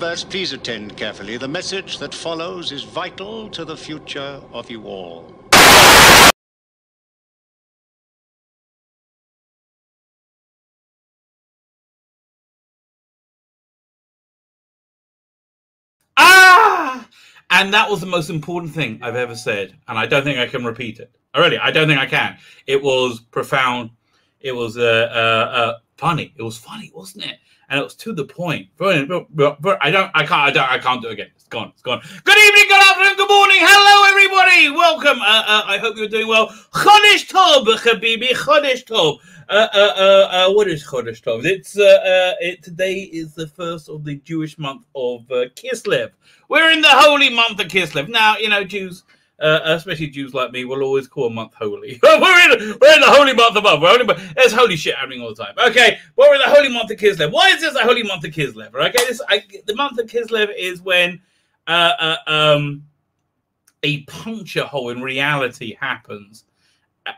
Universe, please attend carefully. The message that follows is vital to the future of you all. Ah! And that was the most important thing I've ever said. And I don't think I can repeat it. Really, I don't think I can. It was profound. It was uh, uh, uh, funny. It was funny, wasn't it? And it was to the point. I don't, I can't, I don't, I can't do it again. It's gone. It's gone. Good evening, good afternoon, good morning. Hello, everybody. Welcome. Uh, uh, I hope you're doing well. Chodesh Tov, Habibi. Chodesh Tov. Uh, uh, uh, what is Chodesh Tov? It's it, today is the first of the Jewish month of Kislev. We're in the holy month of Kislev. Now, you know, Jews, uh, especially Jews like me, will always call a month holy. we're in we're in the holy month of only, there's holy shit happening all the time. Okay, we're in the holy month of Kislev. Why is this a holy month of Kislev? Okay, this I, the month of Kislev is when uh, uh, um, a puncture hole in reality happens,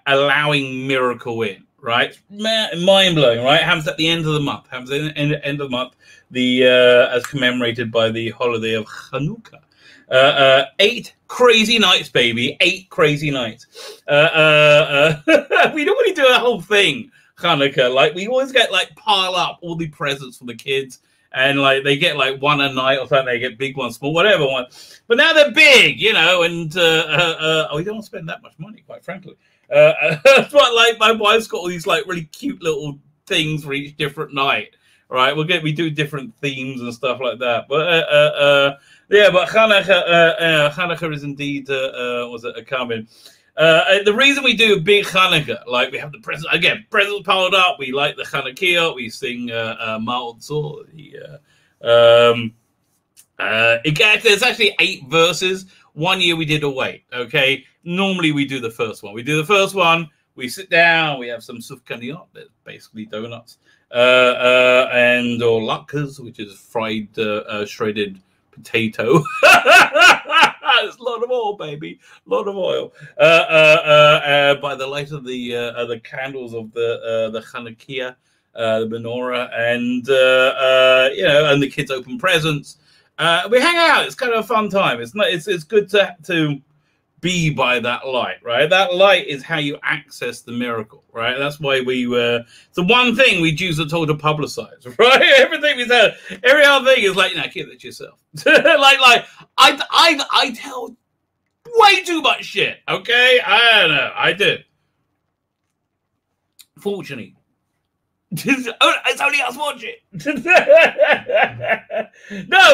allowing miracle in. Right, mind blowing. Right, happens at the end of the month. Happens at the end, end of the month. The uh, as commemorated by the holiday of Hanukkah. Uh, uh, eight crazy nights, baby. Eight crazy nights. Uh, uh, we normally do a whole thing, Hanukkah. Like we always get like pile up all the presents for the kids, and like they get like one a night or something. They get big ones, small, whatever one. But now they're big, you know, and uh, uh, uh, oh, we don't spend that much money, quite frankly. Uh, but like my wife's got all these like really cute little things for each different night. Right, we'll get we do different themes and stuff like that. But uh, uh, uh, yeah, but Hanukkah, uh, uh, is indeed uh, uh, was it a coming. Uh, the reason we do a big Hanukkah, like we have the present again, presents piled up. We light the Hanukkah. We sing uh, uh, um, uh, it gets, there's actually eight verses. One year we did a wait. Okay, normally we do the first one. We do the first one. We sit down. We have some sufganiyot, that's basically donuts, uh, uh, and or latkes, which is fried uh, uh, shredded potato. it's a lot of oil, baby. A lot of oil. Uh, uh, uh, uh, by the light of the uh, the candles of the the Hanukkah, the menorah, and you know, and the kids open presents. We hang out. It's kind of a fun time. It's not. It's it's good to to be by that light, right? That light is how you access the miracle, right? That's why we were. The one thing we Jews are told to publicize, right? Everything we said, every other thing is like, you know, keep that to yourself. like, like I, I, I tell way too much shit. Okay, I don't know. I do. Fortunately. it's only us watching. no,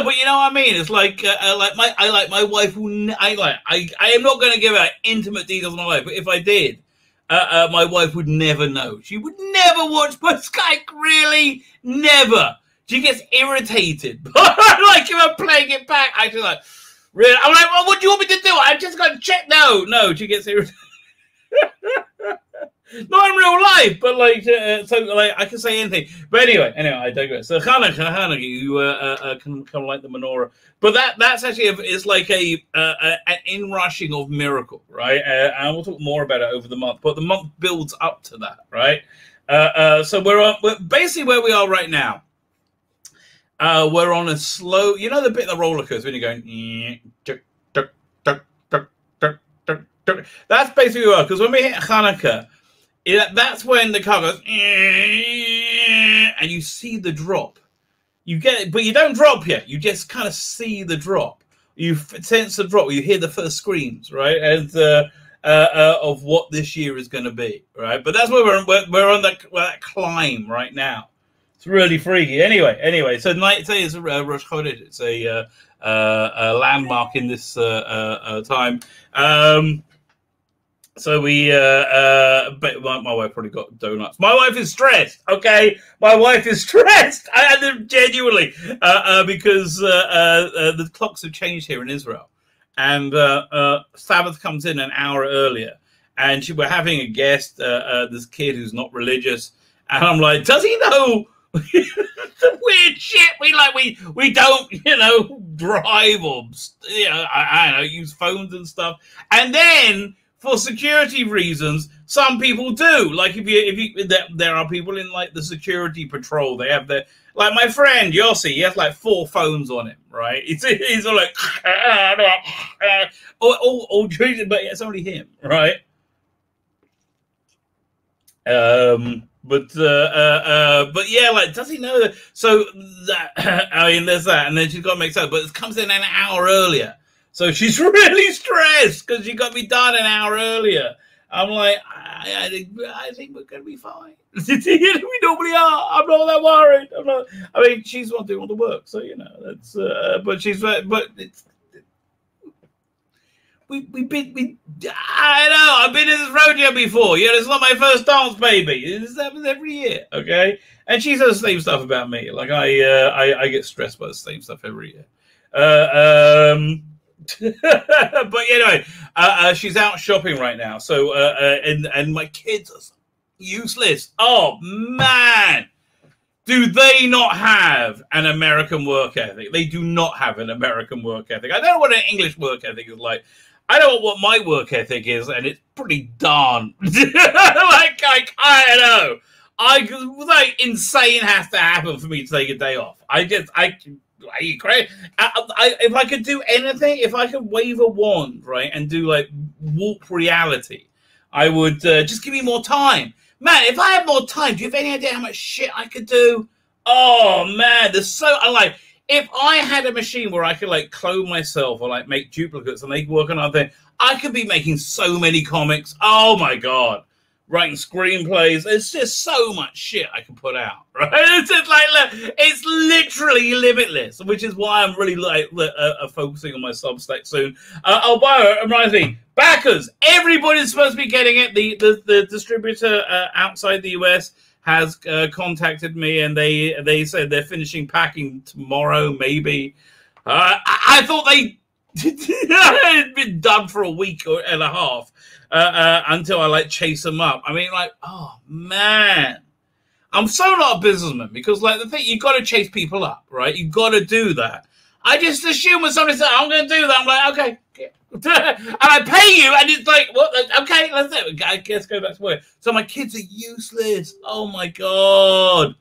but you know what I mean. It's like, uh, uh, like my, I like my wife. Who n- I like. I, I am not going to give out intimate details of my life, but if I did, uh, uh, my wife would never know. She would never watch my Skype. Really, never. She gets irritated. like if I'm playing it back, I just like, really. I'm like, well, what do you want me to do? I just got to check. No, no. She gets irritated. Not in real life, but like, uh, so like I can say anything. But anyway, anyway, I digress. So Hanukkah, Hanukkah, you uh, uh, uh, can of like the menorah, but that that's actually a, it's like a, uh, a an inrushing of miracle, right? Uh, and we'll talk more about it over the month. But the month builds up to that, right? Uh, uh, so we're on we're basically where we are right now. Uh, we're on a slow, you know, the bit the roller coaster when you're going. That's basically where we are because when we hit Hanukkah it, that's when the car goes and you see the drop. You get it but you don't drop yet. You just kind of see the drop. You sense the drop. You hear the first screams right as uh, uh, uh, of what this year is going to be right? But that's where we're, we're, we're on that, that climb right now. It's really freaky. Anyway anyway so night today is uh, Rosh Chodesh. It's a, uh, uh, a landmark in this uh, uh, uh, time. Um, so we, uh, uh, but my, my wife probably got donuts. My wife is stressed. Okay, my wife is stressed. I them genuinely uh, uh, because uh, uh, uh, the clocks have changed here in Israel, and uh, uh, Sabbath comes in an hour earlier. And she, we're having a guest, uh, uh, this kid who's not religious, and I'm like, does he know? the weird shit we like we we don't you know drive or you know I, I don't know use phones and stuff and then for security reasons, some people do. Like if you if you there, there are people in like the security patrol. They have their like my friend Yossi. He has like four phones on him. Right? He's he's all like all all, all but it's only him. Right? Um. But uh, uh, uh, but yeah, like, does he know that? So that I mean, there's that, and then she's got to make sense. But it comes in an hour earlier, so she's really stressed because she got me done an hour earlier. I'm like, I, I think I think we're gonna be fine. we normally are. I'm not that worried. I'm not. I mean, she's not doing all the work, so you know that's. Uh, but she's but it's we we've been we I know I've been in this rodeo before. Yeah, it's not my first dance, baby. This happens every year, okay? And she says the same stuff about me. Like I uh, I, I get stressed by the same stuff every year. Uh, um, but anyway, uh, uh, she's out shopping right now. So uh, uh, and and my kids are useless. Oh man. Do they not have an American work ethic? They do not have an American work ethic. I don't know what an English work ethic is like. I don't know what my work ethic is, and it's pretty darn like like I don't know. I like insane has to happen for me to take a day off. I just I crazy? I, I, if I could do anything, if I could wave a wand, right, and do like warp reality, I would uh, just give me more time, man. If I had more time, do you have any idea how much shit I could do? Oh man, there's so I like if I had a machine where I could like clone myself or like make duplicates and they work on other things, I could be making so many comics. Oh my god. Writing screenplays. It's just so much shit I can put out, right? It's just like it's literally limitless, which is why I'm really like uh, uh, focusing on my Substack soon. Uh, way, reminds me, backers. Everybody's supposed to be getting it. The the, the distributor uh, outside the US has uh, contacted me and they they said they're finishing packing tomorrow, maybe. Uh, I, I, thought they had been done for a week or, and a half uh, uh, until I like chase them up. I mean, like, oh man. I'm so not a businessman because, like, the thing you got to chase people up, right? You got to do that. I just assume when somebody says, "I'm going to do that," I'm like, "Okay, and I pay you, and it's like, what? Okay, let's it. I guess go back to work. So my kids are useless. Oh my god.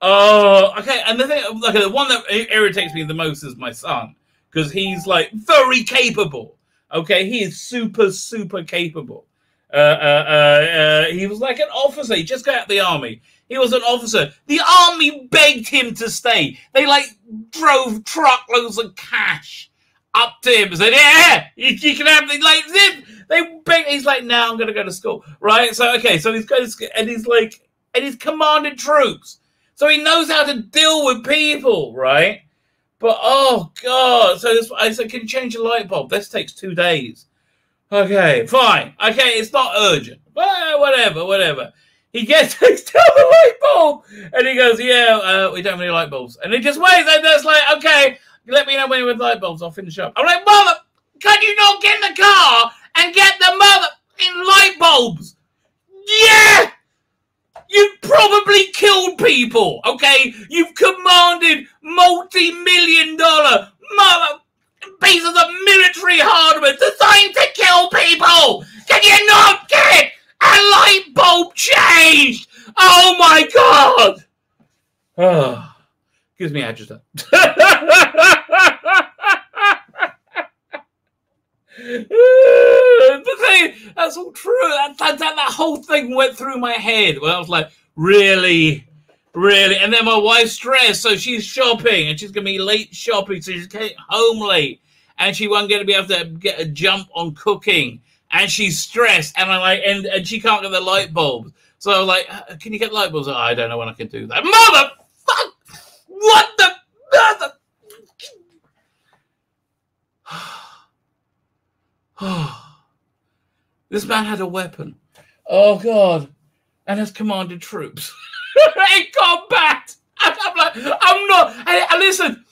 Oh, okay. And the thing, like the one that irritates me the most is my son because he's like very capable. Okay, he is super, super capable. Uh, uh, uh, uh, he was like an officer. He just got out of the army. He was an officer. The army begged him to stay. They like drove truckloads of cash up to him and said, "Yeah, you, you can have the like this." They begged. He's like, "Now I'm going to go to school." Right. So okay. So he's going to, and he's like, and he's commanded troops, so he knows how to deal with people. Right. But oh god. So this, I said, "Can you change the light bulb?" This takes two days. Okay, fine. Okay, it's not urgent. But whatever, whatever. He gets takes down the light bulb and he goes, "Yeah, uh, we don't have any light bulbs." And he just waits, and that's like, "Okay." Let me know when you're with light bulbs. I'll finish up. I'm like, mother, can you not get in the car and get the mother in light bulbs? Yeah! You probably killed people, okay? You've commanded multi-million dollar pieces of military hardware designed to kill people. Can you not get a light bulb changed? Oh my god! Oh gives me agita. thing, that's all true. That, that, that, that whole thing went through my head. Well, I was like, really? Really? And then my wife's stressed, so she's shopping and she's going to be late shopping, so she's getting home late and she wasn't going to be able to get a jump on cooking and she's stressed and I'm like and, and she can't get the light bulbs. So I'm like, uh, can you get light bulbs? Oh, I don't know when I can do that. Mother fuck! what the? this man had a weapon. Oh God, and has commanded troops in combat. And I'm like, I'm not. And, and uh, listen,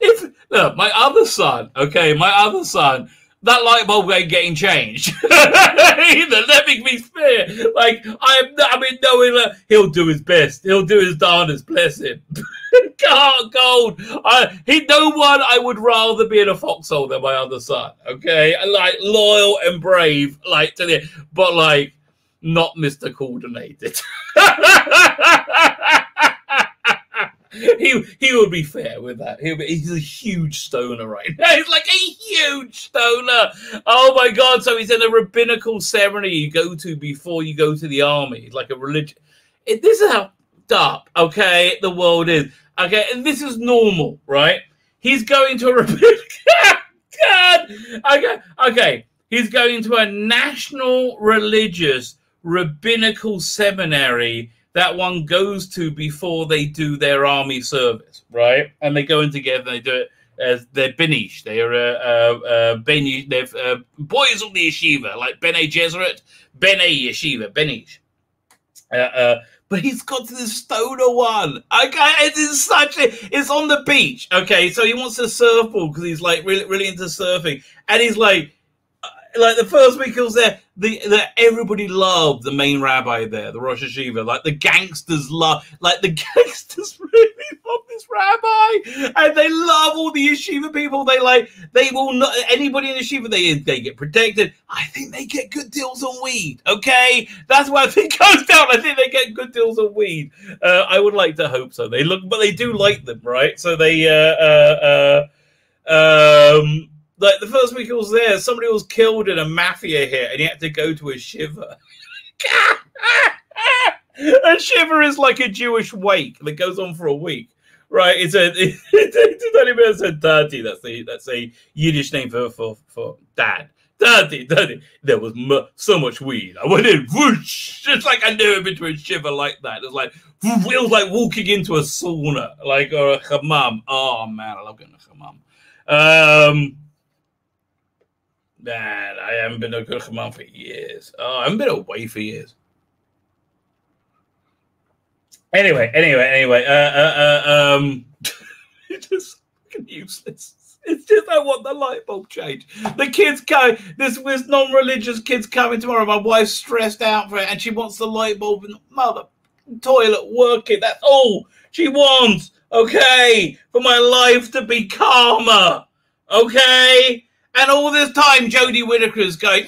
if look, my other son, okay, my other son that light bulb ain't getting changed either. Let me be fair. Like I am, I mean, knowing that he'll do his best. He'll do his darndest. Bless him. Gold. I, he, no one I would rather be in a foxhole than my other son. Okay, like loyal and brave, like to the, but like not Mister Coordinated. he he would be fair with that. Be, he's a huge stoner right now. He's like a huge stoner. Oh my god! So he's in a rabbinical ceremony you go to before you go to the army, like a religion. It, this is how up. Okay, the world is okay, and this is normal, right? He's going to a. God, okay, okay. He's going to a national religious rabbinical seminary that one goes to before they do their army service, right? And they go in together. They do it as they're Benish. They are uh, uh, uh, Beni. They're uh, boys of the yeshiva, like Bene Gesserit, Bene Yeshiva, Benish. Uh, uh, but he's got to the stoner one. Okay, it is such a. It's on the beach. Okay, so he wants a surfboard because he's like really, really into surfing, and he's like like the first week he was there, the, the everybody loved the main rabbi there, the Rosh Yeshiva. Like the gangsters love, like the gangsters really love this rabbi, and they love all the yeshiva people. They like they will not anybody in yeshiva they they get protected. I think they get good deals on weed. Okay, that's what I think goes down. I think they get good deals on weed. Uh, I would like to hope so. They look, but they do like them, right? So they uh, uh, uh um like the first week he was there, somebody was killed in a mafia hit, and he had to go to a shiva. a shiva is like a Jewish wake that goes on for a week, right? It's a it's even a dirty. That's the that's a Yiddish name for for for dad. Dirty, dirty. There was so much weed. I went in, whoosh, like I never been to a shiva like that. It's like it was like walking into a sauna, like or a hammam. Oh man, I love getting a hammam. Um, Man, I haven't been a good man for years. Oh, I haven't been away for years. Anyway, anyway, anyway. Uh, uh, uh um, it's just useless. It's just I want the light bulb change. The kids go. This this non-religious kids coming tomorrow. My wife's stressed out for it, and she wants the light bulb and mother toilet working. That's all she wants. Okay, for my life to be calmer. Okay. And all this time, Jodie Whittaker's going,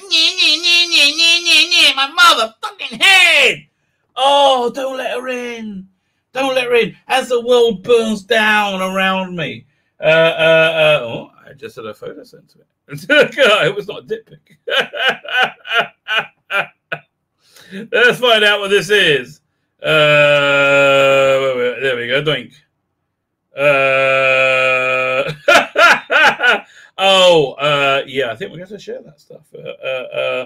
my motherfucking head. Oh, don't let her in. Don't let her in. As the world burns down around me. Uh, uh, uh, oh, I just had a photo sent to it. it was not a pic. Let's find out what this is. Uh, there we go. Doink. Uh, Oh, uh, yeah, I think we're going to share that stuff. Uh, uh, uh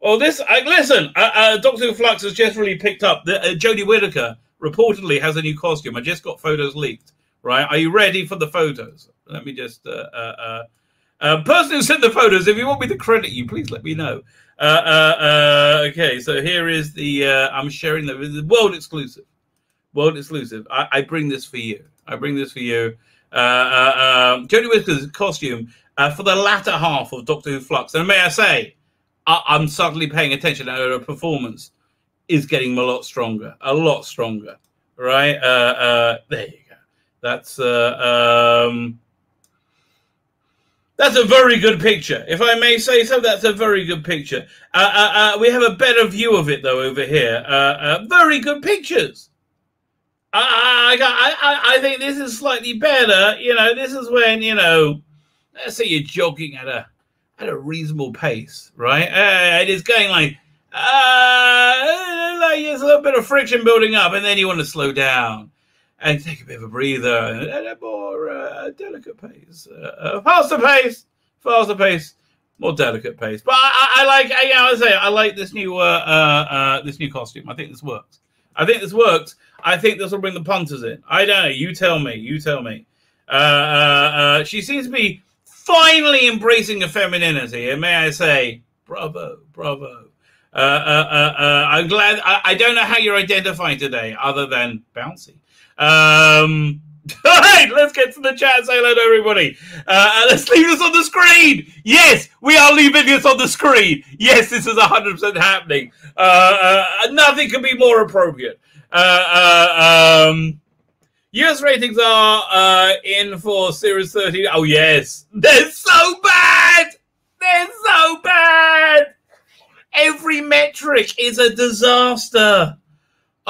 well, this, I, listen, uh, uh, Doctor Flux has just really picked up uh, Jodie Whittaker reportedly has a new costume. I just got photos leaked. Right? Are you ready for the photos? Let me just. Uh, uh, uh, person who sent the photos, if you want me to credit you, please let me know. Uh, uh, uh, okay, so here is the. Uh, I'm sharing the, the world exclusive. World exclusive. I, I, bring this for you. I bring this for you uh, uh, um, Jodie Whittaker's costume uh, for the latter half of Doctor Who Flux. And may I say, I- am suddenly paying attention. Her performance is getting a lot stronger, a lot stronger. Right? Uh, uh, there you go. That's uh, um, that's a very good picture, if I may say so. That's a very good picture. we have a better view of it though over here. very good pictures. I, I, I, think this is slightly better. You know, this is when you know, let's say you're jogging at a at a reasonable pace, right? And it's going like, uh, like there's a little bit of friction building up, and then you want to slow down and take a bit of a breather at a more uh, delicate pace, uh, faster pace, faster pace, more delicate pace. But I, I, I like, know, I say I like this new uh, uh, uh, this new costume. I think this works. I think this works. I think this will bring the punters in. I don't know. You tell me. You tell me. Uh, uh, uh, she seems to be finally embracing her femininity, and may I say, bravo, bravo. Uh, uh, uh, I'm glad. I, I, don't know how you're identifying today, other than bouncy. Um, all right, let's get to the chat. Say hello to everybody. let's leave this on the screen. Yes, we are leaving this on the screen. Yes, this is 100% happening. nothing could be more appropriate. Uh, uh, um, US ratings are uh, in for series 30. Oh, yes. They're so bad. They're so bad. Every metric is a disaster.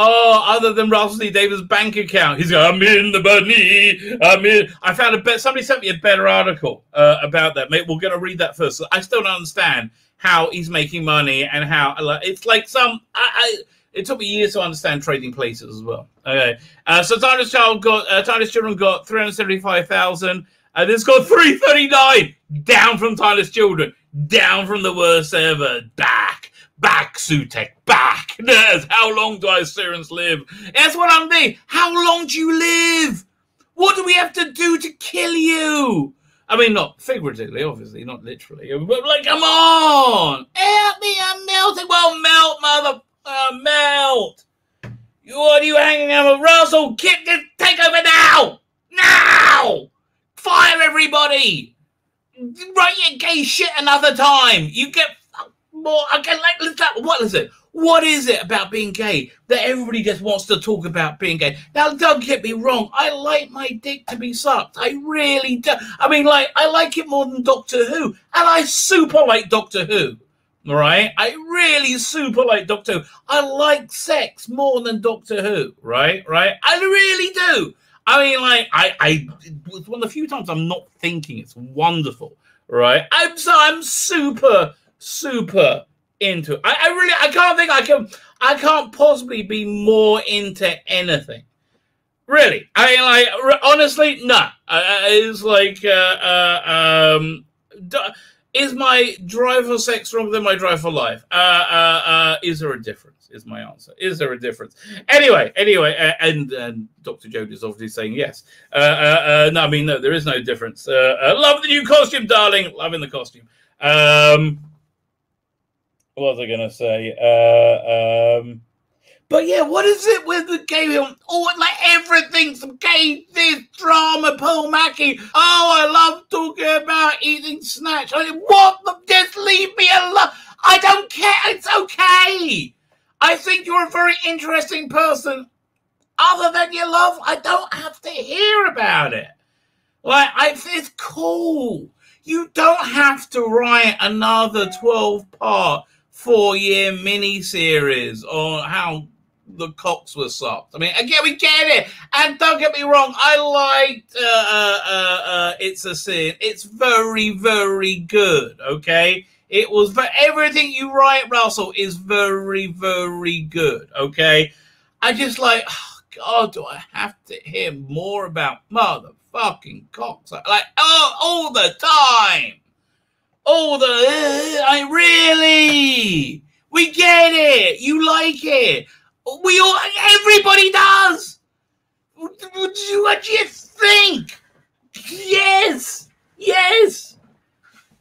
Oh, other than Russell Davies' bank account, he's going. I'm in the money. I'm in. I found a bet. Somebody sent me a better article uh, about that. Mate, we're going to read that first. I still don't understand how he's making money and how it's like some. I, I it took me years to understand trading places as well. Okay, uh, so Tyler's child got uh, Tyler's children got three hundred seventy-five thousand. And this got three thirty-nine, down from Tyler's children, down from the worst ever, back, back, Sutekh, back. Yes, how long do I Sirens live? That's what I'm thinking. How long do you live? What do we have to do to kill you? I mean, not figuratively, obviously, not literally, but like, come on, help me, I'm melting. Well, melt, mother uh, melt. What are you hanging out with Russell? Get this, take over now! Now! Fire everybody! Write your gay shit another time. You get more. Okay, like, what is it? What is it about being gay that everybody just wants to talk about being gay? Now, don't get me wrong. I like my dick to be sucked. I really do. I mean, like, I like it more than Doctor Who, and I super like Doctor Who right? I really super like Doctor Who. I like sex more than Doctor Who, right? Right? I really do. I mean, like, I, I, it's one of the few times I'm not thinking. It's wonderful, right? I'm so, I'm super, super into it. I, I really, I can't think I can, I can't possibly be more into anything. Really, I mean, like, honestly, no. Uh, it's like, uh, uh, um, is my drive for sex stronger than my drive for life? Uh, uh, uh, is there a difference? Is my answer. Is there a difference? Anyway, anyway, uh, and, and Dr. Jodie is obviously saying yes. Uh, uh, no, I mean, no, there is no difference. love the new costume, darling. Loving the costume. Um, what was I going to say? Um, but yeah, what is it with the film? Oh, like everything's gay, this drama, Paul Mackey. Oh, I love talking about eating snatch. I mean, what? The, just leave me alone. I don't care. It's okay. I think you're a very interesting person. Other than your love, I don't have to hear about it. Like, I, it's cool. You don't have to write another 12 part, four year mini series on how the cocks were soft. I mean, again, we get it. And don't get me wrong, I liked uh, uh, uh, uh, It's a Sin. It's very, very good, okay? It was for everything you write, Russell, is very, very good, okay? I just like, oh, God, do I have to hear more about motherfucking cocks? Like, oh, all the time. All the, uh, I really, we get it. You like it. We all, everybody does. What do you, think? Yes, yes.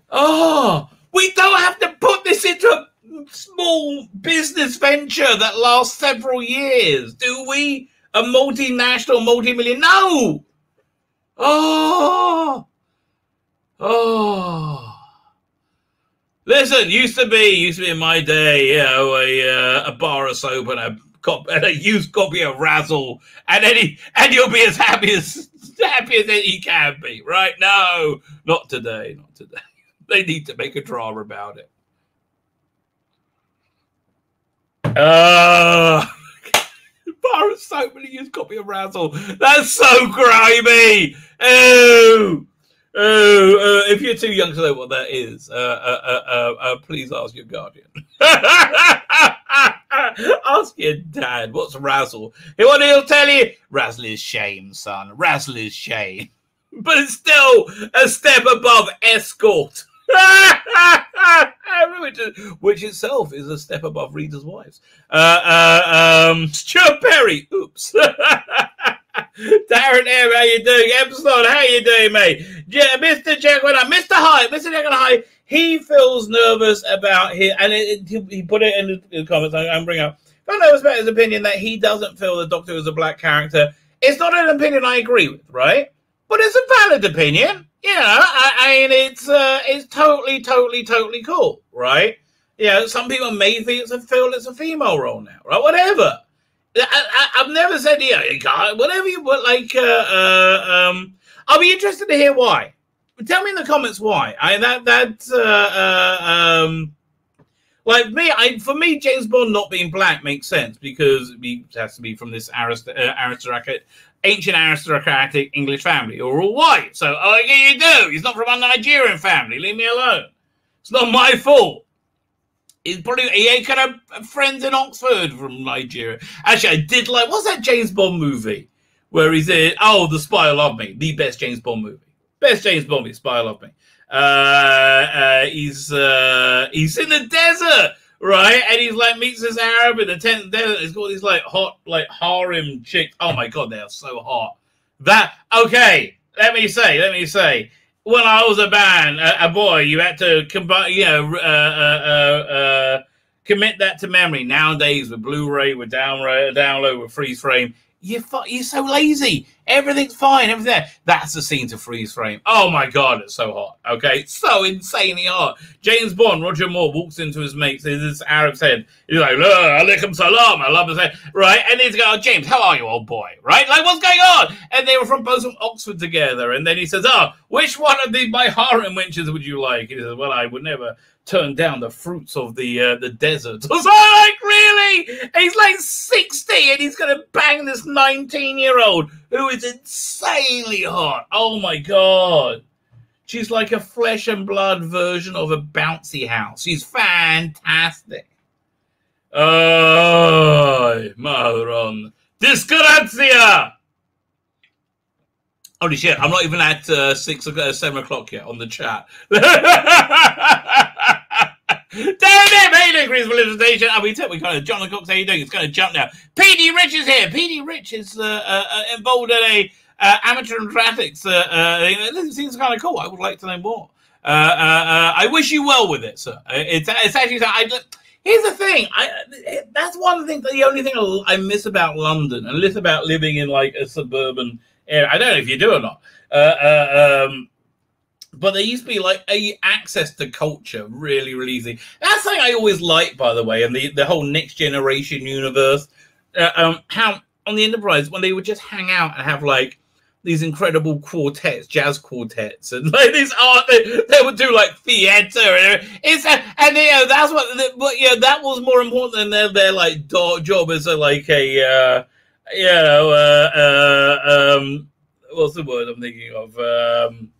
Oh, we don't have to put this into a small business venture that lasts several years, do we? A multinational, multi-million? No. Oh, oh. Listen, used to be, used to be in my day, you know, a, uh, a bar of soap and a and a used copy of Razzle, and he, and you'll be as happy as happy as he can be, right? No, not today, not today. They need to make a drama about it. Uh bar of soap and a used copy of Razzle. That's so grimy. Oh. Oh, uh, if you're too young to know what that is, uh, uh, uh, uh please ask your guardian. ask your dad. What's razzle? What he'll tell you? Razzle is shame, son. Razzle is shame. But it's still a step above escort. which, is, which, itself is a step above readers' wives. Uh, um, Stuart Perry. Oops. Darren M, how you doing? Epsilon, how you doing, mate? Yeah, Mr. Jekyll, Mr. Hyde, Mr. Jekyll Hyde, he feels nervous about his, and it, it, he put it in the, in the comments. I'm going to bring up. Felt nervous about his opinion that he doesn't feel the Doctor is a black character. It's not an opinion I agree with, right? But it's a valid opinion. You know, I, I mean, it's uh, it's totally, totally, totally cool, right? Know, some people may think it's a feel it's a female role now, right? Whatever. I, I've never said yeah, you can't, whatever you but like. Uh, uh, um, I'll be interested to hear why. Tell me in the comments why. I that that uh, uh, um, like me, I for me, James Bond not being black makes sense because he has to be from this arist- uh, aristocratic, ancient aristocratic English family, or all white. So, oh, yeah, you do. He's not from a Nigerian family. Leave me alone. It's not my fault. He's probably he ain't got a friends in Oxford from Nigeria. Actually, I did like what's that James Bond movie where he's in? Oh, The Spy Love Me, the best James Bond movie. Best James Bond movie, Spy Love Me. Uh, uh, he's uh, he's in the desert, right? And he's like meets this Arab in the tent desert. He's got these like hot, like harem chicks. Oh my god, they are so hot. That okay? Let me say, let me say. When I was a man, a, a boy, you had to combine, you know, uh, uh, uh, commit that to memory. Nowadays, with Blu-ray, with download, download, with freeze frame, you you're so lazy. Everything's fine. Everything there. That's the scene to freeze frame. Oh my god, it's so hot. Okay, so insanely hot. James Bond, Roger Moore walks into his mates. This Arab's head. He's like, "Alaikum salam." I love his head. Right, and he's going, oh, "James, how are you, old boy?" Right, like what's going on? And they were from both from Oxford together. And then he says, "Oh, which one of the my harem wenches would you like?" He says, "Well, I would never." turn down the fruits of the uh, the desert. I was like, really? He's like 60 and he's going to bang this 19 year old who is insanely hot. Oh my God. She's like a flesh and blood version of a bouncy house. She's fantastic. Oh, Maron. Disgrazia! Holy shit, I'm not even at uh, six o'clock, seven o'clock yet on the chat. Damn it, mate! Increase solicitation. And we took, we kind of, John Cox, how you doing? It's going to jump now. PD Rich is here. PD Rich is uh, uh, uh, involved in a uh, amateur uh, this seems kind of cool. I would like to know more. Uh, I wish you well with it, sir. It's, it's actually, I, here's the thing. I, that's one thing, the only thing I miss about London and miss about living in like a suburban area. I don't know if you do or not. Um, but there used to be like a access to culture really, really easy. That's something I always like, by the way, and the, the whole next generation universe. Uh, um, how on the Enterprise when they would just hang out and have like these incredible quartets, jazz quartets, and like these art. They, they would do like theater, and it's uh, and you know that's what. But yeah, that was more important than their their like job as a like a uh, you know uh, uh, um what's the word I'm thinking of um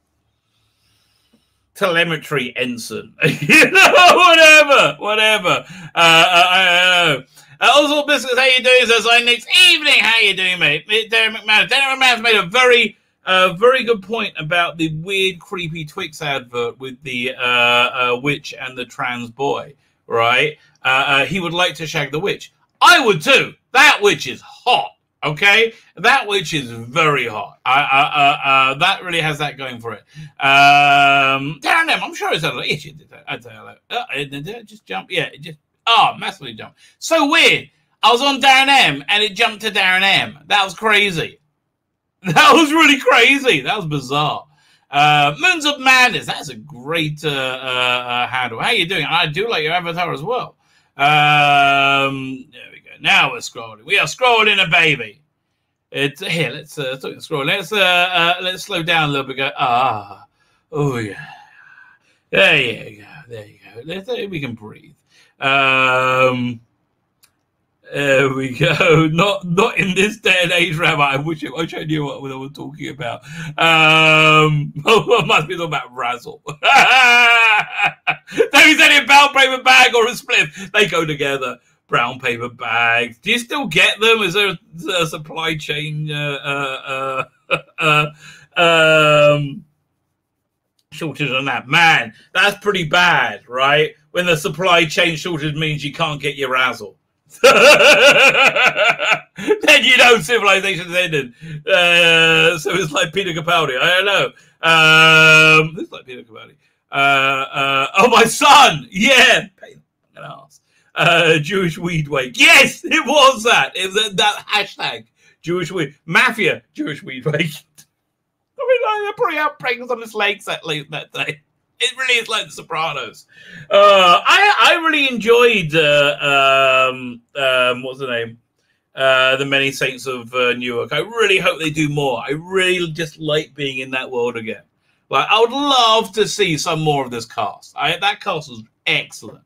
telemetry ensign. you know, whatever, whatever. Uh, uh, uh, uh, also, Biscuits, how you doing? Says I next evening. How you doing, mate? Darren McMahon. Darren McMahon's made a very, uh, very good point about the weird, creepy Twix advert with the uh, uh, witch and the trans boy. Right? Uh, uh, he would like to shag the witch. I would too. That witch is hot. Okay, that which is very hot. Uh, uh, uh, that really has that going for it. Um, M, I'm sure it's a little itchy. I tell you, just jump. Yeah, it just oh, massively jump. So weird. I was on Darren M and it jumped to Darren M. That was crazy. That was really crazy. That was bizarre. Uh, Moons of Madness. That's a great uh, uh, uh, handle. How you doing? I do like your avatar as well. Um. Now we're scrolling. We are scrolling a baby. It's here. Let's uh, scroll. Let's uh, uh, let's slow down a little bit. Go ah, oh yeah. There you go. There you go. Let's, we can breathe. Um, there we go. Not not in this day and age, Rabbi. I wish I, wish I knew what they were talking about. Um, oh, must be talking about Razzle. David said it brown paper bag or a split. They go together. Brown paper bags. Do you still get them? Is there a, a supply chain uh, uh, uh, um, shortage on that? Man, that's pretty bad, right? When the supply chain shortage means you can't get your Razzle. then you know civilization's ended. Uh, so it's like Peter Capaldi. I don't know. Um, it's like Peter Capaldi. Uh, uh, oh, my son. Yeah. Pain an ass. Uh, Jewish weed wake. Yes, it was that. It was that, hashtag. Jewish weed mafia. Jewish weed wake. I mean, they're probably out pranks on his legs that late that day. It really is like The Sopranos. Uh, I I really enjoyed uh, um, um, what's the name? uh, the Many Saints of uh, Newark. I really hope they do more. I really just like being in that world again. Like I would love to see some more of this cast. I, that cast was excellent.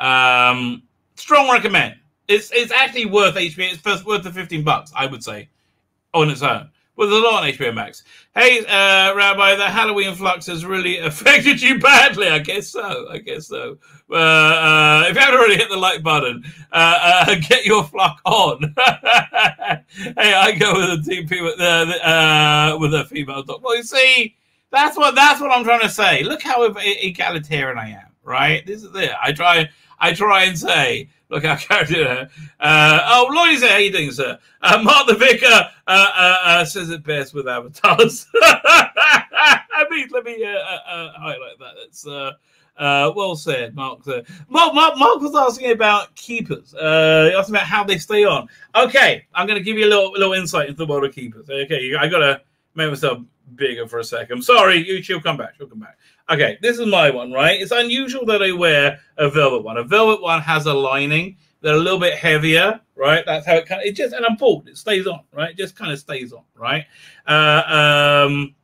Um, strong recommend. It's it's actually worth HBO. It's first worth the fifteen bucks, I would say, on its own. But there's a lot on HBO Max. Hey, uh, Rabbi, the Halloween flux has really affected you badly. I guess so. I guess so. Uh, uh, if you haven't already hit the like button, uh, uh, get your flock on. hey, I go with a DP with the, uh, with a female dog. Well, you see, that's what that's what I'm trying to say. Look how egalitarian I am. Right? This is it. I try. I try and say Look how carried it. Uh, oh, Lloyd's here. How you doing, sir? Uh, Mark the Vicar uh, uh, uh says it best with avatars. I mean, let me uh, highlight that. It's well said, Mark. Mark, Mark. Mark was asking about keepers. Uh, he asked about how they stay on. Okay, I'm going to give you a little little insight into the world of keepers. Okay, I got to make myself bigger for a second. sorry, you, she'll come back. She'll come back. Okay, this is my one, right? It's unusual that I wear a velvet one. A velvet one has a lining. They're a little bit heavier, right? That's how it kind of, it just, and I'm bald. It stays on, right? It just kind of stays on, right? Uh, um,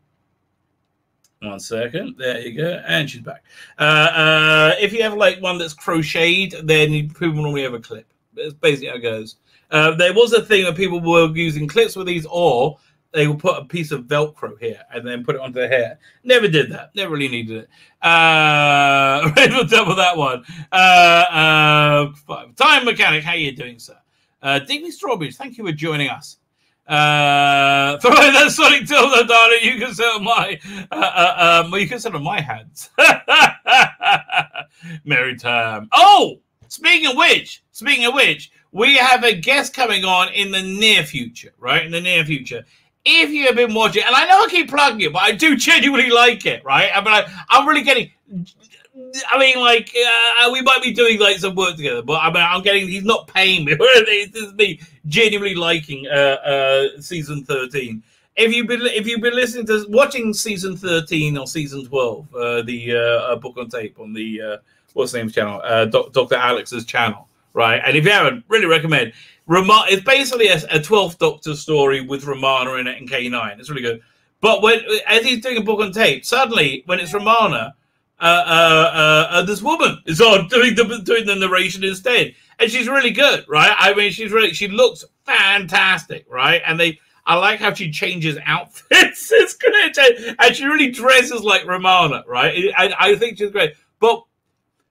one second. There you go. And she's back. Uh, uh, if you have like one that's crocheted, then people normally have a clip. That's basically how it goes. Uh, there was a thing that people were using clips with these, or they will put a piece of Velcro here and then put it onto their hair. Never did that. Never really needed it. Uh, we'll double that one. Uh, uh, Time Mechanic, how you doing, sir? Uh, Digby Strawberries, thank you for joining us. Uh, throw in that Sonic Tilda, darling. You can sit my, uh, uh, um, you can on my hands. Merry time. Oh, speaking of which, speaking of which, we have a guest coming on in the near future, right? In the near future if you have been watching, and I know I keep plugging it, but I do genuinely like it, right? I mean, I, I'm really getting. I mean, like uh, we might be doing like some work together, but I mean, I'm getting. He's not paying me. this is me genuinely liking uh, uh, season thirteen. If you've been if you've been listening to watching season thirteen or season twelve, uh, the uh, uh, book on tape on the uh, what's the name's channel, uh, Doctor Alex's channel, right? And if you haven't, really recommend. Romana, it's basically a, a 12th Doctor story with Romana in it and K9. It's really good. But when as he's doing a book on tape, suddenly when it's Romana, uh, uh, uh, uh this woman is on doing the doing the narration instead, and she's really good, right? I mean, she's really she looks fantastic, right? And they, I like how she changes outfits. it's great, and she really dresses like Romana, right? I, I think she's great, but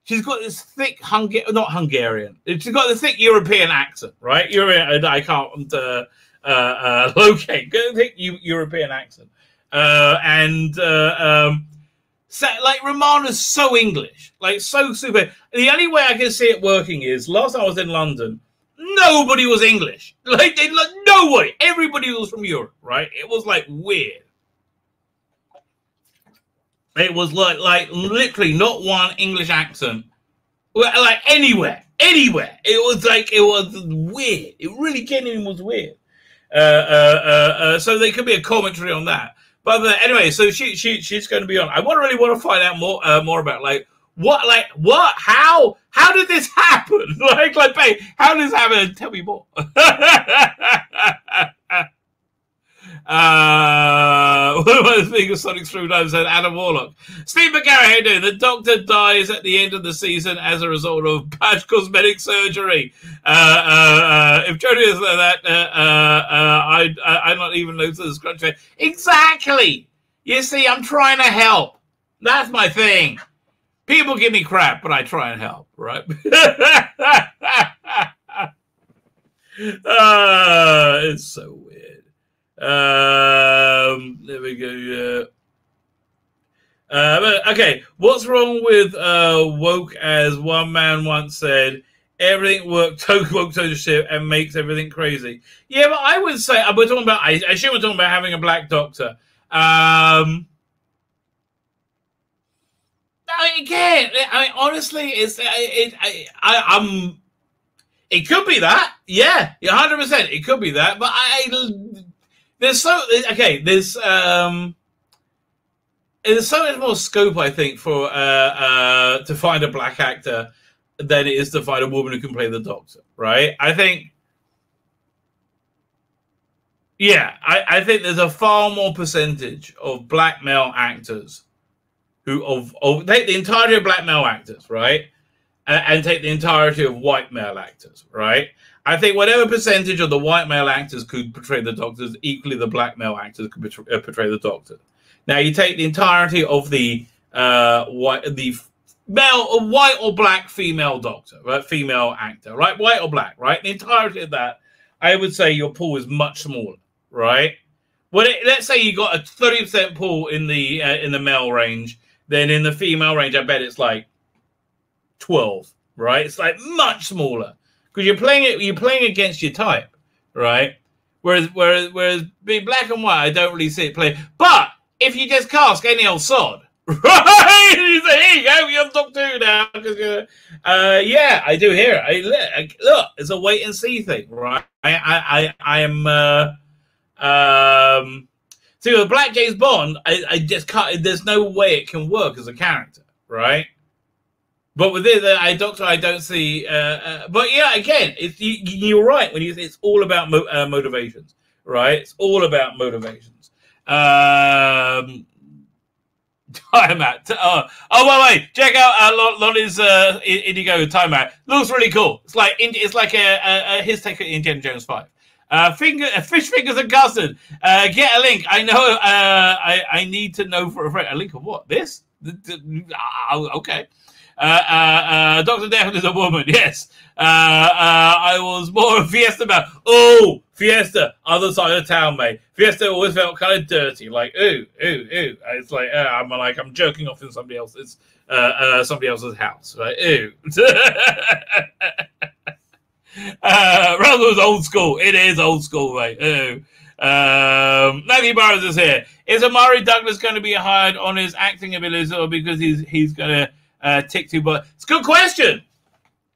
she's got this thick Hunga- not Hungarian. She's got the thick European accent, right? European. I can't uh, uh, uh, locate. Thick European accent, uh, and uh, um, like Romana's so English, like so super. The only way I can see it working is last time I was in London. Nobody was English. Like they, like nobody. Everybody was from Europe, right? It was like weird. It was like like literally not one English accent, like anywhere, anywhere. It was like it was weird. It really genuinely was weird. Uh, uh, uh, uh so there could be a commentary on that. But uh, anyway, so she she she's going to be on. I want really want to find out more uh, more about like what like what how how did this happen? like like babe, how did this happen? Tell me more. Uh, one of my biggest Sonic Screwdriver said Adam Warlock. Steve McGarry, how? The Doctor dies at the end of the season as a result of bad cosmetic surgery. Uh, uh, uh, if Jodie is like that, uh, uh, I, I, am not even noticed the scrunch. Exactly. You see, I'm trying to help. That's my thing. People give me crap, but I try and help, right? uh, it's so. Um, there we go. Yeah. Uh, okay, what's wrong with uh, woke? As one man once said, everything work to- woke shit and makes everything crazy. Yeah, but I would say uh, we're talking about. I, I assume we're talking about having a black doctor. Um, I again, I mean, honestly, it's it, it I, I, I'm. It could be that, yeah, hundred percent. It could be that, but I there's so okay. There's um, there's so much more scope, I think, for uh, uh, to find a black actor than it is to find a woman who can play the Doctor. Right? I think Yeah, I, I think there's a far more percentage of black male actors who of, of take the entirety of black male actors, right, and, and take the entirety of white male actors, right. I think whatever percentage of the white male actors could portray the doctors, equally the black male actors could portray, uh, portray the doctor. Now you take the entirety of the uh, white, the male, white or black female doctor, right, female actor, right, white or black, right, the entirety of that. I would say your pool is much smaller, right? Well, let's say you got a thirty percent pool in the uh, in the male range, then in the female range, I bet it's like twelve, right? It's like much smaller because you're playing it. You're playing against your type, right? Whereas, whereas, whereas being black and white, I don't really see it play. But if you just cast any old sod, right? you say, "Here you go, you're Doctor Who now." Uh, yeah, I do hear it. I, look, it's a wait and see thing, right? I, I, I, I am. Uh, um, see, with Black James Bond, I, I just can't. There's no way it can work as a character, right? But with uh, I Doctor, I don't see. Uh, uh, but yeah, again, it's you, you're right when you. Say it's all about mo- uh, motivations, right? It's all about motivations. Um, time out. Uh, oh wait, wait! Check out uh, Lonnie's uh, Indigo time out. Looks really cool. It's like it's like a, a, a his take of Indiana Jones Five. Uh, finger, uh, fish fingers and custard. Uh, get a link. I know. Uh, I I need to know for a friend. A link of what? This? Uh, okay. Uh, uh, uh, Dr. Death is a woman, yes. Uh, I was more a Fiesta about, oh, Fiesta, other side of town, mate. Fiesta always felt kind of dirty, like, ooh, ooh, ooh. It's like, I'm like, I'm jerking off in somebody else's, somebody else's house, like, ooh. uh, was old school. It is old school, mate. Ooh. Um, Naggy Burrows is here. Is Omari Douglas going to be hired on his acting abilities or because he's he's going to uh, tick to, but it's a good question.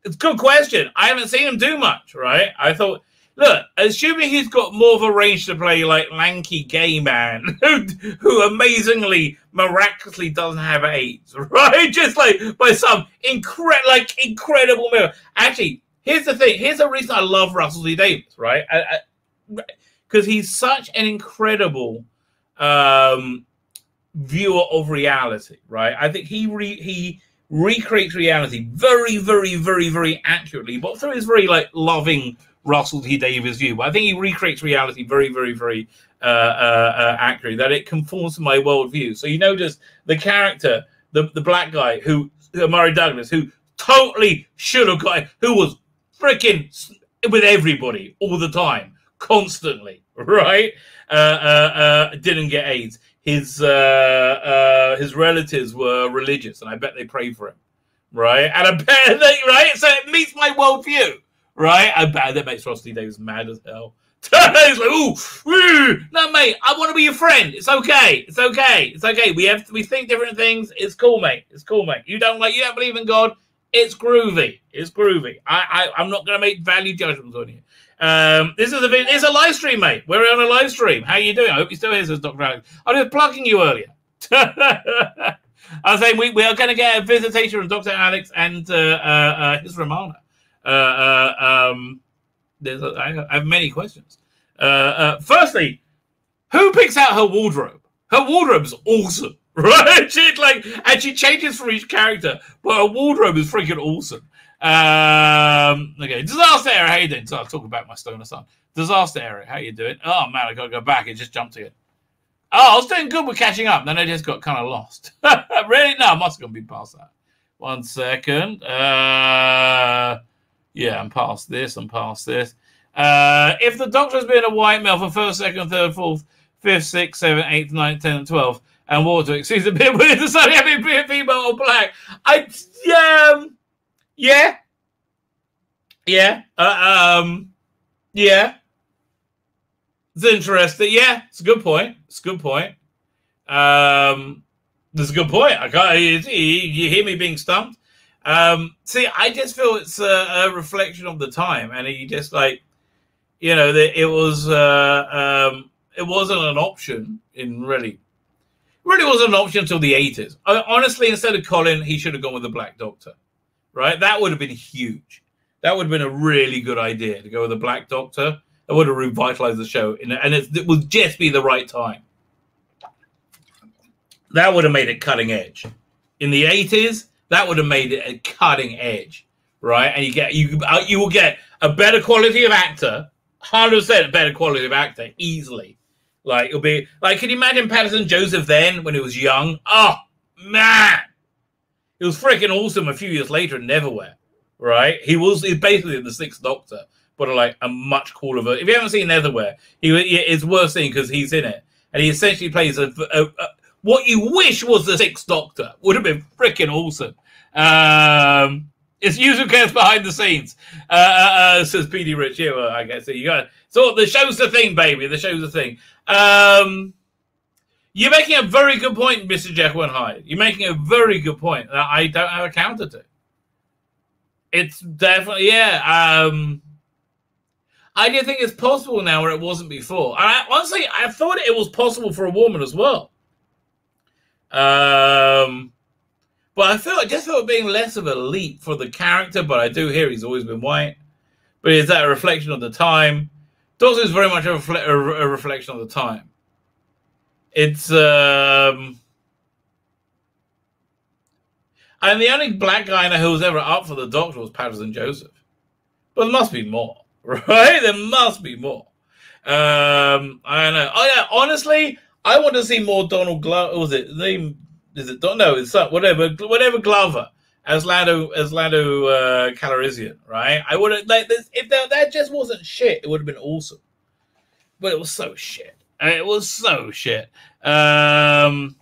It's a good question. I haven't seen him do much, right? I thought, look, assuming he's got more of a range to play like lanky gay man who, who amazingly, miraculously doesn't have AIDS, right? Just like by some incredible, like incredible miracle. Actually, here's the thing. Here's the reason I love Russell T Davies, right? Because he's such an incredible um, viewer of reality, right? I think he re- he recreates reality very, very, very, very accurately, but through his very like loving Russell T Davies view. But I think he recreates reality very, very, very uh, uh, uh, accurately. That it conforms to my worldview. So you notice the character, the the black guy who, Omari Douglas, who totally should have got, who was freaking with everybody all the time, constantly, right? Uh, uh, uh, didn't get AIDS his uh, uh, his relatives were religious, and I bet they prayed for him, right? And I bet they right, so it meets my worldview, right? I bet that makes Rusty Davies mad as hell. He's like, ooh, ooh, no, mate, I want to be your friend. It's okay. It's okay. It's okay. We have we think different things. It's cool, mate. It's cool, mate. You don't like you don't believe in God. It's groovy. It's groovy. I, I I'm not gonna make value judgments on you. Um, this is a a live stream, mate. We're on a live stream. How are you doing? I hope you're still here, says Dr. Alex. I was plugging you earlier. I was saying we, we are going to get a visitation from Dr. Alex and uh, uh, uh, his Romana. Uh, uh, um, a, I have many questions. Uh, firstly, who picks out her wardrobe? Her wardrobe's awesome, right? She like and she changes for each character, but her wardrobe is freaking awesome. Um, okay, disaster area. How you doing? So I'll talk about my stoner son. Disaster area. How you doing? Oh man, I gotta go back. It just jumped again. Oh, I was doing good with catching up. Then I just got kind of lost. really? No, I must have been past that. One second. Uh, yeah, I'm past this. I'm past this. Uh, if the doctor's been a white male for first, second, third, fourth, fifth, sixth, seventh, eighth, ninth, tenth, and twelfth, and water exceeds a bit weird to suddenly having been female or black, I yeah. Um, yeah. Yeah. Uh, um. Yeah. It's interesting. Yeah, it's a good point. It's a good point. Um, that's a good point. I got you, you hear me being stumped. Um, see, I just feel it's a, a, reflection of the time, and you just like, you know, that it was uh, um, it wasn't an option in really, really wasn't an option until the eighties. Honestly, instead of Colin, he should have gone with the Black Doctor right? That would have been huge. That would have been a really good idea to go with a black doctor That would have revitalized the show, and it, it would just be the right time. That would have made it cutting edge. In the eighties, that would have made it a cutting edge, right? And you get you uh, you will get a better quality of actor, hundred percent better quality of actor easily. Like it'll be like, can you imagine Paterson Joseph then when he was young? Oh man, it was freaking awesome. A few years later in Neverwhere, right? He was he's basically the Sixth Doctor, but like a much cooler version. If you haven't seen Neverwhere, he it's worth seeing because he's in it, and he essentially plays a, a, a what you wish was the Sixth Doctor would have been freaking awesome. Um, it's cares behind the scenes, uh, uh, uh, says PD Rich. Yeah, well, I guess so. you got so the show's the thing, baby. The show's the thing. Um, you're making a very good point, Mr. Jekyll and Hyde. You're making a very good point that I don't have a counter to. It's definitely yeah. Um, I do think it's possible now where it wasn't before. And I honestly I thought it was possible for a woman as well. Um, but I feel I just felt being less of a leap for the character. But I do hear he's always been white. But is that a reflection of the time? Is very much a, refle- a, reflection of the time. It's um, and the only black guy I who was ever up for the Doctor was Paterson Joseph. But there must be more, right? There must be more. Um, I don't know. Oh yeah, honestly, I want to see more Donald Glover. Was it name? Is it don't know? It's whatever. Whatever Glover as Lando as Lando uh, Calrissian, right? I would have like this if that, that just wasn't shit. It would have been awesome, but it was so shit. It was so shit. Um,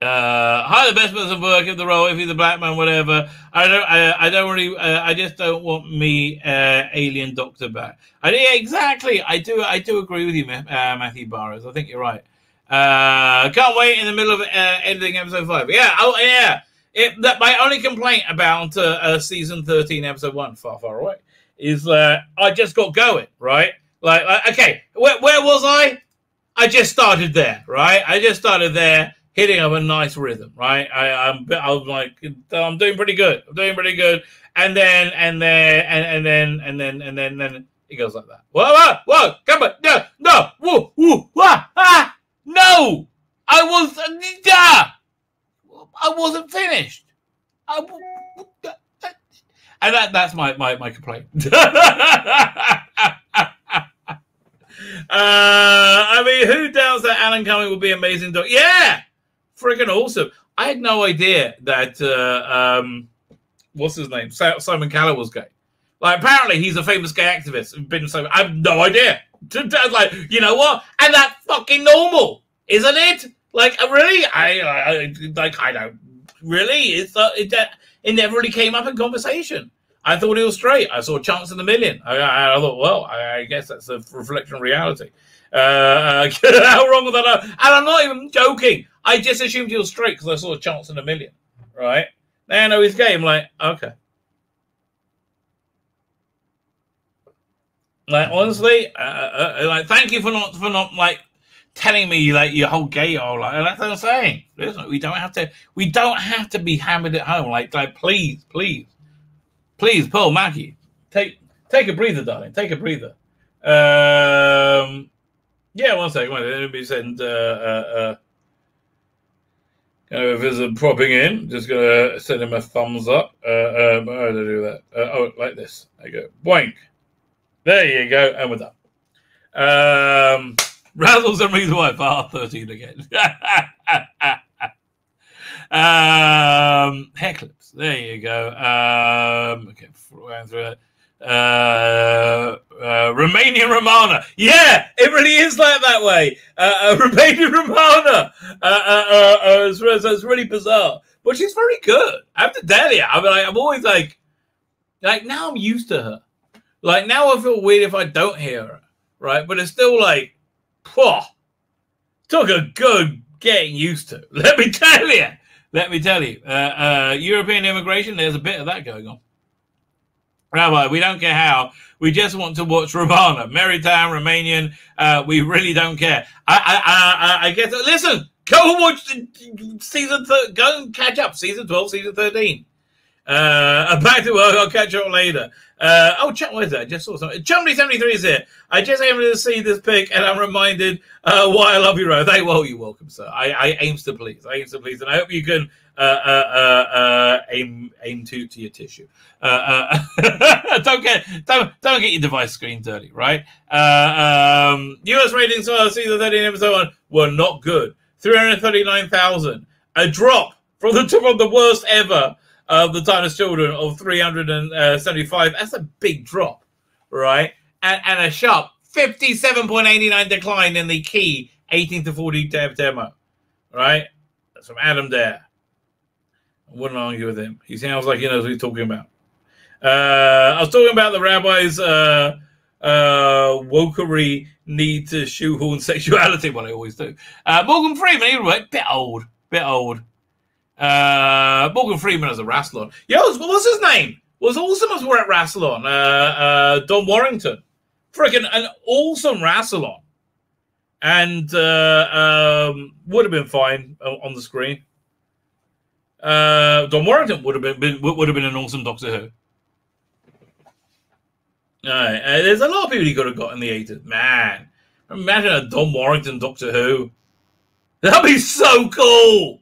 uh, hi, the best person work in the role. If he's a black man, whatever. I don't. I, I don't really. Uh, I just don't want me uh, alien doctor back. I yeah, exactly. I do. I do agree with you, uh, Matthew Barrows. I think you're right. Uh, can't wait in the middle of uh, editing episode five. Yeah. Oh, yeah. It, that my only complaint about uh, uh, season thirteen, episode one, far, far away, is that I just got going. Right. Like, like okay, where, where was I? I just started there. Right. I just started there hitting up a nice rhythm, right? I, I'm, I like, I'm doing pretty good. I'm doing pretty good. And then, and then, and, and then, and then, and then, and then it goes like that. Whoa, whoa, whoa, come on, no, no, whoa, whoa, ah, ah, no, I was, uh, I wasn't finished. I, and that, that's my, my, my complaint. Uh, I mean, who doubts that Alan Cumming will be amazing? Doc? Yeah, freaking awesome. I had no idea that uh, um, what's his name, Simon Callow was gay. Like apparently he's a famous gay activist. Been so I have no idea. like you know what? And that's fucking normal, isn't it? Like uh, really, I, I like I don't really. It's uh, it, it never really came up in conversation. I thought he was straight. I saw chance in the million. I, I, thought, well, I, I, guess that's a reflection of reality. Uh, how wrong was that? And I'm not even joking. I just assumed he was straight because I saw a chance in a million, right? Now I know he's gay. I'm like, okay. Like honestly, uh, uh, uh, like thank you for not for not like telling me like your whole gay or like that's what I'm saying. Listen, we don't have to we don't have to be hammered at home. Like like please, please, please, Paul Mackie, take take a breather, darling. Take a breather. Um, yeah, one second. Let me send uh, uh, uh, Kind of visit propping in. Just gonna send him a thumbs up. Uh, um, how to do that? Uh, oh, like this. There you go. Boink. There you go. And we're done. Um, Razzles and Reed's wife are 13 again. um, clips. There you go. Um, okay, going through it uh, uh, Romanian Romana. Yeah, it really is like that way. Uh, uh, Romanian Romana. Uh, uh, uh, uh, it's, it's, really bizarre, but she's very good. I to tell you, I'm like, I'm always like, like now I'm used to her. Like now I feel weird if I don't hear her, right? But it's still like, whew, took a good getting used to. Let me tell you. Let me tell you. Uh, uh, European immigration, there's a bit of that going on. Rabbi, we don't care how. We just want to watch Romana, Merrytown, Romanian. Uh, we really don't care. I, I, I, I guess. Listen, go watch season. Th- go and catch up. Season twelve, season thirteen. Uh, back to work. I'll catch up later. Uh, oh, what is that? I just saw something. Chumley73 is here. I just aim to see this pic and I'm reminded uh, why I love you, Rose. Hey, well, you're welcome, sir. I, I to please. I aims to please. And I hope you can uh, uh, uh, uh aim aim to, to your tissue. Uh, don't get don't don't get your device screen dirty, right? Um, US ratings for season 13 episode one were not good. 339,000. A drop from the top from the worst ever of the Timeless Children of 375. That's a big drop, right? And, and a sharp 57.89 decline in the key 18 to 40 dev demo, right? That's from Adam Dare. I wouldn't argue with him. He sounds like he knows what he's talking about. Uh, I was talking about the rabbi's uh, uh, wokery need to shoehorn sexuality. Well, I always do. Uh, Morgan Freeman, he was a bit old, bit old. Uh, Morgan Freeman as a Rassilon. Yo, what was his name? Was awesome as we're at Rassilon. Uh, uh, Don Warrington. Freaking an awesome Rassilon. And uh, um, would have been fine on the screen. Uh, Don Warrington would have been, been would have been an awesome Doctor Who. Uh, there's a lot of people he could have got in the 80s. Man, imagine a Don Warrington Doctor Who. That'd be so cool.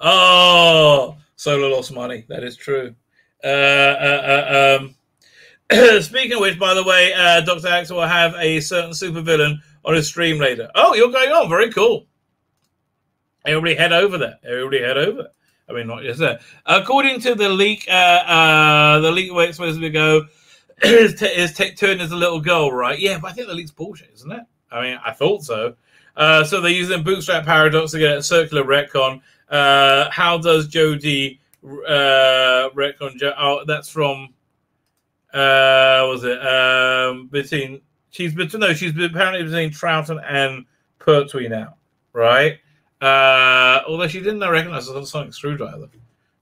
Oh, Solo lost money. That is true. Uh, uh, uh um, speaking of which, by the way, uh, Dr. Alex will have a certain supervillain on his stream later. Oh, you're going on. Very cool. Everybody head over there. Everybody head over. I mean, not just there. According to the leak, uh, uh, the leak where it's supposed to go, is, t- his t- turn is a little girl, right? Yeah, but I think the leak's bullshit, isn't it? I mean, I thought so. So they're using bootstrap paradox to get a circular retcon. Uh, how does Jodie uh, oh, that's from. Uh, was it um, between? She's between. No, she's apparently between Troughton and Pertwee now, right? Uh, although she didn't recognize a sonic screwdriver,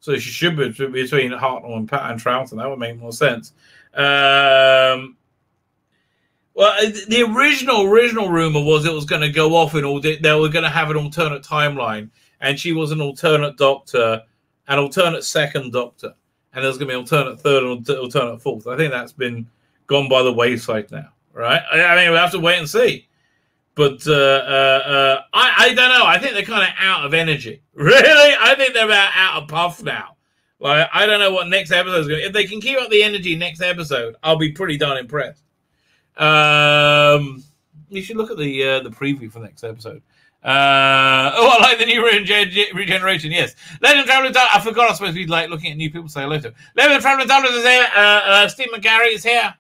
so she should be between Hartnell and Pat and Troughton. That would make more sense. Um, well, uh, the original original rumor was it was going to go off in all. They were going to have an alternate timeline, and she was an alternate Doctor, an alternate second Doctor, and there's going to be alternate third and alternate fourth. I think that's been gone by the wayside now, right? I mean, we have to wait and see. But uh, uh, uh, I, I don't know. I think they're kind of out of energy. Really, I think they're about out of puff now. Like I don't know what next episode is going. to If they can keep up the energy next episode, I'll be pretty darn impressed. Um, you should look at the uh, the preview for the next episode. Uh, oh, I like the new regen- regeneration. Yes, Legend Traveler. I forgot I was supposed to be like looking at new people. Say hello to Legend Traveler. Dollars is here. Uh, uh, Steve McGarry is here.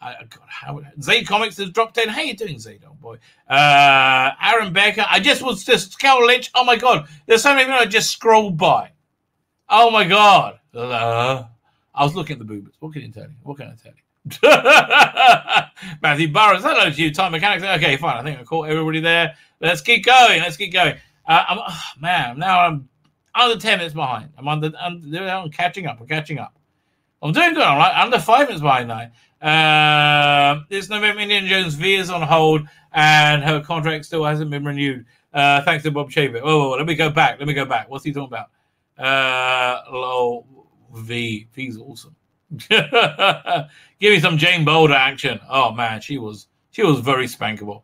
God, how Zayd Comics has dropped in. How you doing, Zayd? Oh boy. Uh, Aaron Becker. I just was just Cal Lynch. Oh my God, there's so many people I just scrolled by. Oh my God. Uh, I was looking at the boobers. What can you tell you? What can I tell you? Matthew Burrows, hello to you, Time Mechanics. Okay, fine. I think I caught everybody there. Let's keep going. Let's keep going. Uh, I'm, oh, man, now I'm under 10 minutes behind. I'm under, under, I'm catching up. I'm catching up. I'm doing good. I'm like under five minutes behind now. Uh, this November Indian Jones V is on hold and her contract still hasn't been renewed. Uh, thanks to Bob Shaver. Oh, let me go back. Let me go back. What's he talking about? Uh, low V. V's awesome. Give me some Jane Badler action. Oh man, she was she was very spankable.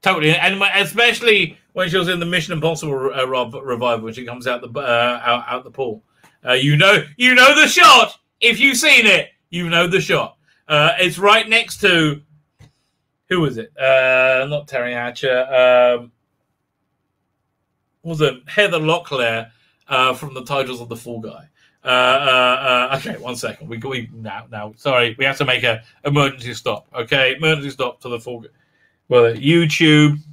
Totally, and especially when she was in the Mission Impossible uh, revival when she comes out the uh, out, out the pool. Uh, you know, you know the shot. If you've seen it, you know the shot. Uh, it's right next to who was it? Uh, not Teri Hatcher. Um, was it Heather Locklear uh, from the titles of the Fall Guy? Uh, uh, uh, okay, one second. We we now now. Sorry, we have to make a emergency stop. Okay, emergency stop to the full. Well, YouTube.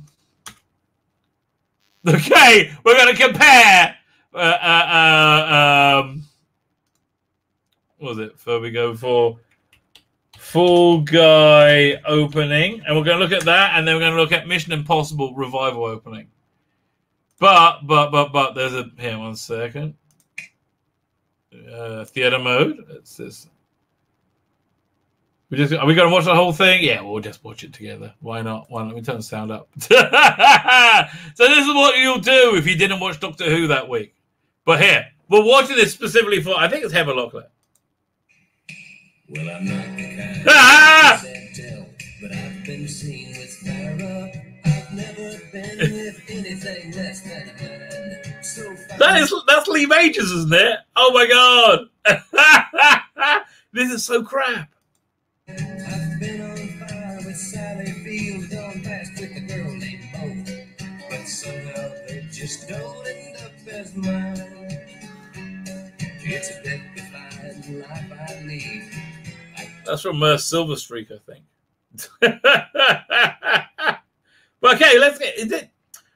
Okay, we're going to compare. Uh, uh, uh, um, what was it? So we go for Full Guy opening, and we're going to look at that, and then we're going to look at Mission Impossible revival opening. But but but but there's a here one second uh, theater mode. It's this. We just are we going to watch the whole thing? Yeah, we'll just watch it together. Why not? Why not? Let me turn the sound up. so this is what you'll do if you didn't watch Doctor Who that week. But here, we're watching this specifically for. I think it's Heather Locklear. Well, I'm not the Ah! tell, but I've been seen with Farrah. I've never been with anything less than a man. That is that's Lee Majors, isn't it? Oh my god. this is so crap. That's from uh, Silver Streak, I think. but okay, let's get. Is it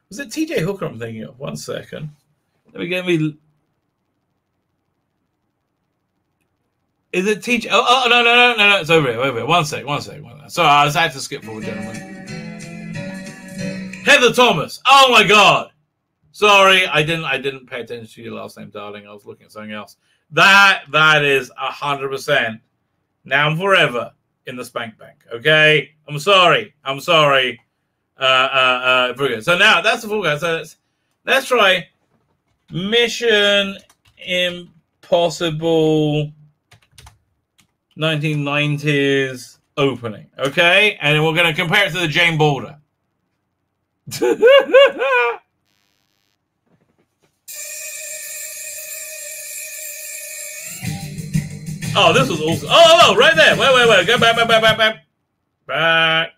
was it TJ Hooker? I'm thinking of. One second. Let me get me. Is it TJ? Oh, oh no no no no no! It's over here. Wait wait. One sec. One sec. One sec. Sorry, I was had to skip forward, gentlemen. Heather Thomas. Oh my god. Sorry, I didn't. I didn't pay attention to your last name, darling. I was looking at something else. That that is a hundred percent now and forever in the Spank Bank. Okay, I'm sorry. I'm sorry. Uh, uh, uh, brilliant. So now that's the full guy. So let's let's try Mission Impossible 1990s opening. Okay, and we're going to compare it to the Jane Badler. Oh, this was awesome. Oh, oh, oh, right there. Wait, wait, wait. Go back, back, back, back, back. Back.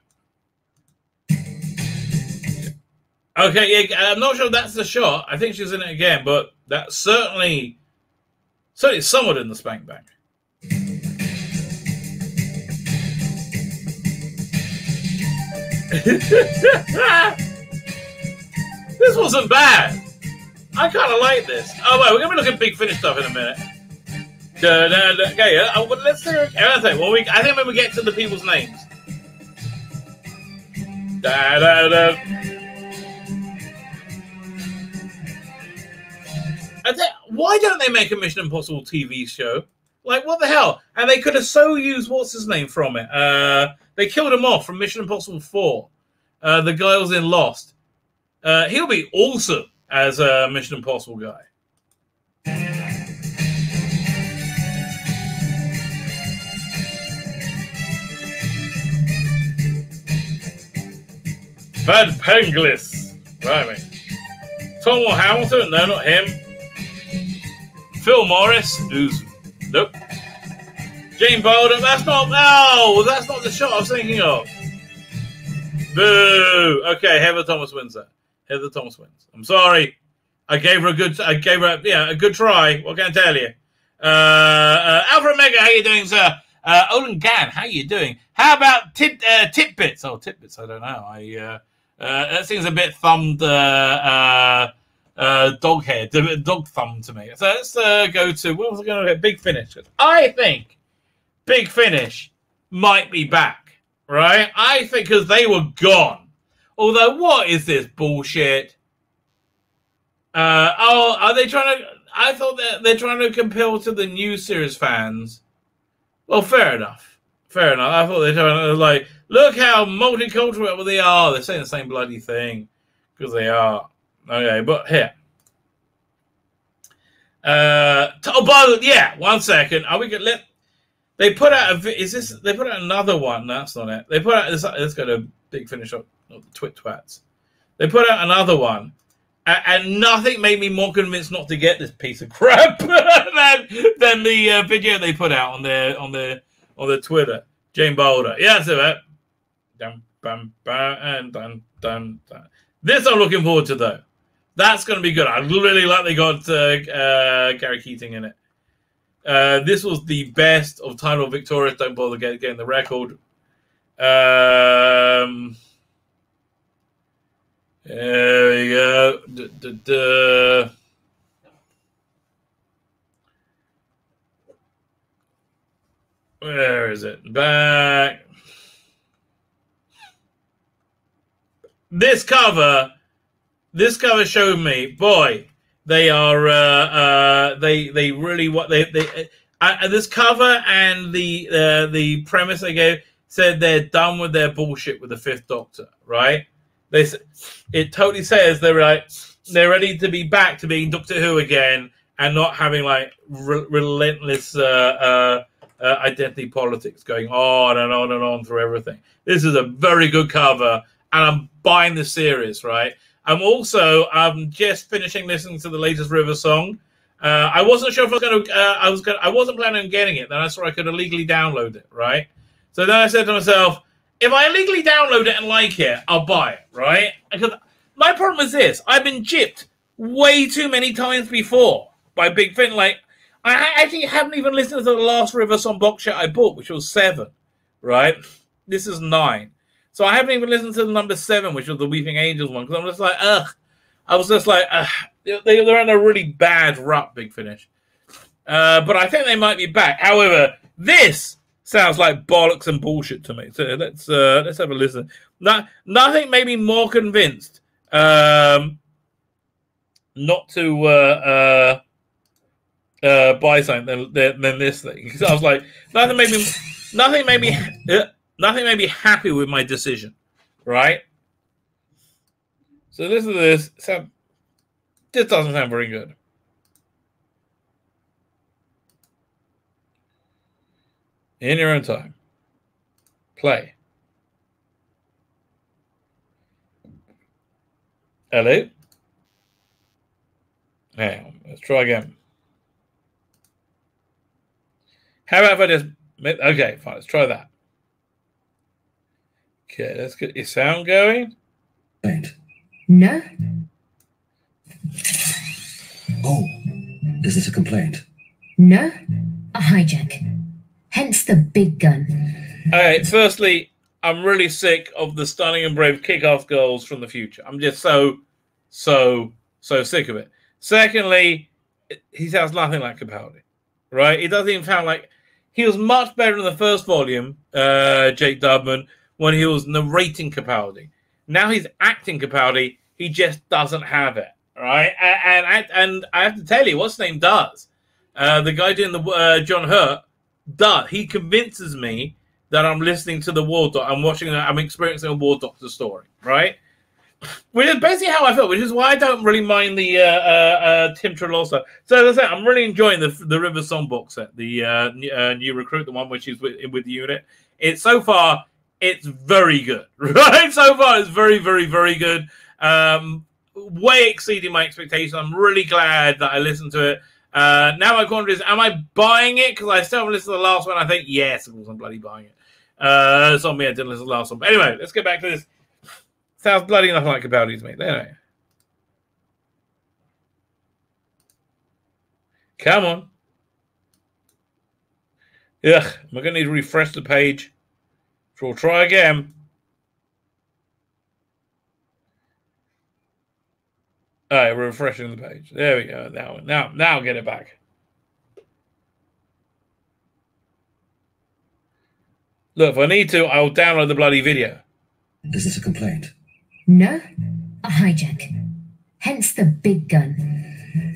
Okay, yeah, I'm not sure that's the shot. I think she's in it again, but that's certainly, certainly somewhat in the spank bank. this wasn't bad. I kind of like this. Oh, wait, we're going to look at big finish stuff in a minute. Da, da, da. Okay, uh, well, let's do think, well, we, I think when we get to the people's names. Da, da, da. Why don't they make a Mission Impossible TV show? Like, what the hell? And they could have so used what's his name from it. Uh, they killed him off from Mission Impossible 4. Uh, the guy was in Lost. Uh, he'll be awesome as a Mission Impossible guy. Bad Penghlis. Right, Tom Hamilton? No, not him. Phil Morris? Who's nope. Jane Badler? That's not no, that's not the shot I was thinking of. Boo. Okay, Heather Thomas wins that. Heather Thomas wins. I'm sorry. I gave her a good I gave her a, yeah, a good try. What can I tell you? Uh, uh Alfred Mega, how you doing, sir? Uh, Olin Gann, how you doing? How about tit, uh, Titbits? Oh, Titbits, I don't know. I uh, uh, that seems a bit thumbed uh, uh, uh, dog bit dog thumb to me. So let's uh, go to what was I going to get? Big Finish. I think Big Finish might be back, right? I think because they were gone. Although, what is this bullshit? Uh, oh, are they trying to? I thought they're trying to compel to the new series fans. Well, fair enough. Fair enough. I thought they're trying to like look how multicultural they are. They're saying the same bloody thing because they are. Okay, but here. Uh, oh, the yeah, one second. Are we gonna let? They put out a. Is this? They put out another one. That's not it. They put out. This, let's go to big finish up. Not the twit twats. They put out another one, a- and nothing made me more convinced not to get this piece of crap than than the uh, video they put out on their on their on their Twitter. Jane Badler. Yeah, that's it. Dun, bum, bum, and dun, dun, dun. This I'm looking forward to though. That's going to be good. I really like they got uh, uh, Gary Keating in it. Uh, this was the best of of Victorious. Don't bother get, getting the record. Um, there we go. Where is it? Back. This cover, this cover showed me, boy, they are uh, uh, they they really what they they uh, uh, this cover and the uh, the premise they gave said they're done with their bullshit with the Fifth Doctor, right? They it totally says they're like they're ready to be back to being Doctor Who again and not having like re- relentless uh, uh, uh, identity politics going on and on and on through everything. This is a very good cover, and I'm buying the series, right? I'm also I'm just finishing listening to the latest River song. Uh, I wasn't sure if I was going to. Uh, I was going. I wasn't planning on getting it. Then I saw I could illegally download it, right? So then I said to myself, if I illegally download it and like it, I'll buy it, right? Because my problem is this: I've been gypped way too many times before by Big Fin. Like I actually haven't even listened to the last River Song box set I bought, which was seven, right? This is nine. So I haven't even listened to the number seven, which was the Weeping Angels one, because I'm just like, ugh. I was just like, ugh. They, they're in a really bad rut, Big Finish. Uh, but I think they might be back. However, this sounds like bollocks and bullshit to me. So let's uh, let's have a listen. Not, nothing made me more convinced um, not to uh, uh, uh, buy something than, than, this thing. Because I was like, nothing made me, nothing made me, uh, nothing made me happy with my decision, right? So listen to this. Sound, this doesn't sound very good. In your own time. Play. Hello? On, let's try again. How about if I just okay, fine, let's try that. Okay, let's get your sound going. No. Oh, is this a complaint? No. A hijack. Hence the big gun. All right, firstly, I'm really sick of the stunning and brave kick-off goals from the future. I'm just so, so, so sick of it. Secondly, he sounds nothing like Capaldi, right? He doesn't even sound like he was much better in the first volume, uh, Jake Dudman, when he was narrating Capaldi. Now he's acting Capaldi. He just doesn't have it, right? And and, and I have to tell you, what's name does. Uh, the guy doing the uh, John Hurt does. He convinces me that I'm listening to the War Doctor. I'm watching. I'm experiencing a War Doctor story, right? Which is basically how I feel, which is why I don't really mind the uh, uh, uh, Tim Treloar. So as I said, I'm really enjoying the the River Song box set, the uh, new, uh, new recruit, the one which is with with the unit. It's so far, it's very good, right? So far, it's very, very, very good. Um, way exceeding my expectations. I'm really glad that I listened to it. Uh, now my question is, am I buying it? Because I still haven't listened to the last one. I think yes, of course I'm bloody buying it. Uh, it's on me. I didn't listen to the last one. But anyway, let's get back to this. Sounds bloody enough like Capaldi to me. Anyway. Come on. Ugh, am I going to need to refresh the page? So we'll try again. All right, we're refreshing the page. There we go. Now, now, now, get it back. Look, if I need to, I'll download the bloody video. Is this a complaint? No. A hijack. Hence the big gun.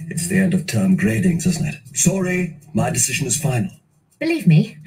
It's the end of term gradings, isn't it? Sorry, my decision is final. Believe me.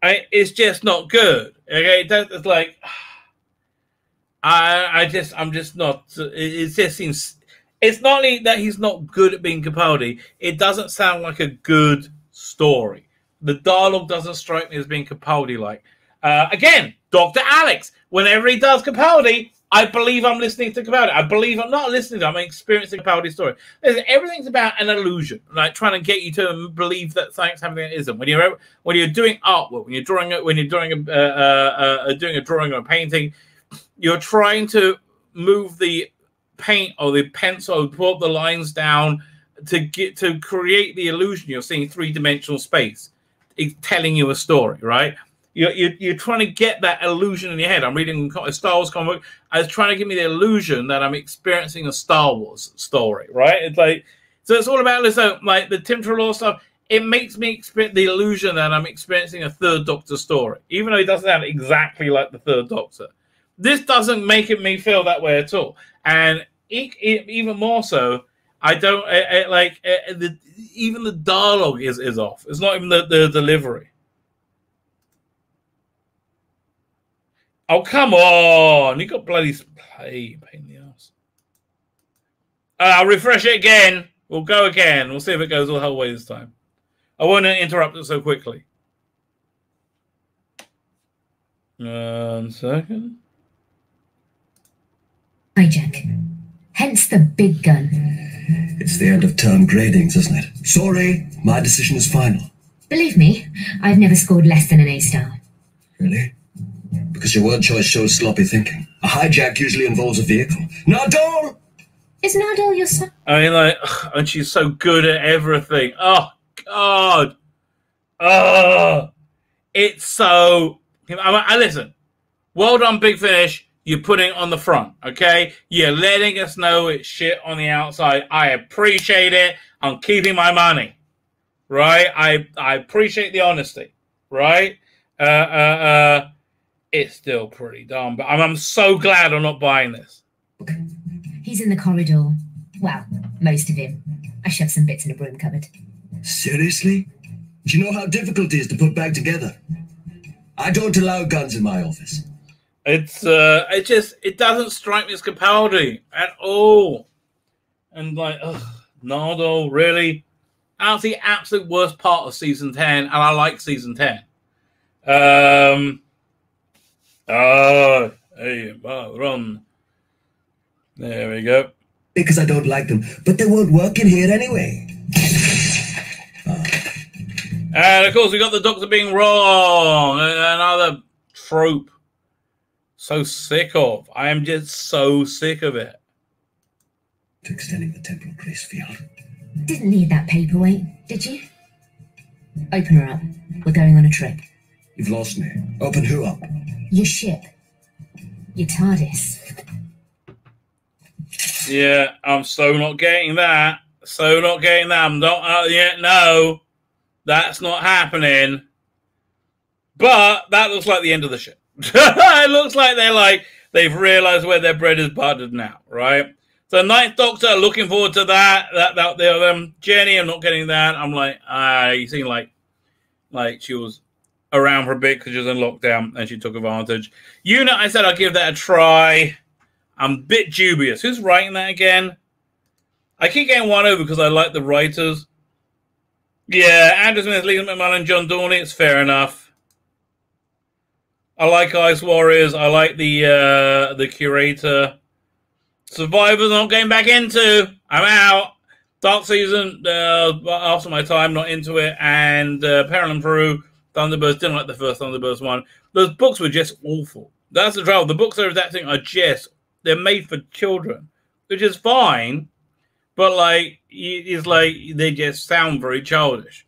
I, it's just not good. Okay, it's like I, I just, I'm just not. It, it just seems. It's not only that he's not good at being Capaldi. It doesn't sound like a good story. The dialogue doesn't strike me as being Capaldi-like. Uh, again, Doctor Alex. Whenever he does Capaldi, I believe I'm listening to Capaldi. I believe I'm not listening to. I'm experiencing Capaldi's story. Everything's about an illusion, like trying to get you to believe that something's happening that isn't. When you're when you're doing artwork, when you're drawing it, when you're doing a uh, uh, uh, doing a drawing or a painting, you're trying to move the paint or the pencil, pull the lines down to get to create the illusion you're seeing three dimensional space. It's telling you a story, right? You're, you're, you're, trying to get that illusion in your head. I'm reading a Star Wars comic. I was trying to give me the illusion that I'm experiencing a Star Wars story, right? It's like, so it's all about this, uh, like the Tim Treloar stuff. It makes me experience the illusion that I'm experiencing a third Doctor story, even though it doesn't sound exactly like the third Doctor. This doesn't make it me feel that way at all. And it, it, even more so, I don't it, like eh, the, even the dialogue is, is off. It's not even the, the delivery. Oh, come on. You got bloody play pain in the ass. Uh, I'll refresh it again. We'll go again. We'll see if it goes all the whole way this time. I won't interrupt it so quickly. One second. Hijack. Hence the big gun. It's the end of term gradings, isn't it? Sorry, my decision is final. Believe me, I've never scored less than an A star. Really? Because your word choice shows sloppy thinking. A hijack usually involves a vehicle. Nardole! Is Nardole your son? I mean, like, ugh, and she's so good at everything. Oh God. Oh, it's so. I, mean, I listen. Well done, Big Finish. You're putting it on the front, okay? You're letting us know it's shit on the outside. I appreciate it. I'm keeping my money, right? I I appreciate the honesty, right? Uh, uh, uh, it's still pretty dumb, but I'm, I'm so glad I'm not buying this. He's in the corridor. Well, most of him. I shoved some bits in a broom cupboard. Seriously? Do you know how difficult it is to put back together? I don't allow guns in my office. It's uh, it just it doesn't strike me as Capaldi at all, and like, ugh, Nardo really. That's the absolute worst part of season ten, and I like season ten. Um. Oh, hey, well, run. There we go. Because I don't like them, but they won't work in here anyway. And of course, we got the Doctor being wrong. Another trope. So sick of. I am just so sick of it. To extending the temporal grace field. Didn't need that paperweight, did you? Open her up. We're going on a trip. You've lost me. Open who up? Your ship. Your TARDIS. Yeah, I'm so not getting that. So not getting that. I'm not. Uh, yeah, no, that's not happening. But that looks like the end of the ship. it looks like they're like they've realized where their bread is buttered now, right? So Ninth Doctor, looking forward to that. That that the um, Jenny, I'm not getting that. I'm like, ah, you seem like like she was around for a bit because she was in lockdown and she took advantage. Unit, I said I'll give that a try. I'm a bit dubious. Who's writing that again? I keep getting one over because I like the writers. Yeah, Andrew Smith, Lee McMullen, John Dorney. It's fair enough. I like Ice Warriors. I like the uh, the curator. Survivors. Not getting back into. I'm out. Dark Season. Uh, after my time, not into it. And uh, Peril in Peru. Thunderbirds. Didn't like the first Thunderbirds one. Those books were just awful. That's the trouble. The books they're adapting are just they're made for children, which is fine, but like it's like they just sound very childish.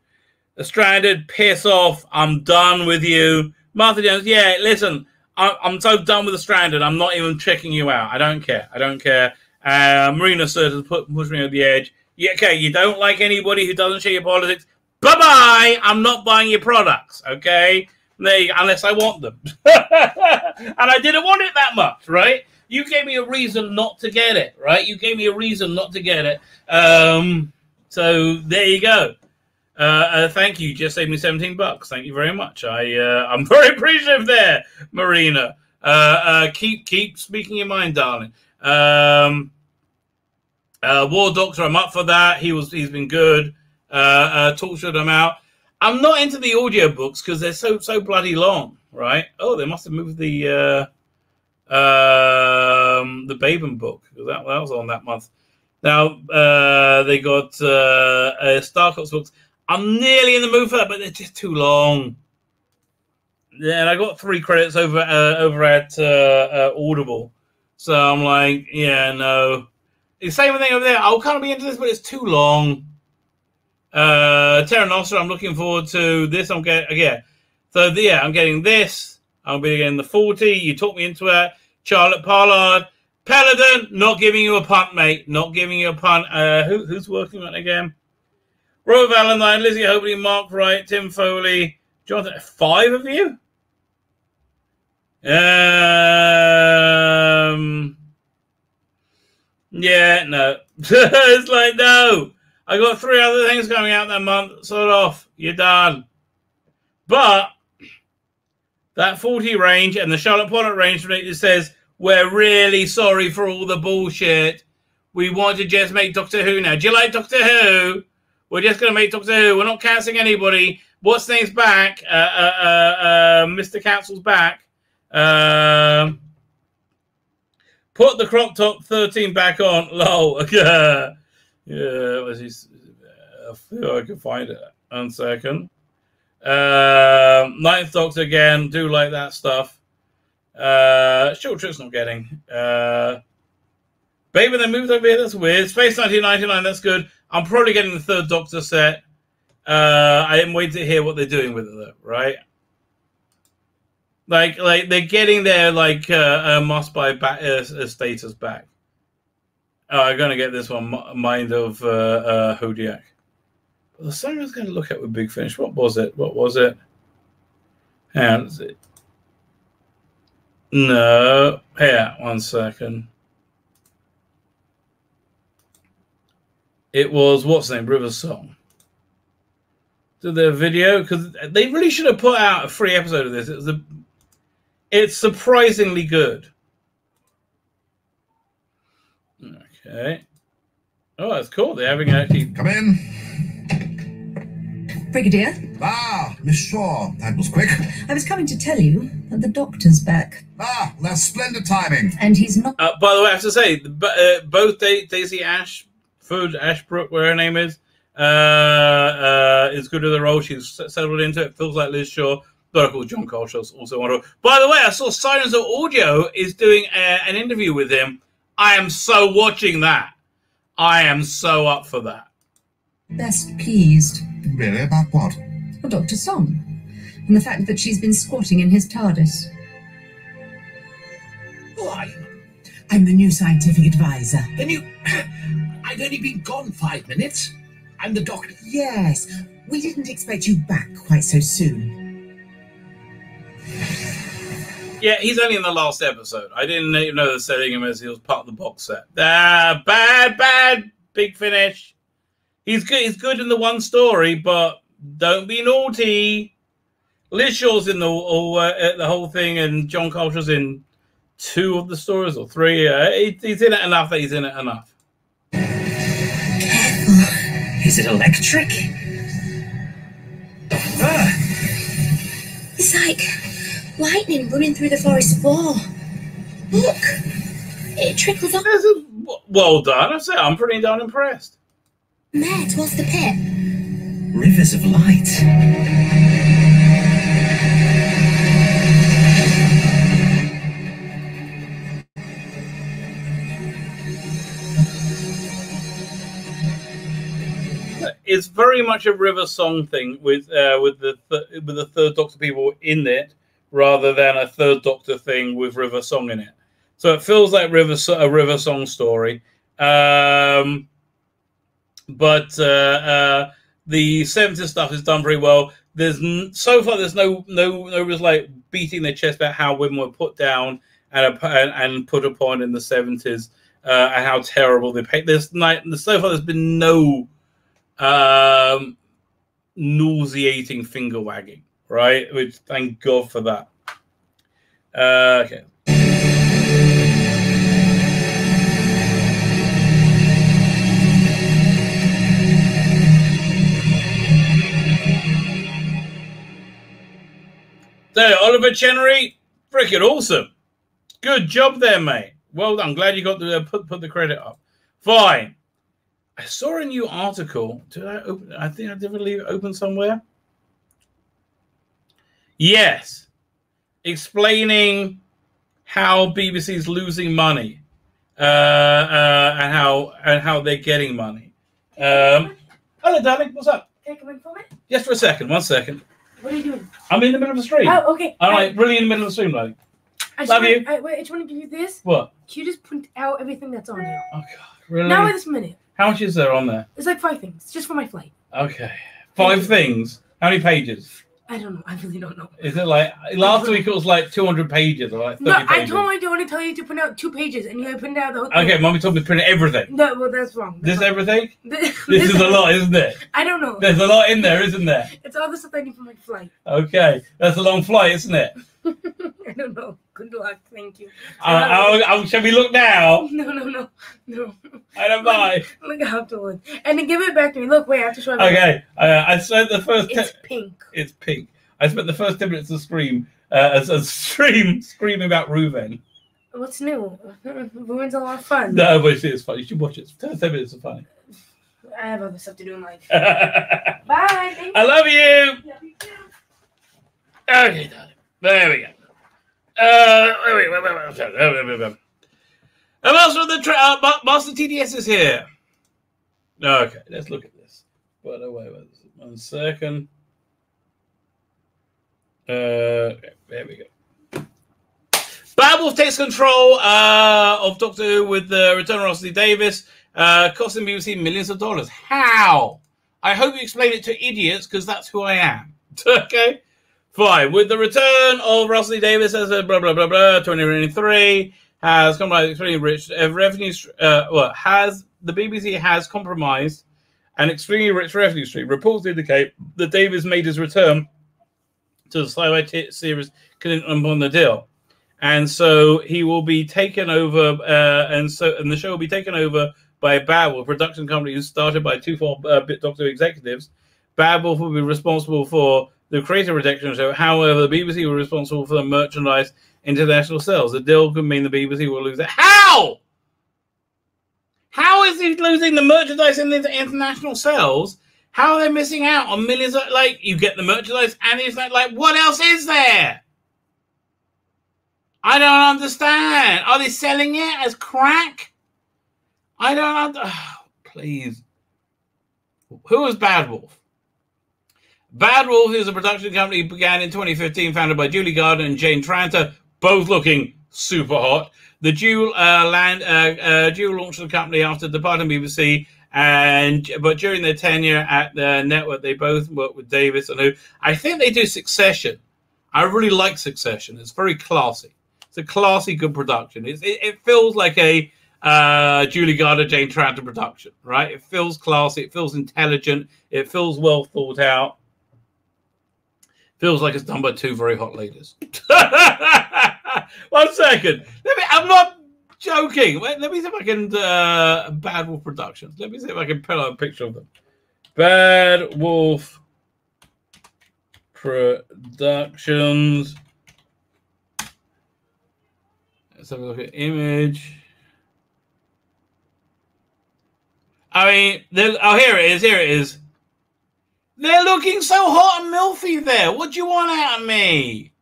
The Stranded, piss off. I'm done with you, Martha Jones. Yeah, listen, I, I'm so done with the Stranded. I'm not even checking you out. I don't care. I don't care. Uh, Marina Sir has put pushed me over the edge. Yeah, okay, you don't like anybody who doesn't share your politics. Bye bye. I'm not buying your products. Okay, there you, unless I want them, and I didn't want it that much, right? You gave me a reason not to get it, right? You gave me a reason not to get it. Um, so there you go. Uh, uh, thank you. Just saved me 17 bucks. Thank you very much. I, uh, I'm very appreciative there, Marina. Uh, uh, keep, keep speaking your mind, darling. Um, uh, War Doctor, I'm up for that. He was, he's been good. Uh, uh, tortured him out. I'm not into the audio books because they're so, so bloody long, right? Oh, they must have moved the, uh, um, the Baben book. That, that was on that month. Now uh, they got uh, uh, Starcox books. I'm nearly in the mood for that, but they're just too long. Yeah, and I got three credits over uh, over at uh, uh, Audible, so I'm like, yeah, no. The same thing over there. I'll kind of be into this, but it's too long. Uh, Terra Nostra, I'm looking forward to this. I'm getting yeah. So yeah, I'm getting this. I'll be getting the 40. You talked me into it. Charlotte Pollard. Paladin, not giving you a punt, mate. Not giving you a punt. Uh, who, who's working on it again? Robert Valentine, Lizzie Hobley, Mark Wright, Tim Foley, Jonathan. Five of you? Um. Yeah, no. it's like, no. I got three other things coming out that month. Sort off. You're done. But that 40 range and the Charlotte Pollard range it says, We're really sorry for all the bullshit. We want to just make Doctor Who now. Do you like Doctor Who? We're just going to make Doctor Who. We're not cancelling anybody. What's name's back? Uh, uh, uh, uh, Mr. Council's back. Um, put the crop top 13 back on. Lol. yeah, he? I feel I can find it. One second. Um, Ninth Doctor again. Do like that stuff. Uh, short trip's not getting. Uh, Baby, they moved over here. That's weird. Space 1999. That's good. I'm probably getting the third Doctor set. Uh, I am waiting to hear what they're doing with it, though. Right? Like, like they're getting their like uh, uh must buy back uh, uh, status back. Oh, I'm gonna get this one, Mind of uh, uh, Hodiak. The song I was going to look at with Big Finish. What was it? What was it? Is it- No. Here, one second. It was what's the name? River Song. Did their video because they really should have put out a free episode of this. It was a, it's surprisingly good. Okay. Oh, that's cool. They're having actually. Come in. Brigadier, Ah, Miss Shaw, that was quick. I was coming to tell you that the doctor's back. Ah, that's splendid timing. And he's not. Uh, by the way, I have to say, uh, both da- Daisy Ashford, Ashbrook, where her name is, uh, uh, is good with the role. She's settled into it. Feels like Liz Shaw. But of course, Jon Culshaw's also wonderful. By the way, I saw Silence of Audio is doing a, an interview with him. I am so watching that. I am so up for that. best pleased. Really, about what? Well, Dr. Song. And the fact that she's been squatting in his TARDIS. I, I'm the new scientific advisor. The new. I've only been gone five minutes. I'm the doctor. Yes, we didn't expect you back quite so soon. Yeah, he's only in the last episode. I didn't even know they're setting him as he was part of the box set. Ah, bad, bad, big finish. He's good. He's good in the one story, but don't be naughty. Liz Shaw's in the all, uh, the whole thing, and Jon Culshaw's in two of the stories or three. Uh, he, he's in it enough that he's in it enough. Is it electric? It's like lightning running through the forest floor. Look, it trickles off That's a- well done. I say I'm pretty darn impressed. there towards the pit. rivers of light. it's very much a river song thing with uh, with the th- with the third Doctor people in it, rather than a third Doctor thing with river song in it. So it feels like river a river song story. Um, but uh, uh, the 70s stuff is done very well. There's so far there's no no no was like beating their chest about how women were put down and and, and put upon in the 70s uh, and how terrible they pay. There's not so far there's been no um, nauseating finger wagging, right? Which thank God for that. Uh, okay. There, Oliver Chenery, freaking awesome. Good job there, mate. Well done. Glad you got to uh, put put the credit up. Fine. I saw a new article. Did I open? I think I did leave it open somewhere. Yes, explaining how BBC's losing money uh, uh, and how and how they're getting money. Um, hello, darling. What's up? Can I come in for a minute? Just for a second. One second. What are you doing? I'm in the middle of the stream. Oh, okay. I'm like really in the middle of the stream, like I love you. I, wait, I just want to give you this. what? Can you just print out everything that's on here? Oh God, really? Now at this minute. How much is there on there? It's like five things, just for my flight. Okay, five things. How many pages? I don't know. I really don't know. Is it like last week? It was like 200 pages or like 30 No, I pages. told my daughter to tell you to print out two pages, and you gotta print out the whole thing. Okay, mommy told me to print everything. No, well, that's wrong. This wrong. everything? This, This is a lot, isn't it? I don't know. There's a lot in there, isn't there? It's all the stuff I need for my flight. Okay, that's a long flight, isn't it? I don't know. Good luck. Thank you. Uh, oh, shall we look now? No, no, no, no. I don't mind. Look afterwards. And then give it back to me. Look, wait, I have to show you. Okay, uh, I spent the first. It's Te- pink. it's pink. I spent the first 10 minutes of the stream uh, as a stream screaming about Ruven. What's new? Ruven's a lot of fun. No, but it's funny. You should watch it. Ten minutes are funny. I have other stuff to do in life. I Bye. Thank love you. Okay, darling. There we go. Uh, and Master of the tra- uh, Master TDS is here. Okay, let's look at this. But uh, wait, wait one second. Uh, okay, there we go. Bad Wolf takes control uh, of Doctor Who with the uh, return of Rusty Davies, uh, costing BBC millions of dollars. How? I hope you explain it to idiots because that's who I am. okay fine. With the return of Russell T Davies as a blah blah blah blah 2023 has come by extremely rich uh, revenue. Uh, well, has the BBC has compromised an extremely rich revenue stream. Reports indicate that Davies made his return to the sci-fi t- series contingent upon the deal, and so he will be taken over. Uh, and so, and the show will be taken over by Wolf, a production company started by two former uh, Bit Doctor executives. Bad Wolf will be responsible for the creative protection show. However, the BBC were responsible for the merchandise international sales. The deal could mean the BBC will lose it. How? How is he losing the merchandise in the international sales? How are they missing out on millions of like you get the merchandise and it's like like what else is there? I don't understand. Are they selling it as crack? I don't under- please. Who is Bad Wolf? Bad Wolf is a production company began in 2015, founded by Julie Gardner and Jane Tranter, both looking super hot. The dual uh, land uh, uh, dual launched the company after departing BBC, and but during their tenure at the network, they both worked with Davies and who I think they do Succession. I really like Succession. It's very classy. It's a classy, good production. It, it feels like a uh, Julie Gardner, Jane Tranter production, right? It feels classy. It feels intelligent. It feels well thought out. Feels like it's done by two very hot ladies. One second. Let me. I'm not joking. Wait, let me see if I can. Uh, Bad Wolf Productions. Let me see if I can pull out a picture of them. Bad Wolf Productions. Let's have a look at image. I mean, oh, here it is. Here it is. They're looking so hot and milfy there. What do you want out of me?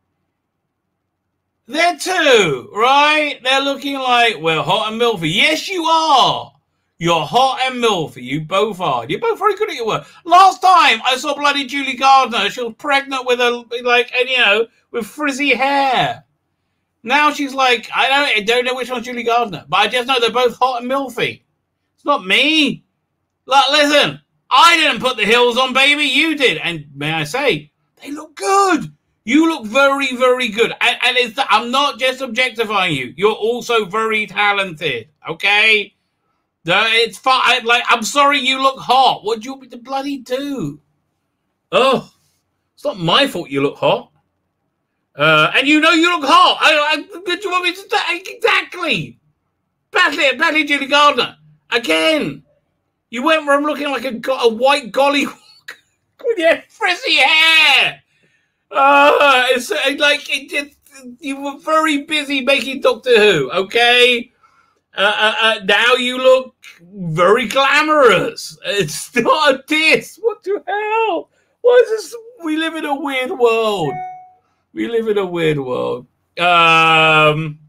They're two, right? They're looking like, well, hot and milfy. Yes, you are. You're hot and milfy. You both are. You're both very good at your work. Last time I saw bloody Julie Gardner, she was pregnant with a, like, and you know, with frizzy hair. Now she's like, I don't, I don't know which one's Julie Gardner, but I just know they're both hot and milfy. It's not me. Like, listen, I didn't put the heels on, baby. You did. And may I say, they look good. You look very, very good. And, and it's, I'm not just objectifying you. You're also very talented. Okay? It's fine. Like, I'm sorry you look hot. What do you want me to bloody do? Oh, it's not my fault you look hot. Uh, and you know you look hot. I, I, do you want me to? Exactly. Badly, badly, Julie Gardner. Again. You went from looking like a, a white gollywog with your frizzy hair. Uh, it's like it, it, you were very busy making Doctor Who, okay? Uh, uh, uh, now you look very glamorous. It's not a diss. What the hell? What is this? We live in a weird world. We live in a weird world. Um,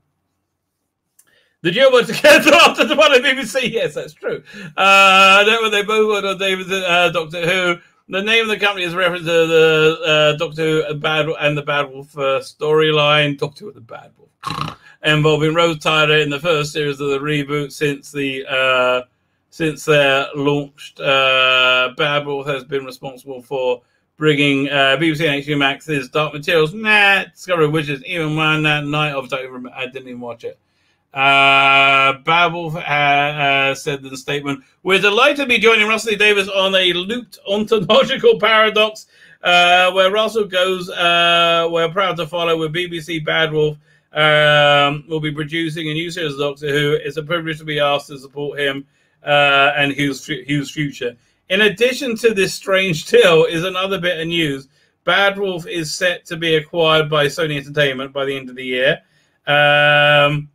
the were together after the one on BBC. Yes, that's true. Uh, then when they both worked on David, uh, Doctor Who. The name of the company is a reference to the uh, Doctor Who and, Bad, and the Bad Wolf uh, storyline. Doctor Who and the Bad Wolf. Involving Rose Tyler in the first series of the reboot since the uh, since their launched. Uh, Bad Wolf has been responsible for bringing uh, BBC and HBO Max's Dark Materials, nah, Discovery Witches, even when that night of I didn't even watch it. Uh, Babel uh, uh, said in the statement, We're delighted to be joining Russell Davies on a looped ontological paradox uh, where Russell goes, uh, we're proud to follow with BBC Bad Wolf. Um, will be producing a new series of Doctor Who. It's a privilege to be asked to support him uh, and Hugh's, Hugh's future. In addition to this strange deal, is another bit of news. Bad Wolf is set to be acquired by Sony Entertainment by the end of the year. Um,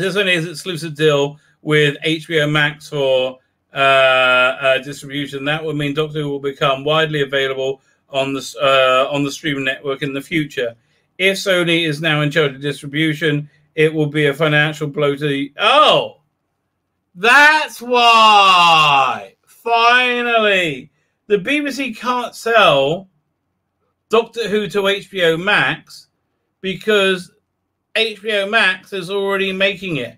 this one is exclusive deal with HBO Max for uh, uh, distribution. That would mean Doctor Who will become widely available on the uh, on the streaming network in the future. If Sony is now in charge of distribution, it will be a financial blow to the. Oh, that's why finally the BBC can't sell Doctor Who to HBO Max because HBO Max is already making it.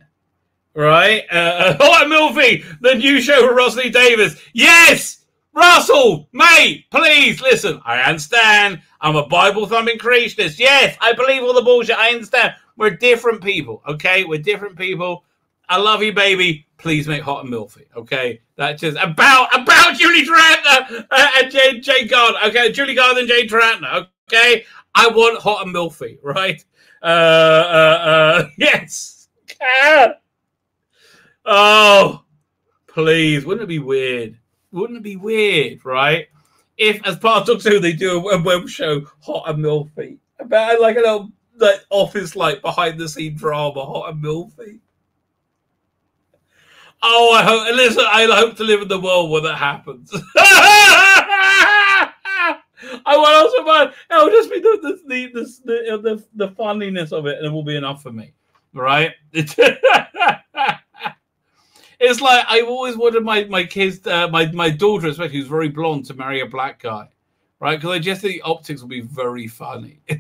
Right? Uh, uh, oh, Milfy, the new show with Russell T Davies. Yes! Russell, mate, please listen. I understand. I'm a Bible thumbing creationist. Yes, I believe all the bullshit. I understand. We're different people, okay? We're different people. I love you, baby. Please make hot and milfy, okay? That's just about about Julie Tranter uh, and Jane Jane Gardner, okay? Julie Gardner and Jane Tranter, okay? I want hot and milfy, right? Uh, uh, uh, yes. Ah. Oh, please! Wouldn't it be weird? Wouldn't it be weird, right? If, as part of Doctor Who, they do a web show, Hot and Milfy, about like a little like office like behind the scene drama, Hot and Milfy. Oh, I hope. Listen, I hope to live in the world where that happens. I want also, man. It'll just be the the the, the the the the funniness of it, and it will be enough for me, right? it's like I've always wanted my my kids, uh, my my daughter especially, who's very blonde, to marry a black guy, right? Because I just think the optics will be very funny.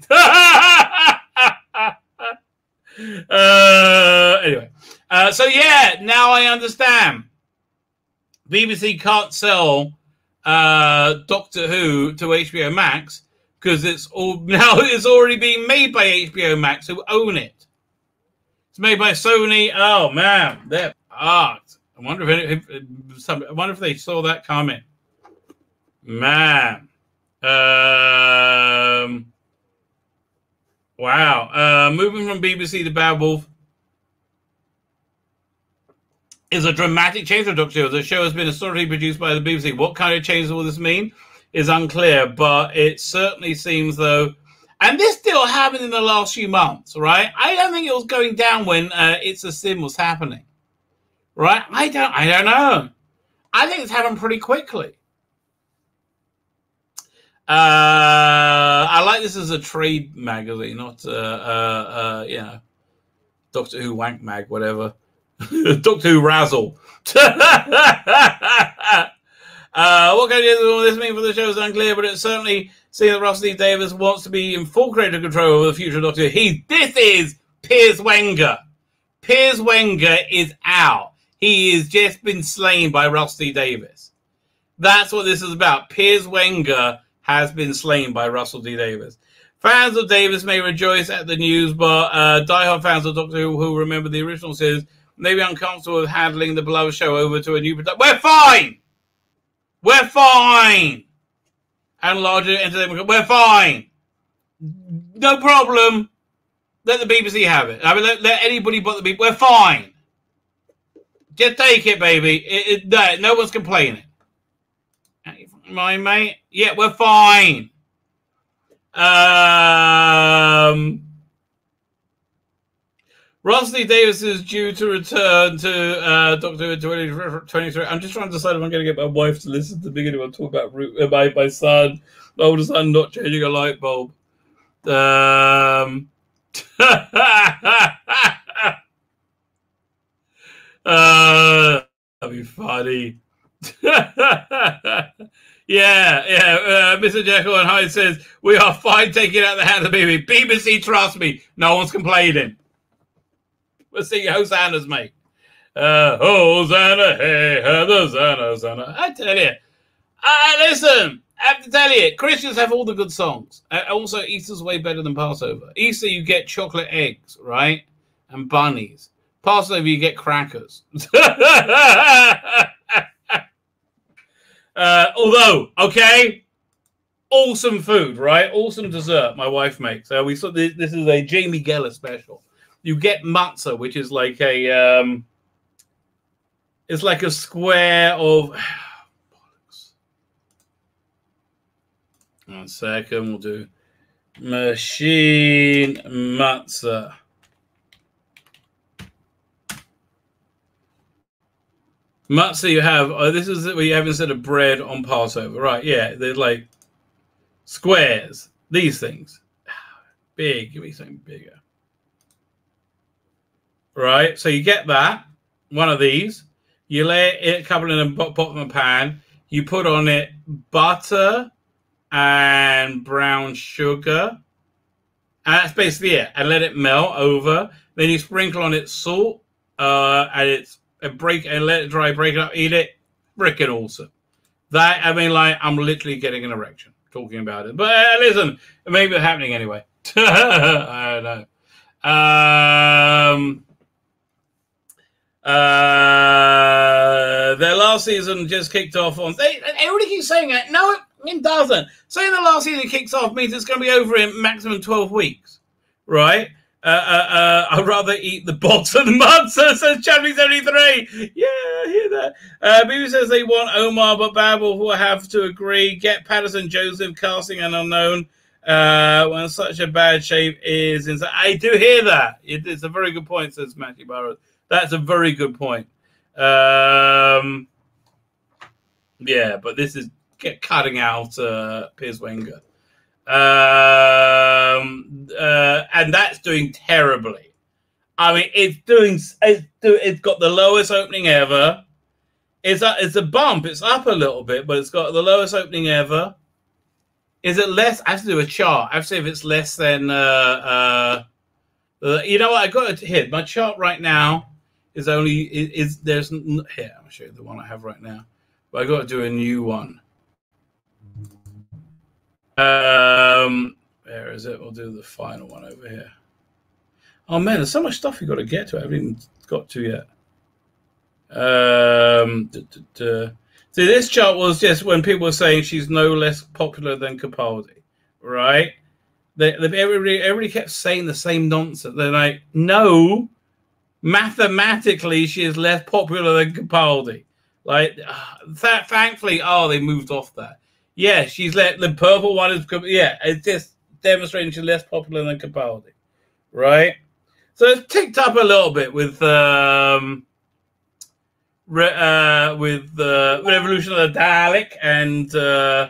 uh, anyway, uh, so yeah, now I understand. BBC can't sell uh, Doctor Who to HBO Max because it's all now it's already being made by HBO Max, who own it. It's made by Sony. Oh man, they're. I wonder if, if, if some, I wonder if they saw that coming. Man, um, wow. Uh, moving from BBC to Bad Wolf is a dramatic change for Doctor Who. The show has been historically produced by the BBC. What kind of change will this mean is unclear, but it certainly seems though. And this still happened in the last few months, right? I don't think it was going down when uh, It's a Sin was happening, right? I don't, I don't know. I think it's happened pretty quickly. Uh, I like this as a trade magazine, not uh, uh, uh, you know, Doctor Who wank mag, whatever. Doctor Who razzle. uh, what kind of this mean for the show is unclear, but it certainly seems that Russell. Davies wants to be in full creative control over the future of Doctor Who. He, this is Piers Wenger. Piers Wenger is out. He has just been slain by Rusty Davies. That's what this is about. Piers Wenger has been slain by Russell T. Davies. Fans of Davies may rejoice at the news, but uh, diehard fans of Doctor Who who remember the original series may be uncomfortable with handling the beloved show over to a new production. We're fine. We're fine. And larger entertainment. We're fine. No problem. Let the BBC have it. I mean, let, let anybody but the BBC. We're fine. Just take it, baby. It, it, no, no one's complaining. My mate. Yeah, we're fine. Um. Russell T Davies is due to return to uh, Doctor Who 2023. I'm just trying to decide if I'm going to get my wife to listen to the beginning when I talk about uh, my, my son, my older son, not changing a light bulb. Um, uh, that'd be funny. yeah, yeah. Uh, Mr. Jekyll and Hyde says, We are fine taking out the hand of the BBC. BBC, trust me, no one's complaining. We'll see Hosannas, mate. Uh, Hosanna, hey, Hosanna, Hosanna. I tell you, uh, listen, I have to tell you, Christians have all the good songs. Uh, also, Easter's way better than Passover. Easter, you get chocolate eggs, right? And bunnies. Passover, you get crackers. uh, although, okay, awesome food, right? Awesome dessert my wife makes. Uh, we saw this, this is a Jamie Geller special you get matzah, which is like a um, it's like a square of. One second, we'll do machine matzah. Matzah, you have. Oh, this is where you have instead of bread on Passover, right? Yeah, they're like squares. These things, big. Give me something bigger. Right. So you get that one of these. You lay it a couple in bo- bottom of a pan. You put on it butter and brown sugar. And that's basically it. And let it melt over. Then you sprinkle on it salt, uh, and it's and break and let it dry, break it up, eat it. Freaking awesome. That I mean, like I'm literally getting an erection talking about it. But uh, listen, it may be happening anyway. I don't know. Um, uh, their last season just kicked off on. They, everybody keeps saying it. No, it, doesn't. Saying the last season kicks off means it's going to be over in maximum 12 weeks, right? Uh, uh, uh, I'd rather eat the bottom mud, so says Chadley 73. Yeah, I hear that. Uh, BBC says they want Omar, but Babel will have to agree. Get Paterson Joseph casting an unknown uh, when such a bad shape is inside. I do hear that. It, it's a very good point, says Matthew Burrows. That's a very good point. Um, yeah, but this is get cutting out uh, Piers Wenger. Um, uh, and that's doing terribly. I mean, it's doing. It's, do, it's got the lowest opening ever. It's a, it's a bump. It's up a little bit, but it's got the lowest opening ever. Is it less? I have to do a chart. I have to see if it's less than. Uh, uh, uh, you know what? I got it here. My chart right now is only is, is there's here. I'll show you the one I have right now. But I got to do a new one. Um, where is it? We'll do the final one over here. Oh man, there's so much stuff you got to get to. I haven't even got to yet. Um, duh, duh, duh. See, this chart was just when people were saying she's no less popular than Capaldi, right? They, they, everybody, everybody kept saying the same nonsense. They're like, no, mathematically, she is less popular than Capaldi. Like, uh, thankfully, oh, they moved off that. Yeah, she's let the purple one is yeah, it's just demonstrating she's less popular than Capaldi, right? So it's ticked up a little bit with um re, uh with the Revolution of the Dalek and uh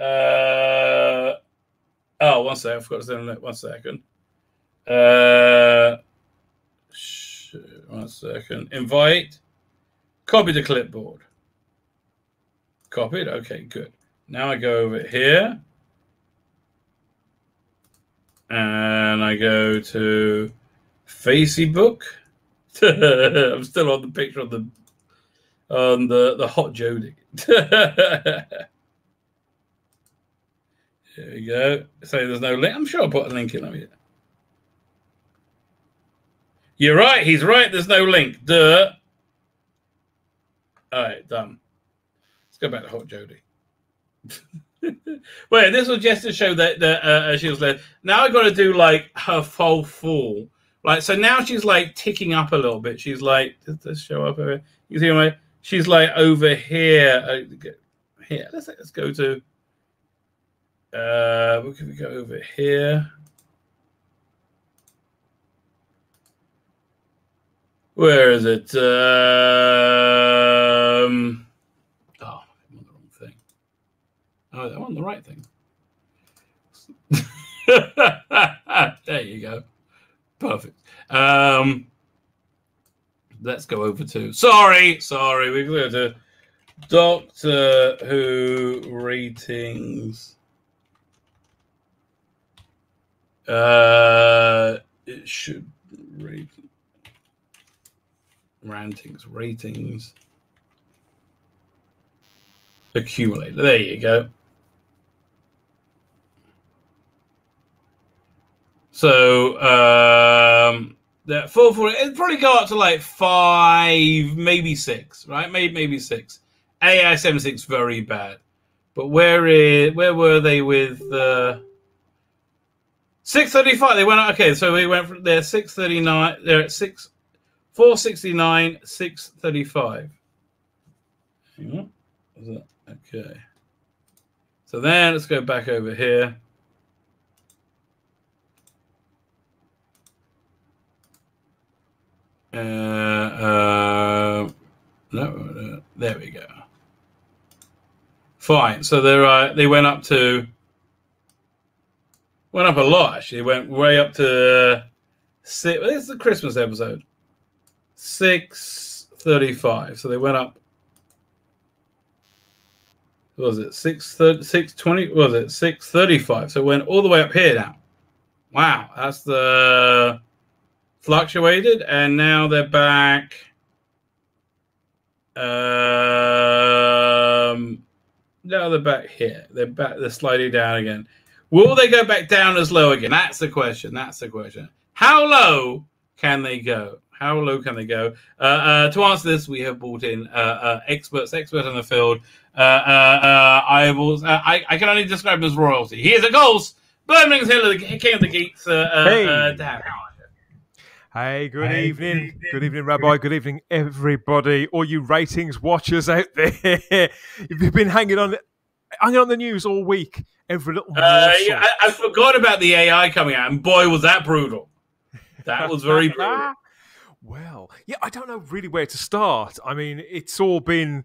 uh oh one second, I forgot to say one second. Uh one second. Invite. Copy the clipboard. Copied. Okay, good. Now I go over here and I go to Facebook. I'm still on the picture of the on the the hot Jodie. there we go. Say there's no link. I'm sure I'll put a link in over here. You're right. He's right. There's no link. Duh. All right, done. Let's go back to hot Jodie. Wait, this was just to show that, that uh, she was there. Now I got to do like her full fall. Like so now she's like ticking up a little bit. She's like does this show up over? You see my? She's like over here. Uh, here, let's let's go to. Uh, where can we go over here? Where is it? Um, oh, I'm on the wrong thing. Oh, I'm on the right thing. there you go. Perfect. Um, let's go over to. Sorry, sorry. We go to Doctor Who ratings. Uh, it should rate rantings, ratings, accumulator. There you go. So um that four four it'd probably go up to like five, maybe six, right? Maybe maybe six. AI seven six very bad. But where is where were they with uh six thirty five? They went okay, so we went from there six thirty nine they're at six four sixty nine, six thirty five. Hang on. Is that okay? So then let's go back over here. Uh, uh, no, uh, there we go. Fine. So they're uh, they went up to went up a lot actually. Went way up to six. This is the Christmas episode. Six thirty-five. So they went up. was it six thirty six twenty? Was it six thirty-five? So it went all the way up here now. Wow, that's the fluctuated, and now they're back. Um, now they're back here. They're back. They're sliding down again. Will they go back down as low again? That's the question. That's the question. How low can they go? How low can they go? Uh, uh, to answer this, we have brought in uh, uh, experts, experts in the field. Uh, uh, uh, I will. Uh, I, I can only describe him as royalty. He is a ghost. Birmingham's Hill, the king of the geeks. Uh, uh, Hey. uh, Dan, how are you? Hey, good Hey, evening. Good evening, Rabbi. Good evening, everybody. All you ratings watchers out there. if you've been hanging on hanging on the news all week, every little Uh, yeah, I, I forgot about the AI coming out, and boy, was that brutal. That was very brutal. Well, yeah, I don't know really where to start. I mean, it's all been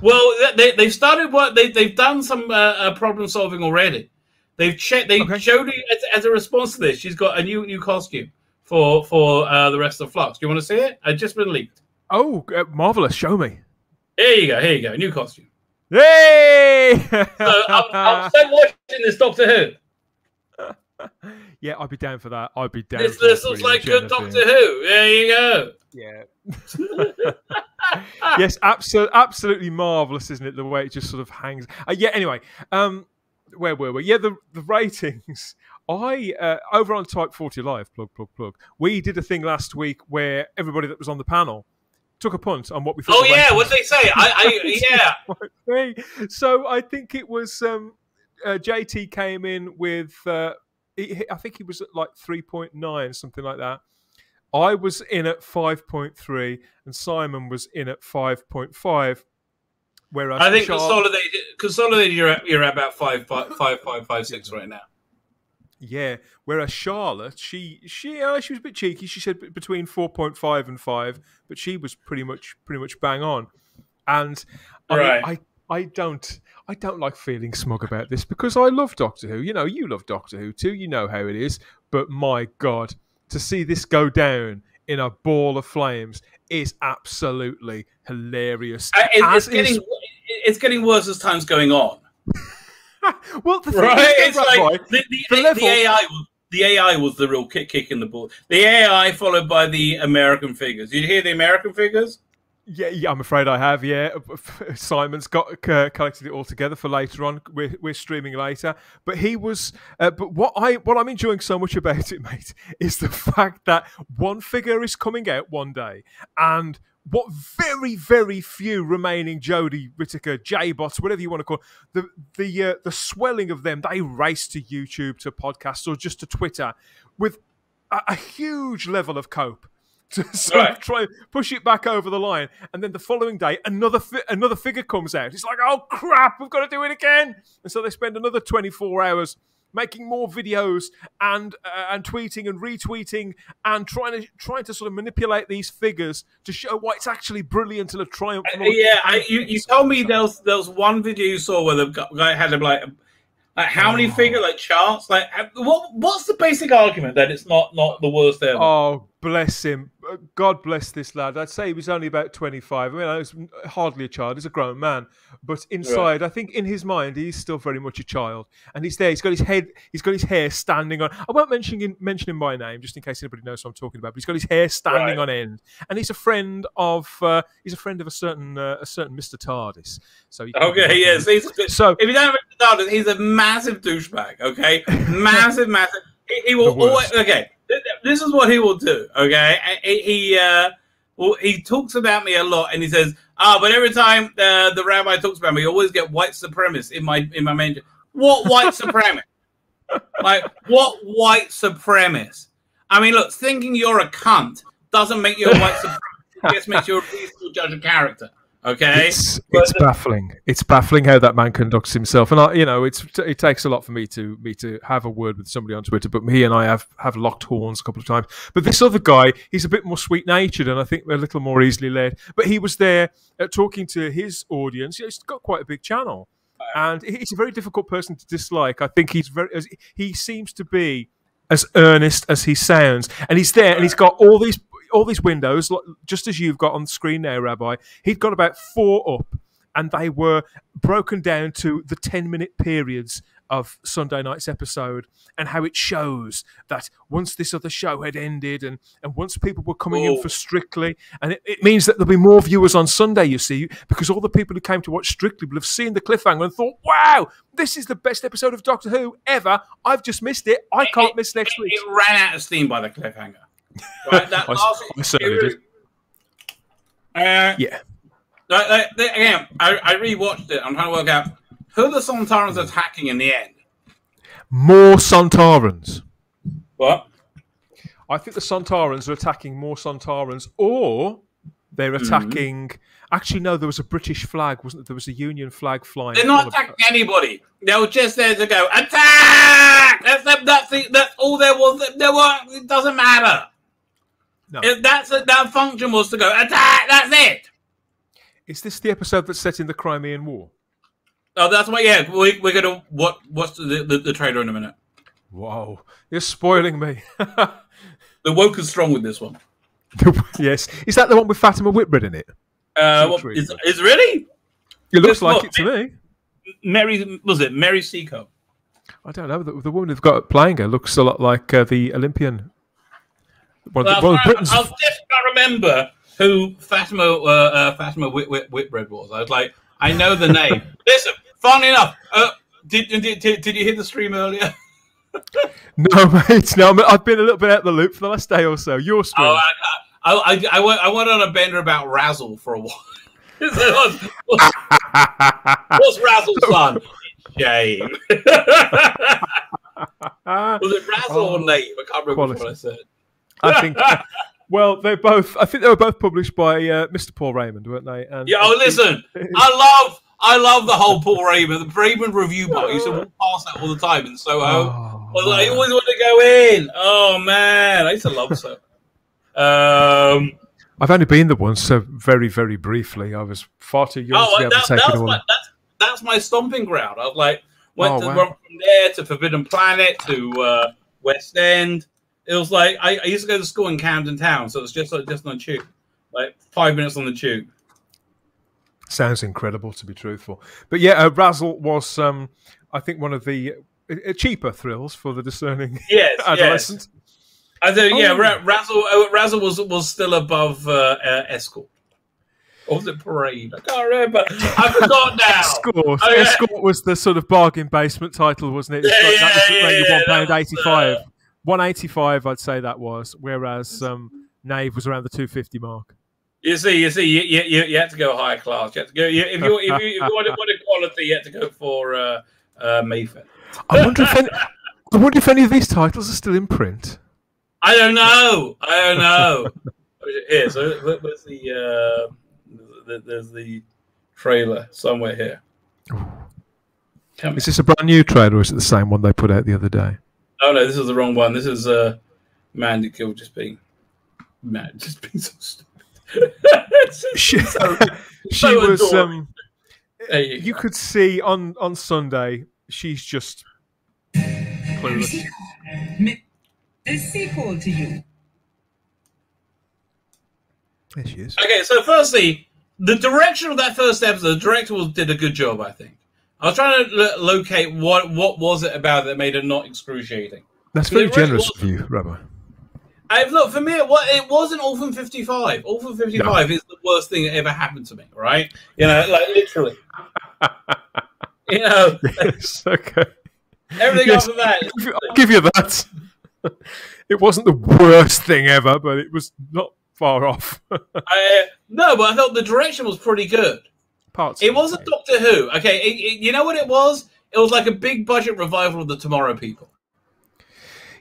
Well, they, they've started what they, they've done some uh, uh, problem solving already. They've checked. They Okay. showed you as, as a response to this. She's got a new new costume for for uh, the rest of Flux. Do you want to see it? It's just been leaked. oh uh, marvelous. Show me. Here you go. Here you go. New costume. Yay! So I'm, I'm so watching this Doctor Who. yeah, I'd be down for that. I'd be down. This this looks like good. Doctor Who. There you go. Yeah. yes, absolutely, absolutely marvelous, isn't it? The way it just sort of hangs. Uh, yeah. Anyway, um, where were we? Yeah, the the ratings. I uh, over on Type Forty Live, plug plug plug. We did a thing last week where everybody that was on the panel took a punt on what we thought. Oh yeah, what did they say? I, I yeah. So I think it was um, uh, JT came in with uh, he, I think he was at like three point nine, something like that. I was in at five point three, and Simon was in at five point five. Whereas I think Char- consolidated. Consolidated. You're at, you're at about five five five five five six right now. Yeah. Whereas Charlotte, she she uh, she was a bit cheeky. She said between four point five and five, but she was pretty much pretty much bang on. And I. I I don't I don't like feeling smug about this because I love Doctor Who. You know, you love Doctor Who too. You know how it is. But my God, to see this go down in a ball of flames is absolutely hilarious. Uh, it- it's getting is- it's getting worse as time's going on. well, the thing Right? is, It's though, like Rabbi, the, the, the the AI was the AI was the real kick kick in the ball. The AI followed by the American figures. Did you hear the American figures? Yeah, yeah, I'm afraid I have. Yeah, Simon's got uh, collected it all together for later on. We're, we're streaming later, but he was. Uh, but what I what I'm enjoying so much about it, mate, is the fact that one figure is coming out one day, and what very very few remaining Jodie Whittaker J bots, whatever you want to call the the uh, the swelling of them, they race to YouTube, to podcasts, or just to Twitter with a, a huge level of cope to sort of try and push it back over the line. And then the following day, another fi- another figure comes out. It's like, oh crap, we've got to do it again. And so they spend another 24 hours making more videos and uh, and tweeting and retweeting and trying to trying to sort of manipulate these figures to show why it's actually brilliant and a triumph. Uh, yeah, I, you, you told me there was there was one video you saw where the guy had a, like like how many Oh. figure like charts like uh, what what's the basic argument that it's not not the worst ever? Oh, bless him. Uh, God bless this lad. I'd say he was only about 25. I mean, I was hardly a child. He's a grown man. But inside, I think in his mind, he's still very much a child. And he's there. He's got his head, he's got his hair standing on. I won't mention him, mention him by name just in case anybody knows what I'm talking about. But he's got his hair standing Right. on end. And he's a friend of, uh, he's a friend of a certain, uh, a certain Mr. TARDIS. So can- Okay, yes. He's, So- if you don't know, he's a massive douchebag. Okay, massive, massive. He, he will always. Okay, th- th- this is what he will do. Okay, he, he uh, well, he talks about me a lot, and he says, "Ah, but every time uh, the rabbi talks about me, I always get white supremacists in my in my mention. What white supremacist? like what white supremacist? I mean, look, thinking you're a cunt doesn't make you a white supremacist. It just makes you a reasonable judge of character. Okay, It's, it's the- baffling. It's baffling how that man conducts himself, and I, you know, it's it takes a lot for me to me to have a word with somebody on Twitter. But he and I have have locked horns a couple of times. But this other guy, he's a bit more sweet natured, and I think a little more easily led. But he was there uh, talking to his audience. He's got quite a big channel, and he's a very difficult person to dislike. I think he's very he seems to be as earnest as he sounds, and he's there, and he's got all these all these windows, just as you've got on the screen now, Rabbi. He'd got about four up, and they were broken down to the ten minute periods of Sunday night's episode, and how it shows that once this other show had ended, and and once people were coming in Oh. for Strictly, and it, it means that there'll be more viewers on Sunday. You see, because all the people who came to watch Strictly will have seen the cliffhanger and thought, "Wow, this is the best episode of Doctor Who ever." I've just missed it. I can't miss next week. it ran out of steam by the cliffhanger. Right, that I- last I certainly did. Uh, Yeah. like, like, again, I, I rewatched it. I'm trying to work out who the Sontarans attacking in the end. More Sontarans. What? I think the Sontarans are attacking more Sontarans, or they're Mm-hmm. attacking. Actually, no. There was a British flag, wasn't there? There was a Union flag flying. They're not attacking anybody. They were just there to go attack. That's that, that's, the, that's all there was. There were. It doesn't matter. No. If that's that function was to go attack. That's it. Is this the episode that's set in the Crimean War? Oh, that's what. Yeah, we, we're gonna what? What's the, the the trailer in a minute? Whoa, you're spoiling me. The woke is strong with this one. yes, is that the one with Fatima Whitbread in it? Uh, is, is really It looks like it to me. Mary? Was it Mary Seaco? I don't know. The, the woman who've got playing her looks a lot like uh, the Olympian. Of, Well, the, I. I was just to remember who Fatima uh, uh, Fatima Whit, Whit, Whitbread was. I was like, I know the name. Listen, funny enough, uh, did, did, did, did you hear the stream earlier? No, mate. No, I've been a little bit out of the loop for the last day or so. Your screen. Oh, I, I, I, I, went, I went on a bender about Razzle for a while. What's, what's, what's Razzle's son? Shame. Was it Razzle or Knave? I can't remember Quality. what I said. I think. well, they both. I think they were both published by uh, Mr. Paul Raymond, weren't they? And Yeah, oh, listen, I love, I love the whole Paul Raymond, the Raymond review. I used to walk past that all the time in Soho. Oh, I like, I always want to go in. Oh man, I used to love so. Um, I've only been there once, so very, very briefly. I was far too young oh, to be able that, to take that's it all. my that's, that's my stomping ground. I was like, went Oh, to, wow. went from there to Forbidden Planet to uh, West End. It was like I, I used to go to school in Camden Town, so it was just just on the tube, like five minutes on the tube. Sounds incredible, to be truthful. But yeah, uh, Razzle was, um, I think, one of the uh, cheaper thrills for the discerning Yes, adolescent. I think, yeah, Oh. Ra- Razzle, uh, Razzle was was still above uh, uh, Escort. Or was it Parade? I can't remember. I forgot now. Escort. Oh, yeah. Escort was the sort of bargain basement title, wasn't it? It's Yeah, like, that was yeah, yeah, that was, eighty-five. uh, One eighty-five, I'd say that was. Whereas um, Knave was around the two fifty mark. You see, you see, you, you, you, had to go higher class. You had to go. You, if you if you, if you wanted, wanted quality, you had to go for uh, uh, Mayfair. I wonder if any, I wonder if any of these titles are still in print. I don't know. I don't know. here, so where- where's the, uh, the there's the trailer somewhere here. Is this a brand new trailer, or is it the same one they put out the other day? Oh no, this is the wrong one. This is uh, Mandip Gill just being man, just being so stupid. Just She, so- she so was. adoring. Um, you you could see on on Sunday she's just clueless. The sequel to you. There she is. Okay, so firstly, the direction of that first episode, the director did a good job, I think. I was trying to lo- locate what what was it about that made it not excruciating. That's very generous of you, Rabbi. I, look for me, it, it wasn't Orphan Fifty Five. Orphan Fifty Five is the worst thing that ever happened to me. Right? You know, like literally. you know, Yes, okay. everything Yes. after that. I'll give you that. It wasn't the worst thing ever, but it was not far off. I, no, but I thought the direction was pretty good. Parts. It wasn't Doctor Who. Okay, it, it- you know what it was? It was like a big budget revival of the Tomorrow People.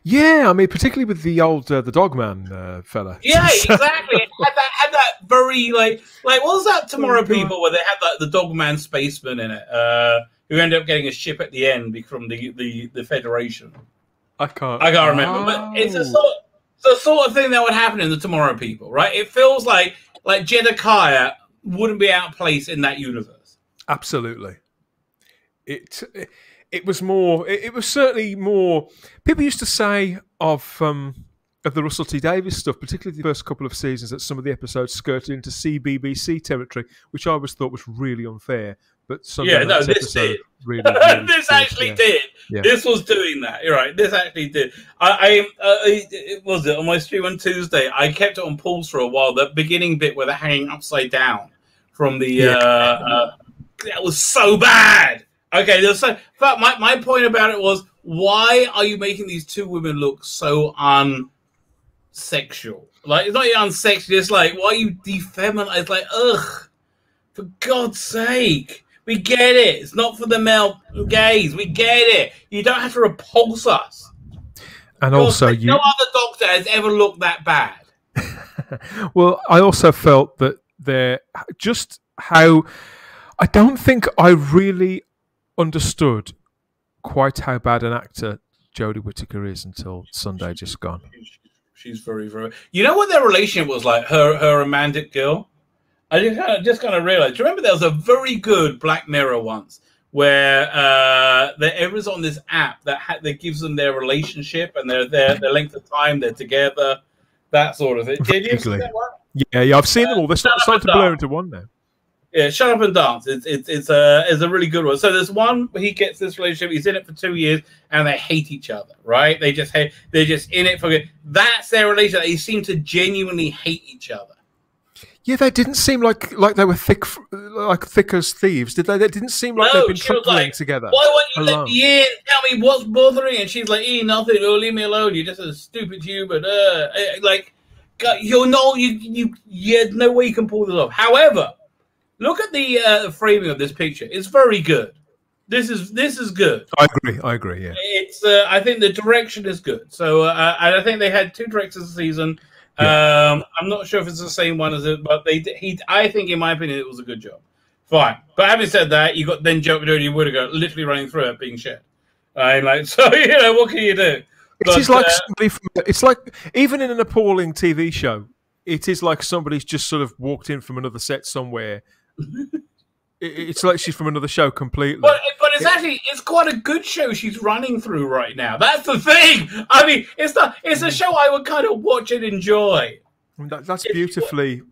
Yeah, I mean, particularly with the old uh, the Dogman uh, fella. Yeah, exactly. It had that, had that very like like what was that Tomorrow Oh, God. People where they had like the Dogman spaceman in it, uh, who ended up getting a ship at the end from the the, the Federation. I can't. I can't remember, but it's a Oh. sort it's the sort of thing that would happen in the Tomorrow People, right? It feels like like Jedikiah wouldn't be out of place in that universe. Absolutely. It it was more. It, it was certainly more. People used to say of um, of the Russell T Davies stuff, particularly the first couple of seasons, that some of the episodes skirted into CBBC territory, which I always thought was really unfair. But Sunday Yeah, no, this did. really, really this actually yeah. did. Yeah. This was doing that. You're right. This actually did. I, I, uh, it was it on my stream on Tuesday. I kept it on pause for a while. The beginning bit where they're hanging upside down from the. Yeah. Uh, uh, that was so bad. Okay, there's so. But my my point about it was, why are you making these two women look so unsexual? Like it's not even unsexual. It's like why are you defeminize? Like ugh, for God's sake. We get it. It's not for the male gaze. We get it. You don't have to repulse us. And God, also, you no other doctor has ever looked that bad. well, I also felt that there just how I don't think I really understood quite how bad an actor Jodie Whittaker is until Sunday just gone. She's very, very. You know what their relationship was like? Her, her romantic girl. I just kind of, just kind of realized. Do you remember there was a very good Black Mirror once where uh, was on this app that ha- that gives them their relationship and their their their length of time they're together, that sort of thing. Did you see that one? Yeah, yeah, I've seen them all. They're start- starting to blur into one now. Yeah, shut up and dance. It's it's it's a it's a really good one. So there's one where he gets this relationship. He's in it for two years, and they hate each other. Right? They just hate. They're just in it for. good. That's their relationship. They seem to genuinely hate each other. Yeah, they didn't seem like like they were thick, like thick as thieves, did they? They didn't seem like No, they've been traveling like, together. Why won't you alone. let me in? Tell me what's bothering. And she's like, "Eh, nothing. Oh, leave me alone. You're just a stupid human." Uh, eh, like, you're no, you you. Yeah, no way you can pull this off. However, look at the uh, framing of this picture. It's very good. This is this is good. I agree. I agree. Yeah. It's. Uh, I think the direction is good. So, uh, and I think they had two directors this season. Um, I'm not sure if it's the same one as it, but they. did- He. I think, in my opinion, it was a good job. Fine. But having said that, you got then Joe Jodie Whittaker literally running through it, being shit. I'm like, so you know, what can you do? It is like uh, somebody. From, it's like even in an appalling TV show, it is like somebody's just sort of walked in from another set somewhere. It- it's like she's from another show completely. But, but it's actually it's quite a good show she's running through right now. That's the thing. I mean, it's not it's a show I would kind of watch and enjoy. That, that's beautifully.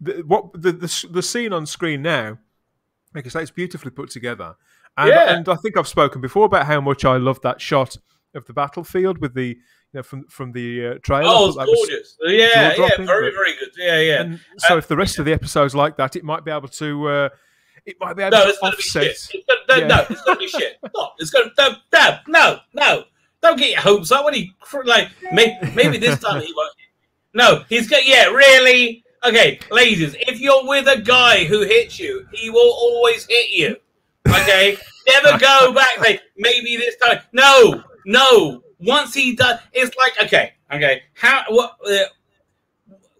The, what the, the the scene on screen now, like I say, it's beautifully put together, and, Yeah. and I think I've spoken before about how much I love that shot of the battlefield with the you know from from the uh, trailer. Oh, it's that was gorgeous. Yeah, yeah, very, but- very good. Yeah, yeah. And so Uh, if the rest of the episodes like that, it might be able to. Uh, it might be able No, to it's gonna be offset. shit. It's gonna, no, Yeah. no, it's gonna be shit. No, it's gonna no, no, no, no. Don't get your hopes up. When he like may, maybe this time he won't. No, he's got yeah, really. Okay, ladies, if you're with a guy who hits you, he will always hit you. Okay, never go back. Say maybe this time. No, no. Once he does, it's like okay, okay. How what? Uh,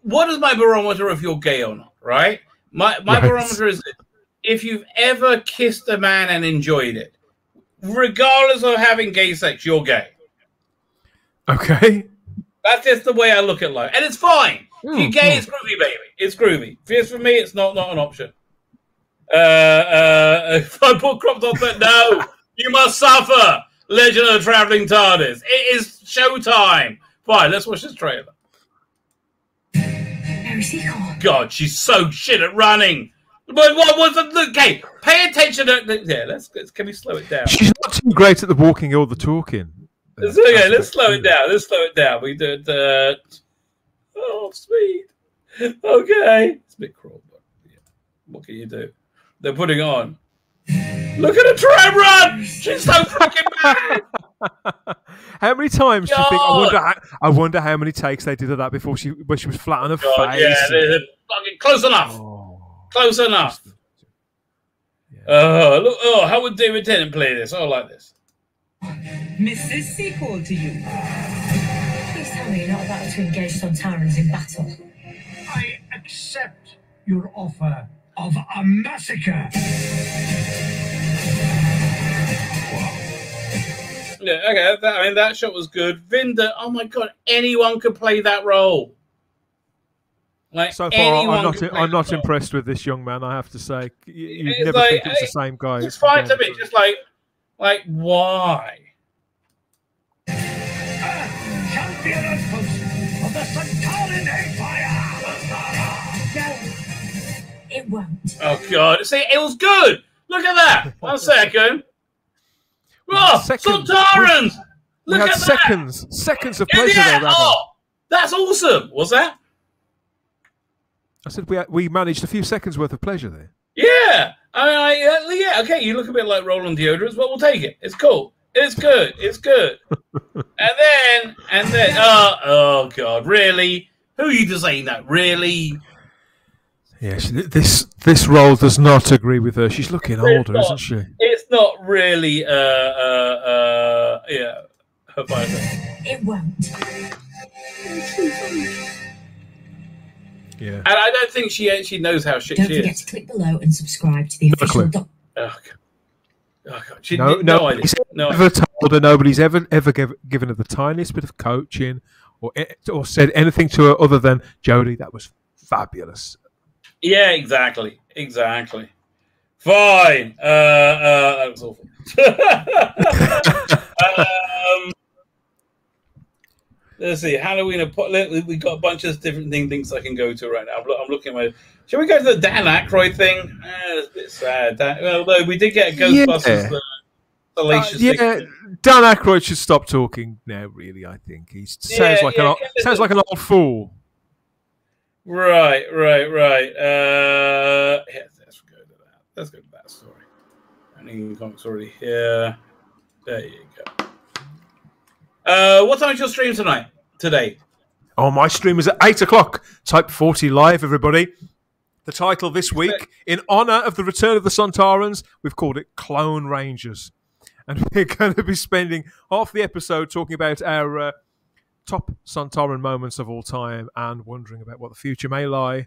what is my barometer if you're gay or not? Right. My my Right. barometer is if you've ever kissed a man and enjoyed it, regardless of having gay sex, you're gay. Okay. That's just the way I look at life, and it's fine. If you're Mm, gay, mm. it's groovy, baby. It's groovy. Just for me, it's not not an option. Uh, uh, if I put cropped on that, no, you must suffer. Legend of the Traveling TARDIS. It is showtime. Fine, let's watch this trailer. Where is he? God, she's so shit at running. But what was it? Look, okay, pay attention. To, yeah, let's, let's can we slow it down? She's not too great at the walking or the talking. uh, It's okay, let's slow it down. Let's slow it down. We do it. Uh, oh, speed. Okay. It's a bit cruel, but yeah. what can you do? They're putting on. Look at the tram run! She's so fucking bad! How many times do you think? I wonder. How, I wonder how many takes they did of that before she when she was flat on her God, face. yeah, they're, they're fucking close enough. Oh. Close enough. Oh, look, oh, how would David Tennant play this? Oh, I like this. Mrs. Sequel to you. Please tell me you're not about to engage some Sontarans in battle. I accept your offer of a massacre. Yeah, okay. That, I mean, that shot was good. Vinder, oh my god, anyone could play that role. Like So far, I'm not. I'm not role. impressed with this young man. I have to say, you, you'd It's never like, think it's the same guy. It's fine to me. Just like, like why? Champion It won't. Oh god! See, it was good. Look at that. One second. Oh, Seconds. Sontarans! We Look had at that. seconds, seconds of pleasure yeah. there. Ravan. Oh, that's awesome. Was that? I said we we managed a few seconds worth of pleasure there. Yeah. I I, uh, yeah. Okay, you look a bit like Roland deodorants, but we'll take it. It's cool. It's good. It's good. and then, and then, oh, oh god, really? Who are you to say that? Really? Yes, th- this this role does not agree with her. She's looking older, not. isn't she? It's not really. Uh, uh, uh, yeah. Her father. It won't. Yeah. And I don't think she actually knows how shit Don't she forget is. to click below and subscribe to the No official doc. Oh god. Oh god. She No, did, no, no, idea. No ever idea. told her. Nobody's ever ever give, given her the tiniest bit of coaching or or said anything to her other than Jodie. That was fabulous. Yeah, exactly. Exactly. Fine. Uh, uh, that was awful. um, let's see. Halloween. apo- let- We got a bunch of different thing, things I can go to right now. I'm, I'm looking at my. Should we go to the Dan Aykroyd thing? Eh, it's a bit sad. Dan, although we did get a Ghostbusters. Yeah. Uh, salacious yeah. Dan Aykroyd should stop talking now. Really, I think he sounds Yeah, like yeah, an old, sounds a- like an old fool. Right, right, right. Uh, yeah, let's go to that. Let's go to that story. Any comics already here? There you go. Uh, what time is your stream tonight? Today? Oh, my stream is at eight o'clock. Type forty live, everybody. The title this week, in honor of the return of the Sontarans, we've called it Clone Rangers, and we're going to be spending half the episode talking about our uh, top Sontaran moments of all time and wondering about what the future may lie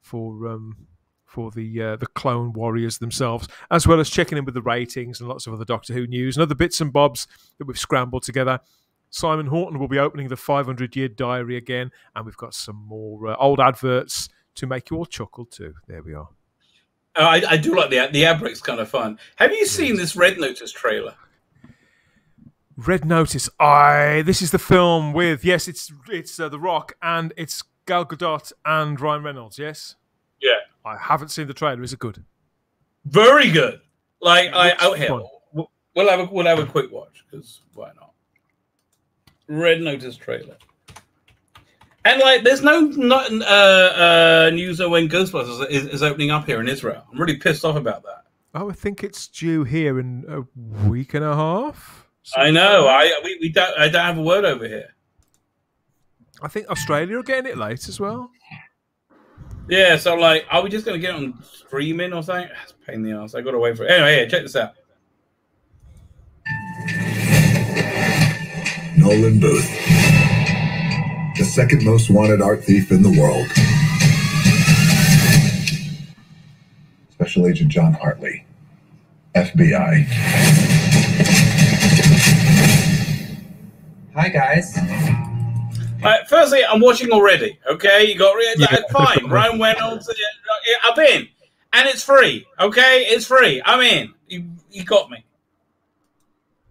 for um, for the uh, the Clone Warriors themselves, as well as checking in with the ratings and lots of other Doctor Who news and other bits and bobs that we've scrambled together. Simon Horton will be opening the 500 year diary again, and we've got some more uh, old adverts to make you all chuckle too. There we are. Uh, I, I do like the the ad break's kind of fun. Have you seen this Red Notice trailer? Red Notice. I. This is the film with yes, it's it's uh, The Rock and it's Gal Gadot and Ryan Reynolds. Yes, Yeah, I haven't seen the trailer. Is it good? very good. Like I, oh, here, we'll- we'll have a we'll have a quick watch because why not? Red Notice trailer. And like, there's no not uh, uh, news of when Ghostbusters is, is opening up here in Israel. I'm really pissed off about that. Oh, I think it's due here in a week and a half. I know. I we, we don't I don't have a word over here. I think Australia are getting it late as well. Yeah, so like, are we just gonna get it on streaming or something? That's a pain in the ass. I gotta wait for it. Anyway, here, check this out. Nolan Booth, the second most wanted art thief in the world. Special Agent John Hartley, FBI. Hi guys. Right, firstly, I'm watching already. Okay, you got re- Yeah. fine. Ryan Reynolds, uh, uh, I'm in, and it's free. Okay, it's free. I'm in. You, you got me.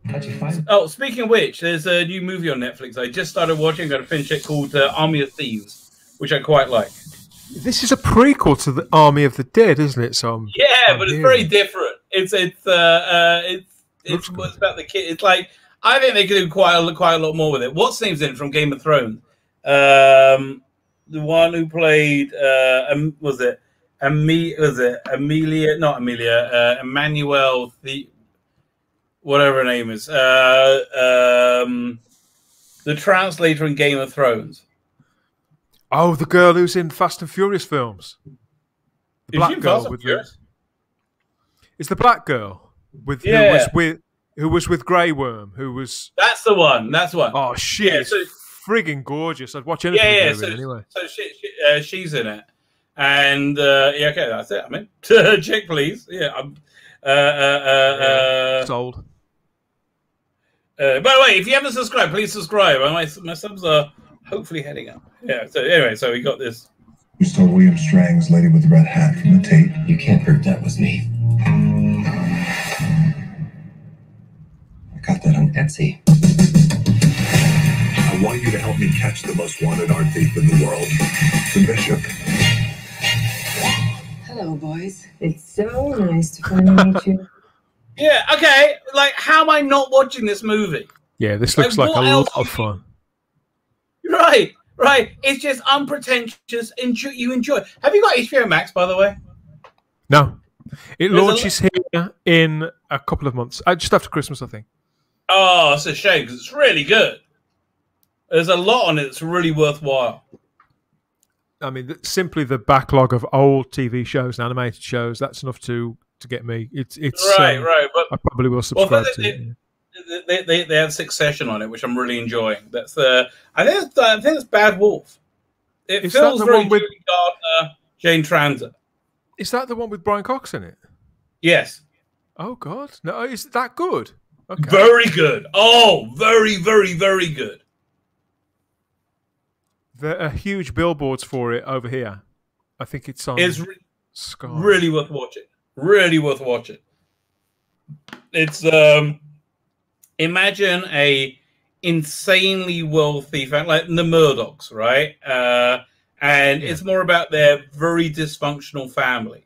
How'd you find Oh, speaking of which, there's a new movie on Netflix. I just started watching. Got to finish it called uh, Army of Thieves, which I quite like. This is a prequel to the Army of the Dead, isn't it? So I'm- Yeah, I'm but it's hearing. very different. It's it's uh, uh it's it's, it's about the kid. It's like I think they could do quite a, quite a lot more with it. What's name's in from Game of Thrones? Um, the one who played uh, um, was it Ame- was it Amelia? Not Amelia. Uh, Emmanuel the whatever her name is. Uh, um, the translator in Game of Thrones. Oh, the girl who's in Fast and Furious films. The Is black girl with the? It's the black girl with who was with who was with Grey Worm, who was That's the one. That's the one. oh she Yeah, so- frigging gorgeous. I'd watch anything yeah, yeah. So, anyway. so she, she, uh, she's in it. And uh, yeah, okay, that's it. I mean, check please. Yeah, I'm. Uh, uh, uh, uh, Sold. uh, by the way, if you haven't subscribed, please subscribe. My, my subs are hopefully heading up. Yeah. So anyway, so we got this. You stole William Strang's Lady with the Red Hat from the Tate. You can't prove that was me. Got that on Etsy. I want you to help me catch the most wanted art thief in the world, the Bishop. Hello, boys. It's so nice to finally meet you. Yeah. Okay. Like, how am I not watching this movie? Yeah, this looks like, what a lot of fun. Right. Right. It's just unpretentious. Enjoy. You enjoy. Have you got HBO Max, by the way? No, it There's launches here in a couple of months. Uh, just after Christmas, I think. Oh, it's a shame because it's really good. There's a lot on it that's really worthwhile. I mean, simply the backlog of old TV shows and animated shows. That's enough to to get me. It's it's Right, um, right, but- I probably will Well, subscribe they, to they, it. yeah. they, they, they have Succession on it, which I'm really enjoying. That's the. I think it's, I think it's Bad Wolf. It Is feels very with- Julie Gardner, Jane Tranter. Is that the one with Brian Cox in it? Yes. Oh God, no! Is that good? Okay. Very good. Oh, very, very, very good. There are huge billboards for it over here. I think it's on. It's re- Sky. really worth watching. Really worth watching. It's um imagine a insanely wealthy family like the Murdochs, right? Uh and it's more about their very dysfunctional family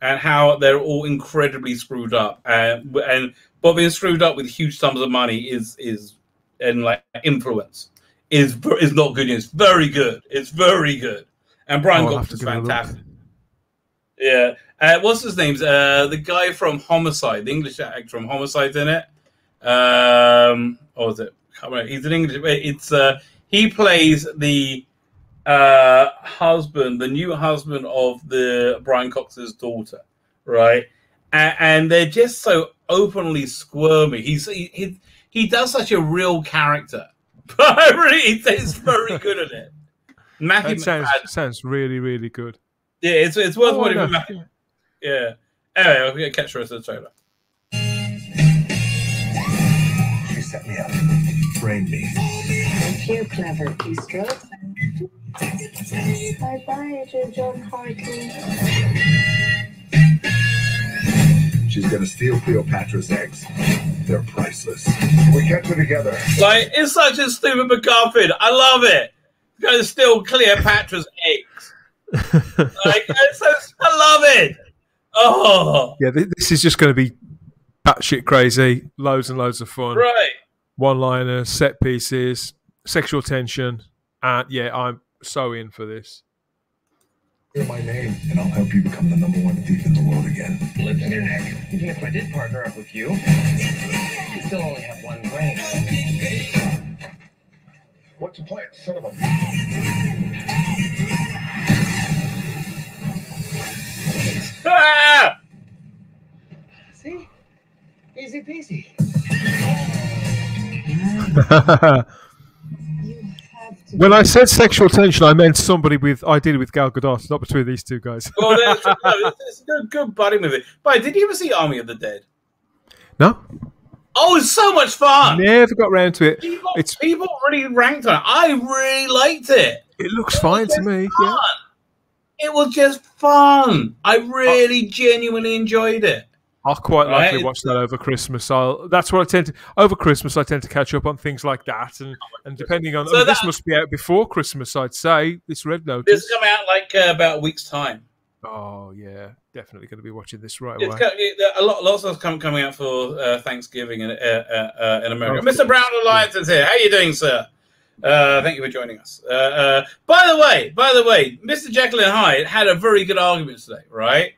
and how they're all incredibly screwed up and and but being screwed up with huge sums of money is is and like influence is is not good news. Very good. It's very good. And Brian Oh, Cox is to give it a look. fantastic. Yeah. Uh, what's his name? Uh, the guy from Homicide, the English actor from Homicide's in it. Um, or was it? can't remember. He's an English. It's uh, he plays the uh, husband, the new husband of the Brian Cox's daughter, right? And, and they're just so openly squirmy. He's he, he he does such a real character, but really, he's very good at it. Matthew That sounds Macfadyen. sounds really really good. Yeah, it's it's worth Oh, watching. no. Matthew. Yeah. Anyway, I'll get catch the rest of the trailer. She set me up, framed me. Thank you, clever keystrokes. Bye bye, John Hartley. She's gonna steal Cleopatra's eggs. They're priceless. We kept her together. Like, it's such a stupid MacGuffin. I love it. Going to steal Cleopatra's eggs. like, it's so, I love it. Oh, Yeah, this is just going to be batshit crazy. Loads and loads of fun. right. One-liners, set pieces, sexual tension, and yeah, I'm so in for this. Hear my name, and I'll help you become the number one thief in the world again. Lips in your neck. Even if I did partner up with you, you still only have one brain. What's the plan, son of a? Ah! See? Easy peasy. when I said sexual tension, I meant somebody with ideally with Gal Gadot, not between these two guys. Well, that's, no, it's, a good, good buddy movie. But did you ever see Army of the Dead? No, Oh, it's so much fun. never got round to it. People, It's people really ranked on it. I really liked it. it looks fine to me. Yeah. It was just fun. I oh. really genuinely enjoyed it. I'll quite likely watch that over Christmas. I'll, that's what I tend to over Christmas. I tend to catch up on things like that, and and depending on So mean, this must be out before Christmas. I'd say this Red note. This Notice. come out like uh, about a week's time. Oh yeah, definitely going to be watching this right It's away. co- it- a lot, lots of come coming out for uh, Thanksgiving in, uh, uh, uh, in America. Oh, Mr. Brown Alliance is here. How are you doing, sir? Uh, thank you for joining us. Uh, uh, by the way, by the way, Mr. Jekyll and Hyde had a very good argument today, right?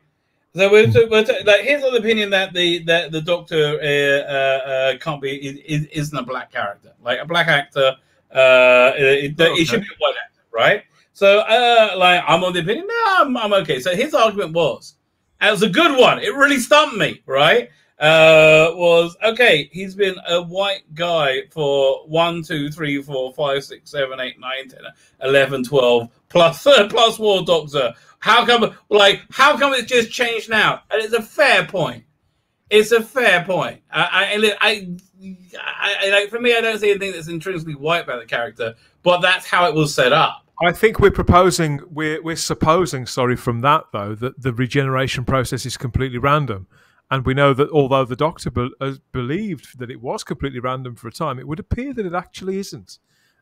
So we're, we're like, here's the opinion that the that the Doctor uh, uh, uh, can't be is, isn't a black character. Like a black actor, uh, it, it, it should be a white actor, right? So, uh, like, I'm on the opinion. No, I'm, I'm okay. So his argument was, and it was a good one. It really stumped me, right? Uh, was okay. He's been a white guy for one, two, three, four, five, six, seven, eight, nine, ten, eleven, twelve, plus plus War Doctor. How come, like, how come it's just changed now? And it's a fair point. It's a fair point. I, I, I, I, like for me, I don't see anything that's intrinsically white about the character, but that's how it was set up. I think we're proposing, we're we're supposing, sorry, from that though, that the regeneration process is completely random, and we know that although the Doctor be- has believed that it was completely random for a time, it would appear that it actually isn't,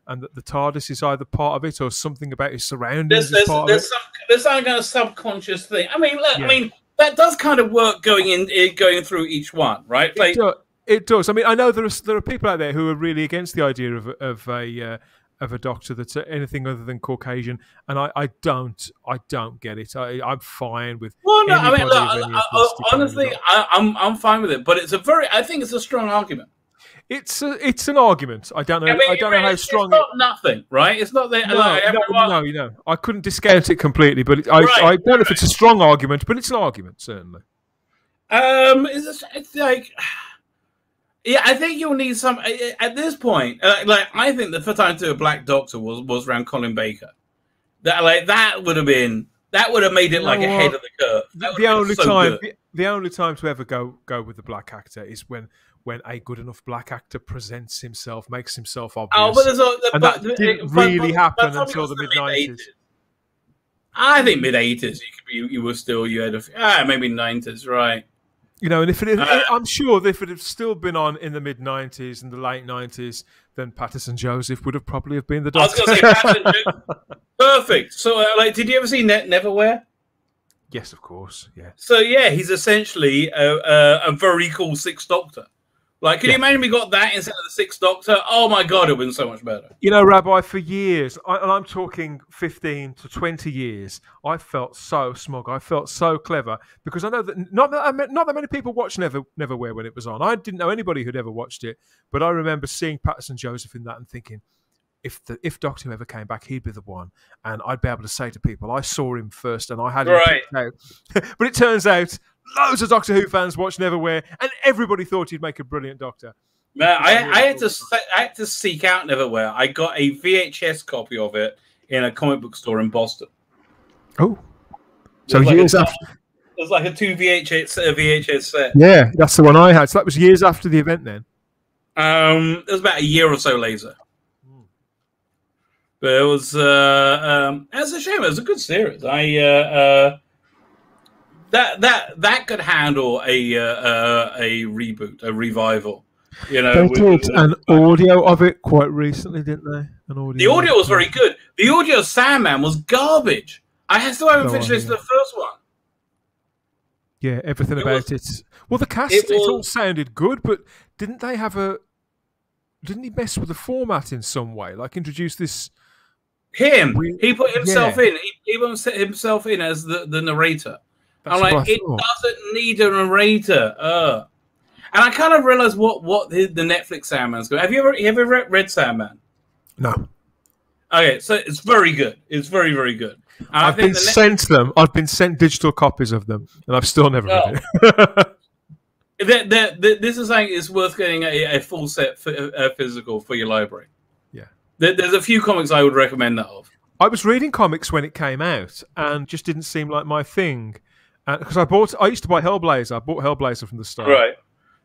and that the TARDIS is either part of it or something about his surroundings There's, is there's, part there's of it. some there's some kind of subconscious thing. I mean, look, Yeah. I mean that does kind of work going in, in going through each one, right? Like, It, do- it does. I mean, I know there are there are people out there who are really against the idea of a- of a uh, of a doctor that's anything other than Caucasian, and I, I don't I don't get it. I, I'm fine with. well, no, I mean, look, I- I- honestly. I, I'm I'm fine with it, but it's a very, I think it's a strong argument. It's a, it's an argument. I don't know. I I, don't know how strong. It's not nothing, right? It's not that. no, like, no, everyone- no, you know, I couldn't discount it completely, but it, I, Right, I don't know if it's a strong argument, but it's an argument certainly. Um, it's, it's like, yeah, I think you'll need some at this point. Uh, like, I think the first time to a black doctor was was around Colin Baker. That like that would have been that would have made it You like ahead of the curve. The, would the have been only so time, good. the only time to ever go go with the black actor is when when a good enough black actor presents himself, makes himself obvious. Oh, but there's a, and but, that didn't but- really but- happen until the mid nineties. I think mid eighties. You could be, you, were still you had a ah maybe nineties, right? You know, and if it, Uh, I'm sure if it had still been on in the mid '90s and the late '90s, then Paterson Joseph would have probably have been the I was doctor. going to say perfect. So, uh, like, did you ever see ne- Neverwhere? yes, of course. Yeah. So yeah, he's essentially a, a, a very cool Sixth Doctor. Like, can you imagine we got that instead of the Sixth Doctor? Oh my god, it would have been so much better. You know, Rabbi, for years, I, and I'm talking 15 to 20 years, I felt so smug. I felt so clever because I know that not that, not that many people watched Never Neverwhere when it was on. I didn't know anybody who'd ever watched it, but I remember seeing Paterson Joseph in that and thinking, if the if Doctor Who ever came back, he'd be the one, and I'd be able to say to people, I saw him first, and I had him Right. out. but it turns out loads of Doctor Who fans watched Neverwhere, and everybody thought he'd make a brilliant Doctor. Man, I, I had to I had to seek out Neverwhere. I got a VHS copy of it in a comic book store in Boston. Oh, so like years after. It was like a two VHS a VHS set. Yeah, that's the one I had. So that was years after the event then. Um, it was about a year or so later. But it was uh, um, it's a shame. It was a good series. I uh, uh, that that that could handle a uh, uh, a reboot, a revival. You know, They with- did with- an audio of it quite recently, didn't they? An audio. the audio was very good. The audio of Sandman was garbage. I still haven't No, finished I this the first one. Yeah, everything It about was- it. Well, the cast, it it, all sounded good, but didn't they have a. Didn't he mess with the format in some way? Like introduce this. Him, he put himself yeah. in. He, he put himself in as the, the narrator. That's I'm like, it doesn't need a narrator. Uh. And I kind of realized what what the, the Netflix Sandman's going. Have you ever have you ever read, read Sandman? No. Okay, so it's very good. It's very very good. And I I've think been the Net- sent them. I've been sent digital copies of them, and I've still never Oh. read it. this is something it's worth getting a, a full set f- uh, physical for your library. Yeah. There, there's a few comics I would recommend that of. I was reading comics when it came out, and just didn't seem like my thing. Because I bought, I used to buy Hellblazer. I bought Hellblazer from the start. Right.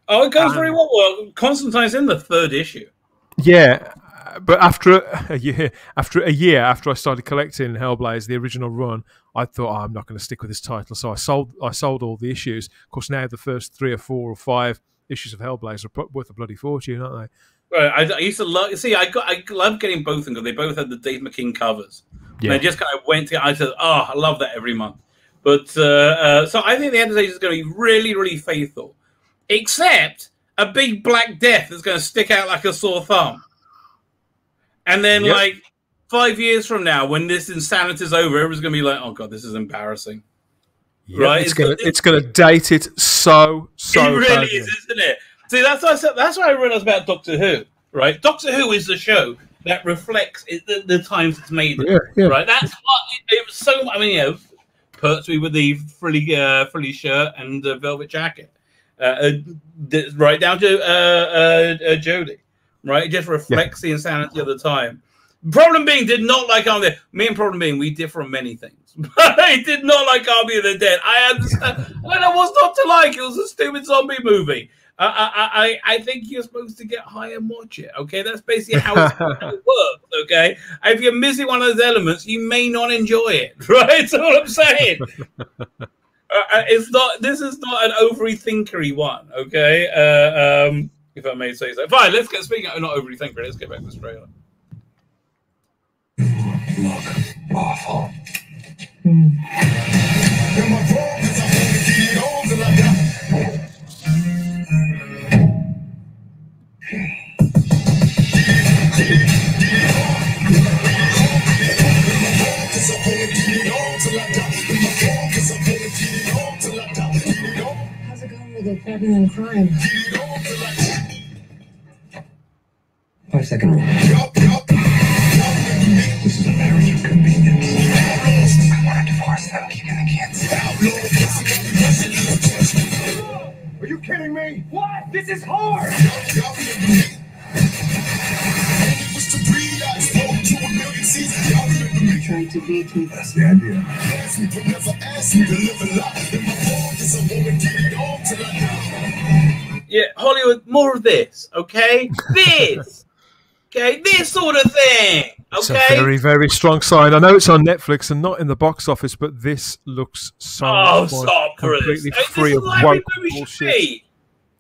Oh, it goes Um, very well. Well, Constantine's in the third issue. Yeah, uh, but after a, a year, after a year after I started collecting Hellblazer, the original run, I thought oh, I'm not going to stick with this title, so I sold. I sold all the issues. Of course, now the first three or four or five issues of Hellblazer are worth a bloody fortune, aren't they? Right. I, I used to love. See, I got. I love getting both of them because they both had the Dave McKean covers. Yeah. And I just kind of went to. I said, "Oh, I love that every month." But uh, uh, so I think the adaptation is going to be really, really faithful, except a big black death that's going to stick out like a sore thumb. And then, Yep. like five years from now, when this insanity is over, everyone's going to be like, "Oh God, this is embarrassing." Right? It's gonna it's gonna date it so so. it really badly. is, isn't it? See, that's what I said. That's what I realized about Doctor Who. Right, Doctor Who is the show that reflects the, the times it's made. Yeah, yeah. Right, that's what it, it was so. I mean, you know, Pertwee with the frilly, uh, frilly shirt and the velvet jacket, uh, uh, right down to uh, uh, uh, Jodie. Right, it just reflects the insanity of the time. Problem being, did not like on there. Me and problem being, we differ on many things. But I did not like Army of the Dead. I understand. I don't not to like. It was a stupid zombie movie. I, I, I, I think you're supposed to get high and watch it. Okay, that's basically how, how it works. Okay, if you're missing one of those elements, you may not enjoy it. Right? That's all I'm saying. uh, uh, it's not. This is not an overly thinkery one. Okay. Uh, um, if I may say so. Fine. Let's get speaking. of not overly thinkery. Let's get back to this trailer. Look awful. How's it going with the partner in crime? Five second rule. This is a very inconvenient. I want a divorce. And I'm keeping the kids. Are you kidding me? What? This is hard. Trying to beat me. That's the idea. Yeah, Hollywood, more of this, okay? This, okay, this sort of thing, It's a okay? very, very strong sign. I know it's on Netflix and not in the box office, but this looks so Oh, stop, completely Hey, free this of is like woke a movie should bullshit. be.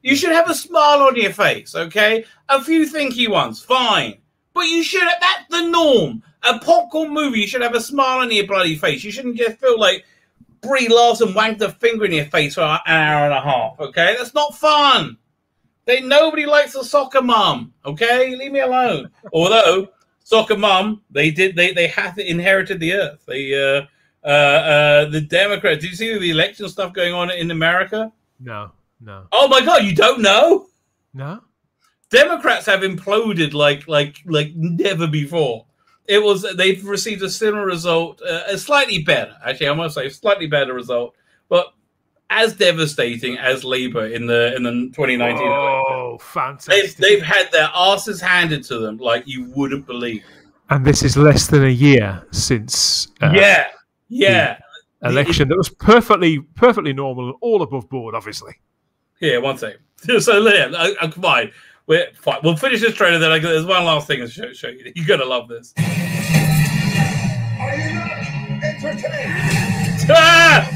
You should have a smile on your face, okay? A few thinky ones, fine, but you should. That's the norm. A popcorn movie, you should have a smile on your bloody face. You shouldn't just feel like Brie Larson wanked a finger in your face for an hour and a half. Okay, that's not fun. They nobody likes a soccer mom, Okay, leave me alone. Although soccer mom, they did they they had inherited the earth. They uh uh uh the Democrats. Did you see the election stuff going on in America? No, no, Oh my god, you don't know? no. Democrats have imploded like like like never before. It was they've received a similar result, uh, a slightly better, actually. I must say, slightly better result, but as devastating as Labour in the in the 2019. Oh, They've fantastic! they've had their asses handed to them like you wouldn't believe. And this is less than a year since uh, yeah, yeah. election that was perfectly, perfectly normal and all above board. Obviously, Here, one second. So, Liam, I, I, fine. We're fine. We'll finish this trailer. Then I, there's one last thing to show, show you. You're gonna love this. Are you not entertained? Ah!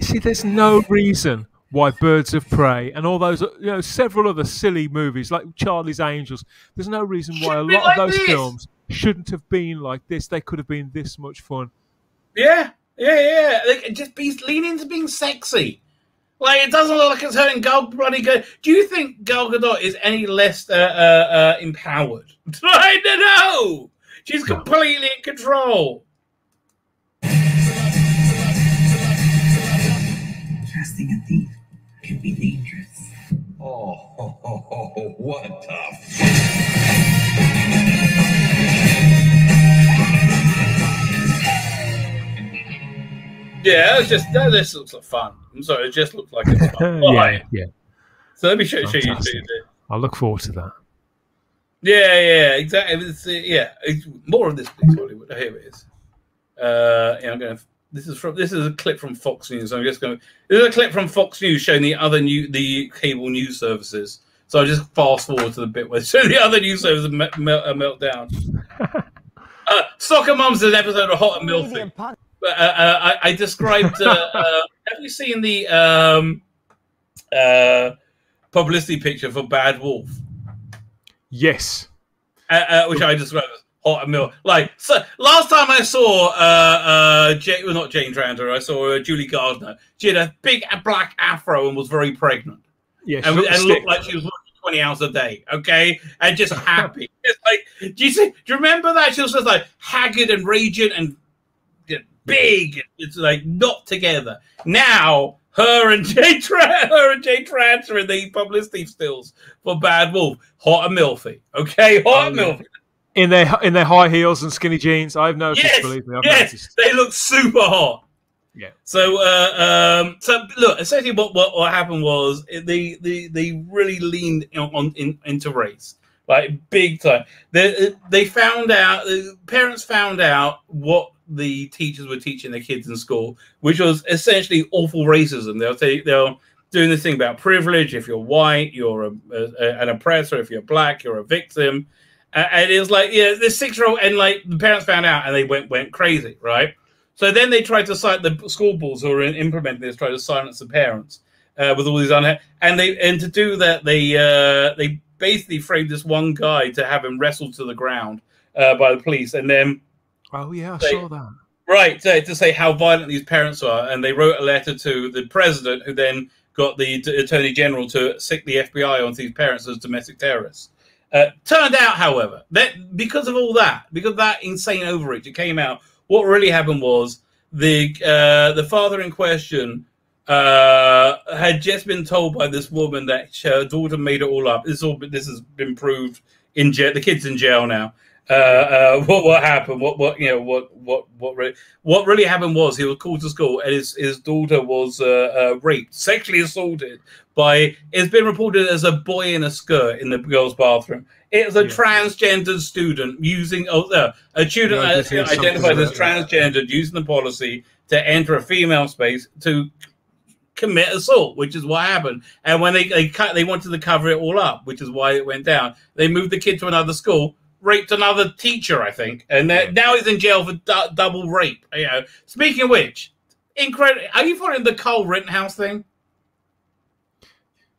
see, there's no reason why Birds of Prey and all those, you know, several other silly movies like Charlie's Angels. There's no reason why a Shouldn't be lot like of those this. films shouldn't have been like this. They could have been this much fun. Yeah, yeah, yeah. Like, just be lean into being sexy. Like it doesn't look like it's hurting Gal bloody good. Do you think Gal Gadot is any less uh, uh, uh, empowered? I don't know. She's completely in control. Trusting a thief can be dangerous. Oh, ho, ho, ho, ho, what a Yeah, it's just that. This looks like fun. I'm sorry, it just looks like it's fun. yeah, Why? yeah. So let me show, show you. Show you the- I look forward to that. Yeah, yeah, exactly. It's, uh, yeah, it's, more of this, please, Hollywood. Oh, here it is. Uh, yeah, I'm going. to This is from. This is a clip from Fox News. I'm just going. to This is a clip from Fox News showing the other new the cable news services. So I just fast forward to the bit where so the other news services melt, melt, uh, melt down. uh, Soccer Mums is an episode of Hot and Milky. Uh, uh, I, I described. Uh, uh, have you seen the um, uh, publicity picture for Bad Wolf? Yes. which I described as hot and milk. Like so, last time I saw, uh, uh, Jane, well, not Jane Tranter, I saw uh, Julie Gardner. She had a big black afro and was very pregnant, Yeah, and, looked and looked like she was working twenty hours a day. Okay, and just happy. it's like, do you see? Do you remember that? She was just like haggard and raging and big. It's like not together. Now her and Jay Tra- her and Jay Trance are in the publicity stills for Bad Wolf. Hot and milfy. Okay, hot and Oh, milfy. in their in their high heels and skinny jeans. I've noticed. Yes, believe me, I've yes, noticed. they look super hot. Yeah. So, uh, um, so look, essentially, what, what what happened was they they they really leaned on, on in, into race. like big time. They they found out. The parents found out what the teachers were teaching the kids in school, which was essentially awful racism. They'll say they'll doing this thing about privilege. If you're white, you're a, a, an oppressor. If you're black, you're a victim. And it was like, yeah, this six year old, and like the parents found out and they went went crazy, right? So then they tried to cite the school boards who were implementing this, tried to silence the parents uh, with all these unha- and they and to do that they uh, they basically framed this one guy to have him wrestled to the ground uh, by the police, and then Oh yeah, I They- saw that. Right, to, to say how violent these parents are, and they wrote a letter to the president, who then got the d- attorney general to sick the FBI onto these parents as domestic terrorists. Uh, turned out, however, that because of all that, because of that insane overreach, it came out. What really happened was the uh, the father in question uh, had just been told by this woman that her daughter made it all up. This all this has been proved in jail. The kid's in jail now. Uh, uh, what what happened? What what you know? What what what really, what really happened was he was called to school and his his daughter was uh, uh, raped, sexually assaulted by. It's been reported as a boy in a skirt in the girls' bathroom. It was a transgendered student using oh, uh, a student Yeah, I did hear uh, identified as transgendered using the policy to enter a female space to commit assault, which is what happened. And when they they cut, they wanted to cover it all up, which is why it went down. They moved the kid to another school, raped another teacher, I think, and they're- now he's in jail for du- double rape. You know. Speaking of which, incredible. Are you following the Carl Rittenhouse thing?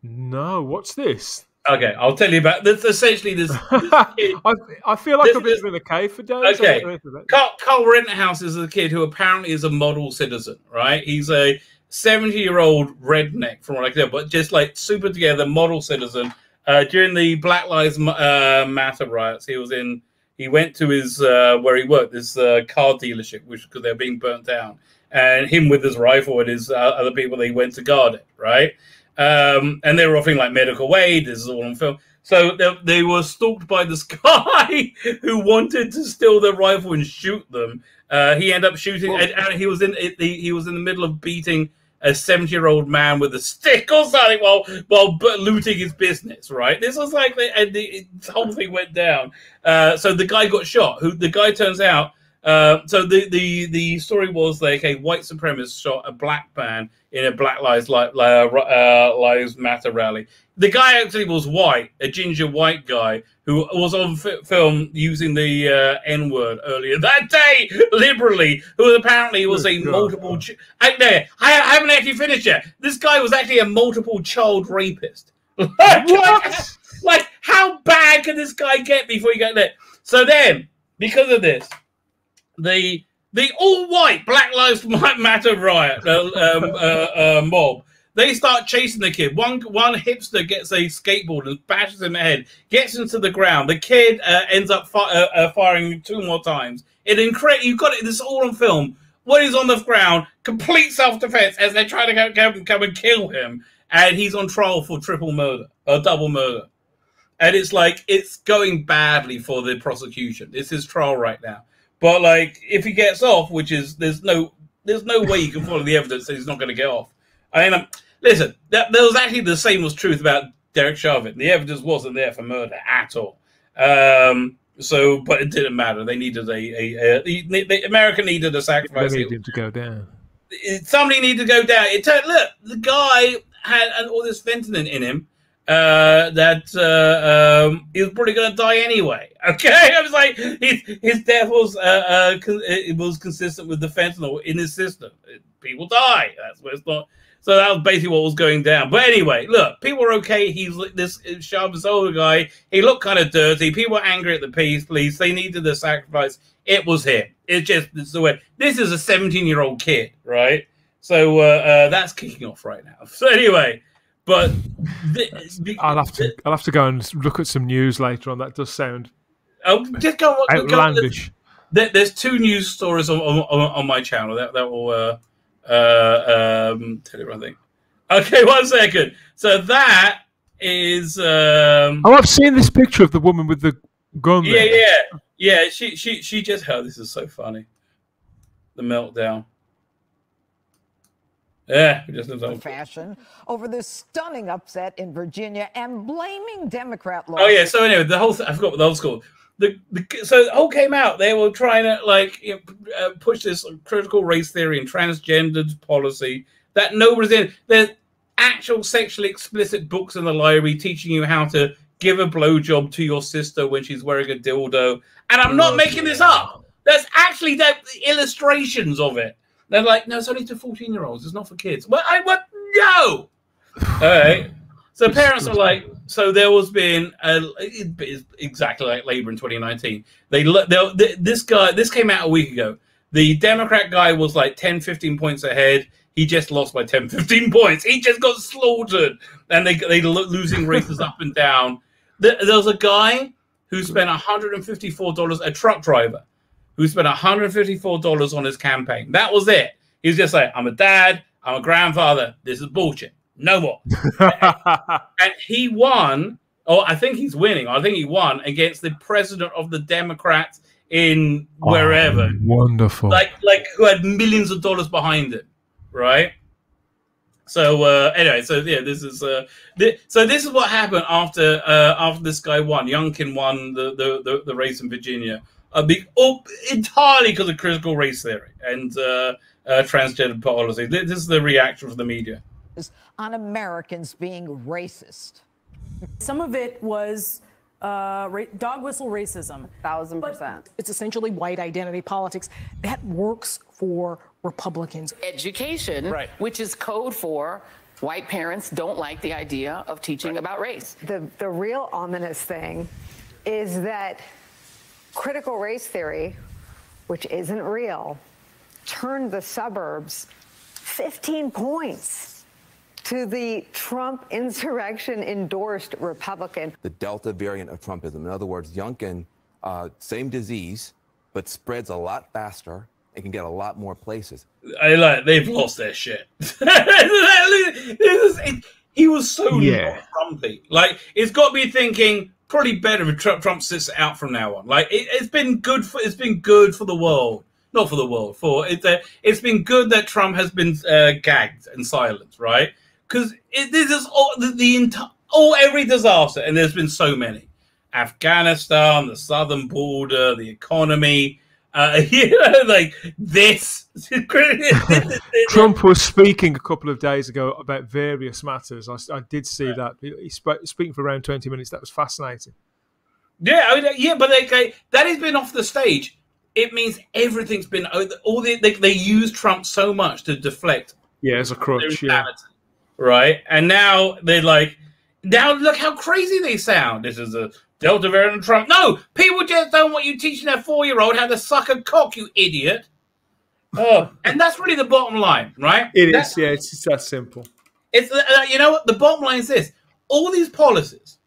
No, what's this? Okay, I'll tell you about this. Essentially, this. this kid, I, I feel like This I've been is- in the cave for days. Okay. I don't know anything about- Carl, Carl Rittenhouse is a kid who apparently is a model citizen, right? He's a 70 year old redneck, from what I can tell, but just like super together model citizen. Uh, during the Black Lives uh, Matter riots, he was in. He went to his uh, where he worked, this uh, car dealership, which because they're being burnt down, and him with his rifle and his uh, other people, they went to guard it, right? Um, and they were offering like medical aid. This is all on film. So they, they were stalked by this guy who wanted to steal their rifle and shoot them. Uh, he ended up shooting, and, and he was in he was in the middle of beating a seventy-year-old man with a stick or something while while looting his business. Right? This was like the, and the, the whole thing went down. Uh, so the guy got shot. Who the guy turns out. Uh, so the, the the story was like a white supremacist shot a black man in a Black Lives Li- Li- uh, Lives Matter rally. The guy actually was white, a ginger white guy who was on fi- film using the uh, N word earlier that day, liberally. Who apparently was a God. multiple. Ch- I, no, I, I haven't actually finished yet. This guy was actually a multiple child rapist. like, like, how bad can this guy get before you get there? So then, because of this, the the all white Black Lives Matter riot uh, um, uh, uh, mob. They start chasing the kid. One one hipster gets a skateboard and bashes him in the head, gets him to the ground. The kid uh, ends up fi- uh, uh, firing two more times. It incre- You've got it. This is all on film. When he's on the ground, complete self defense as they try to come, come and kill him, and he's on trial for triple murder or double murder. And it's like it's going badly for the prosecution. It's his trial right now. But like, if he gets off, which is there's no there's no way you can follow the evidence that he's not going to get off. I mean, listen, that there was actually the same was truth about Derek Chauvin. The evidence wasn't there for murder at all. Um, so, but it didn't matter. They needed a, a, a the, America needed a They sacrifice. need him to go down. Somebody needed to go down. It turned look, the guy had all this fentanyl in him uh, that uh, um, he was probably going to die anyway. Okay, I was like, his, his death was uh, uh, it was consistent with the fentanyl in his system. People die. That's what it's not. So that was basically what was going down. But anyway, look, people were okay. He's this sharp this older guy. He looked kind of dirty. People were angry at the police. Police. They needed the sacrifice. It was him. It just it's the way. This is a 17 year old kid, right? So uh, uh, that's kicking off right now. So anyway, but the, I'll have to I'll have to go and look at some news later on. That does sound Oh, just go. go outlandish. there, there's two news stories on, on, on on my channel that that will uh, uh, um, tell you one thing. Okay, one second. So that is um, Oh, I've seen this picture of the woman with the gun. yeah, there. yeah, yeah. She she she just. Oh, this is so funny. The meltdown. Yeah, we just lived fashion over the stunning upset in Virginia and blaming Democrat law. Oh yeah. So anyway, the whole th- I forgot what the whole school. The, the so it all came out. They were trying to like you know, uh, push this critical race theory and transgendered policy that nobody's in. There's actual sexually explicit books in the library teaching you how to give a blowjob to your sister when she's wearing a dildo. And I'm not making this up. There's actually the illustrations of it. They're like, no, it's only to 14 year olds. It's not for kids. Well, I what? No. All right. So parents are like, so there was been a, exactly like Labor in 2019. They, they this guy, this came out a week ago. The Democrat guy was like 10, 15 points ahead. He just lost by 10, 15 points. He just got slaughtered. And they they losing races up and down. There, there was a guy who spent $154, a truck driver who spent $154 on his campaign. That was it. He was just like, I'm a dad, I'm a grandfather. This is bullshit. No more. and he won, or I think he's winning, I think he won against the president of the Democrats in wherever. Oh, wonderful. Like like who had millions of dollars behind him, right? So uh, anyway, so yeah, this is uh, th- so this is what happened after uh, after this guy won. Youngkin won the the, the, the race in Virginia, uh, be- oh, entirely because of critical race theory and uh, uh, transgender policy. This is the reaction from the media on Americans being racist. Some of it was uh, ra- dog whistle racism. Thousand percent. It's essentially white identity politics. That works for Republicans. Education, right. which is code for white parents don't like the idea of teaching about race. The, the real ominous thing is that critical race theory, which isn't real, turned the suburbs 15 points to the Trump insurrection endorsed Republican. The Delta variant of Trumpism. In other words, Youngkin, uh, same disease, but spreads a lot faster and can get a lot more places. I like they've lost their shit. he was so Yeah. not Trumpy. Like it's got me thinking probably better if Trump, Trump sits out from now on. Like it, it's been good for it's been good for the world, not for the world. For it's uh, it's been good that Trump has been uh, gagged and silenced, right? Because this is all the, the entire all every disaster, and there's been so many. Afghanistan, the southern border, the economy. Uh, you know, like this. Trump was speaking a couple of days ago about various matters. I, I did see that. He, spoke speaking for around 20 minutes. That was fascinating. Yeah, I mean, yeah, but they, that has been off the stage. It means everything's been all the, they they use Trump so much to deflect Yeah, as a crutch. Yeah. Right? And now they're like, now look how crazy they sound. This is a Delta variant of Trump. No, people just don't want you teaching their four year old how to suck a cock, you idiot. Oh, and that's really the bottom line, right? It is. That's- Yeah, it's, it's that simple. It's uh, you know what the bottom line is this: all these policies,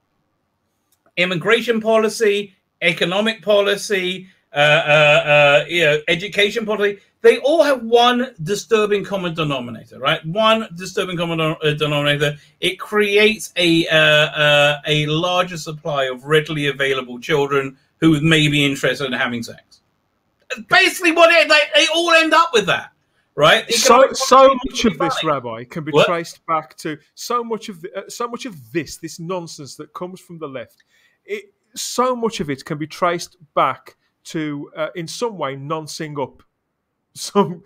immigration policy, economic policy, uh, uh, uh, you know, education policy, they all have one disturbing common denominator, right? One disturbing common uh, denominator. It creates a uh, uh, a larger supply of readily available children who may be interested in having sex. That's basically what it. They, they all end up with that, right? so so much of this rabbi can be What? traced back to so much of the, uh, so much of this this nonsense that comes from the left it so much of it can be traced back to uh, in some way noncing up some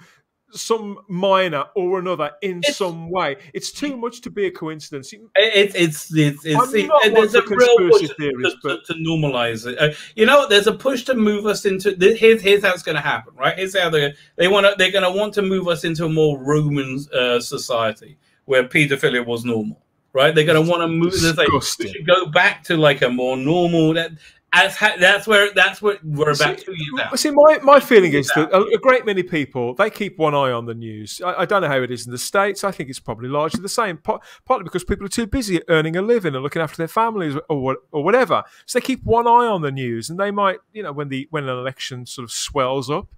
some minor or another in some way it's too much to be a coincidence It- It, it's it's it's it- there's a real conspiracy push theories, to, to, to normalize it. Uh, you know, there's a push to move us into. Here's here's how it's going to happen, right? Here's how they they want to they're going to want to move us into a more Roman uh, society where pedophilia was normal, right? They're going to want to move. Like, we should go back to like a more normal. That that's how, that's where that's what we're about to years out. See, my, my feeling is that a, a great many people they keep one eye on the news. I, I don't know how it is in the states. I think it's probably largely the same. Pa- Partly because people are too busy earning a living and looking after their families or or whatever. So they keep one eye on the news, and they might, you know, when the when an election sort of swells up,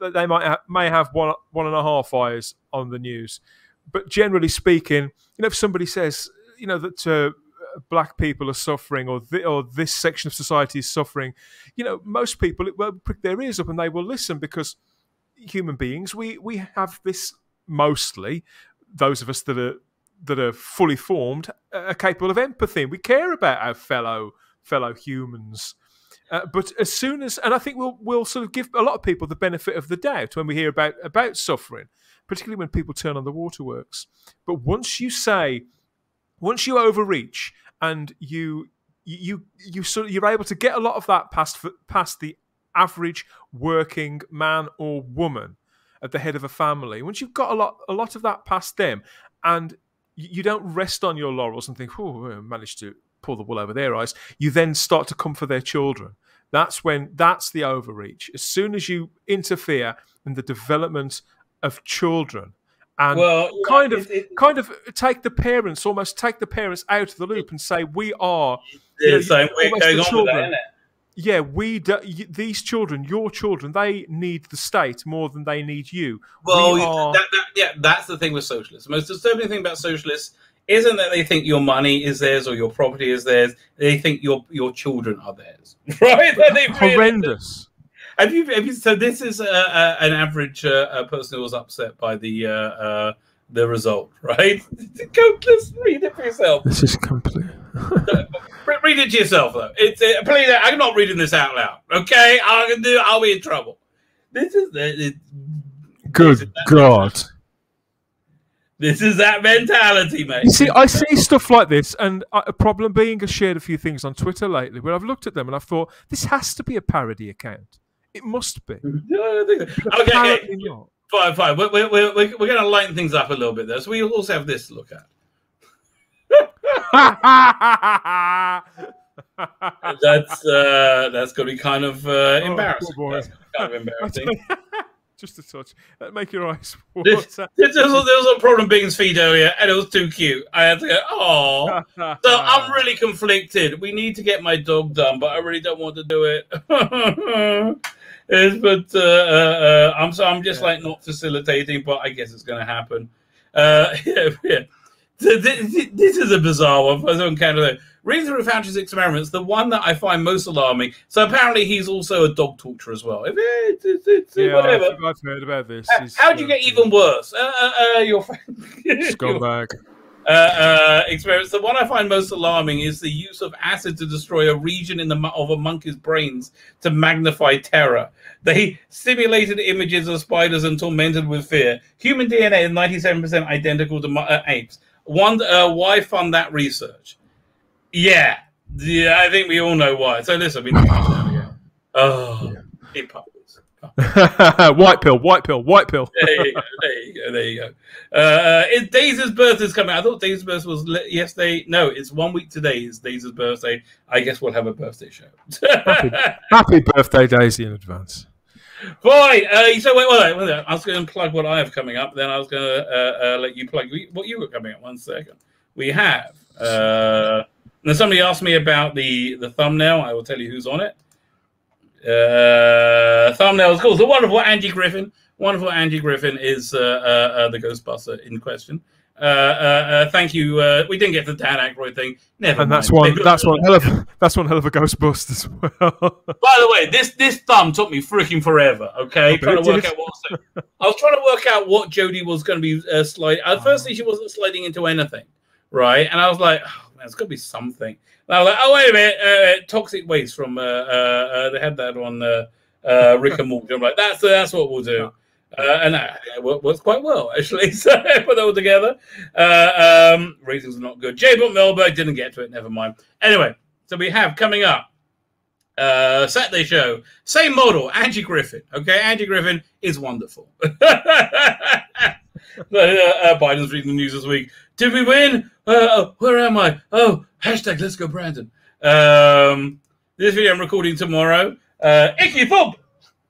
they might ha- may have one one and a half eyes on the news. But generally speaking, you know, if somebody says, you know, that uh, black people are suffering or thi- or this section of society is suffering, you know, most people will prick their ears up and they will listen because human beings we we have this mostly those of us that are that are fully formed are capable of empathy. and We care about our fellow fellow humans. Uh, but as soon as, and I think we'll we'll sort of give a lot of people the benefit of the doubt when we hear about about suffering, particularly when people turn on the waterworks. But once you say, once you overreach and you you you of, you're able to get a lot of that past past the average working man or woman at the head of a family. Once you've got a lot a lot of that past them, and you don't rest on your laurels and think, "Oh, managed to pull the wool over their eyes." You then start to come for their children. That's when that's the overreach. As soon as you interfere in the development of children and Well, kind of kind of take the parents, almost take the parents out of the loop and say, "We are." you know, Yeah, so we're going the on with that, Yeah, we do, y- these children, your children, they need the state more than they need you. Well, we are, that, that, yeah, that's the thing with socialists. The most disturbing thing about socialists isn't that they think your money is theirs or your property is theirs. They think your your children are theirs, right? That they really- horrendous. Have you, have you? So this is uh, uh, an average uh, uh, person who was upset by the uh, uh, the result, right? Go, just read it for yourself. This is complete. Re- Read it to yourself, though. It's uh, please. I'm not reading this out loud. Okay, I can do. I'll be in trouble. This is the. Good God. this is that mentality, mate. You see, I see stuff like this, and uh, a problem being has shared a few things on Twitter lately where I've looked at them and I've thought, this has to be a parody account. It must be. Okay, okay. Apparently not. Fine, fine. We're, we're, we're, we're going to lighten things up a little bit though. So we also have this to look at. That's uh, that's going to be kind of uh, Oh, embarrassing. poor boy. That's kind of embarrassing. Just a touch. Uh, Make your eyes water. this, there, was, there was a problem being feed earlier, and it was too cute. I had to go, oh. so I'm really conflicted. We need to get my dog done, but I really don't want to do it. It's- but uh, uh, uh, I'm so I'm just like not facilitating, but I guess it's going to happen. Uh, yeah, yeah. So thi- thi- This is a bizarre one. First one, Canada. Reading through Fauci's experiments, the one that I find most alarming. So apparently, he's also a dog torturer as well. If it, it's, it's, Yeah, I whatever. I've heard about this. It's, how do you get even worse? Uh, uh, uh, your friend. Scumbag. Uh, uh, experience. The one I find most alarming is the use of acid to destroy a region in the of a monkey's brains to magnify terror. They simulated images of spiders and tormented with fear. Human DNA is ninety-seven percent identical to uh, apes. Wonder uh, why fund that research? Yeah, yeah, I think we all know why. So listen, we. Oh, hip hop. white pill, white pill, white pill. there you go. There you go. There you go. Uh, uh, Daisy's birthday's coming. I thought Daisy's birthday was yesterday. No, it's one week today. Is Daisy's birthday? I guess we'll have a birthday show. happy, happy birthday, Daisy, in advance. Fine. Uh, so wait, wait, wait, wait. I was going to plug what I have coming up. Then I was going to uh, uh, let you plug what you were coming up. One second. We have. Uh, now somebody asked me about the the thumbnail. I will tell you who's on it. Uh, thumbnails, is cool. The wonderful Andy Griffin. Wonderful Andy Griffin is uh, uh, uh, the Ghostbuster in question. Uh, uh, uh, thank you. Uh, we didn't get the Dan Aykroyd thing. Never and mind. that's one. That's one hell of. That's one hell of a Ghostbusters as well. By the way, this this thumb took me freaking forever. Okay, I trying to work out what was I was trying to work out what Jodie was going to be uh, sliding. Uh, firstly, she wasn't sliding into anything, right? And I was like, oh, it's got to be something. And I was like, oh wait a minute, uh, toxic waste from uh, uh, uh, they had that on uh, uh, Rick and Morty. I'm like, that's that's what we'll do. Uh, and that works quite well, actually. So I put that all together. Uh, um, ratings are not good. J. Book Melberg didn't get to it. Never mind. Anyway, so we have coming up uh, Saturday show. Same model, Angie Griffin. Okay, Angie Griffin is wonderful. Uh, uh, Biden's reading the news this week. Did we win? Uh, oh, where am I? Oh, hashtag Let's Go Brandon. Um, this video I'm recording tomorrow. Uh, Icky Thump.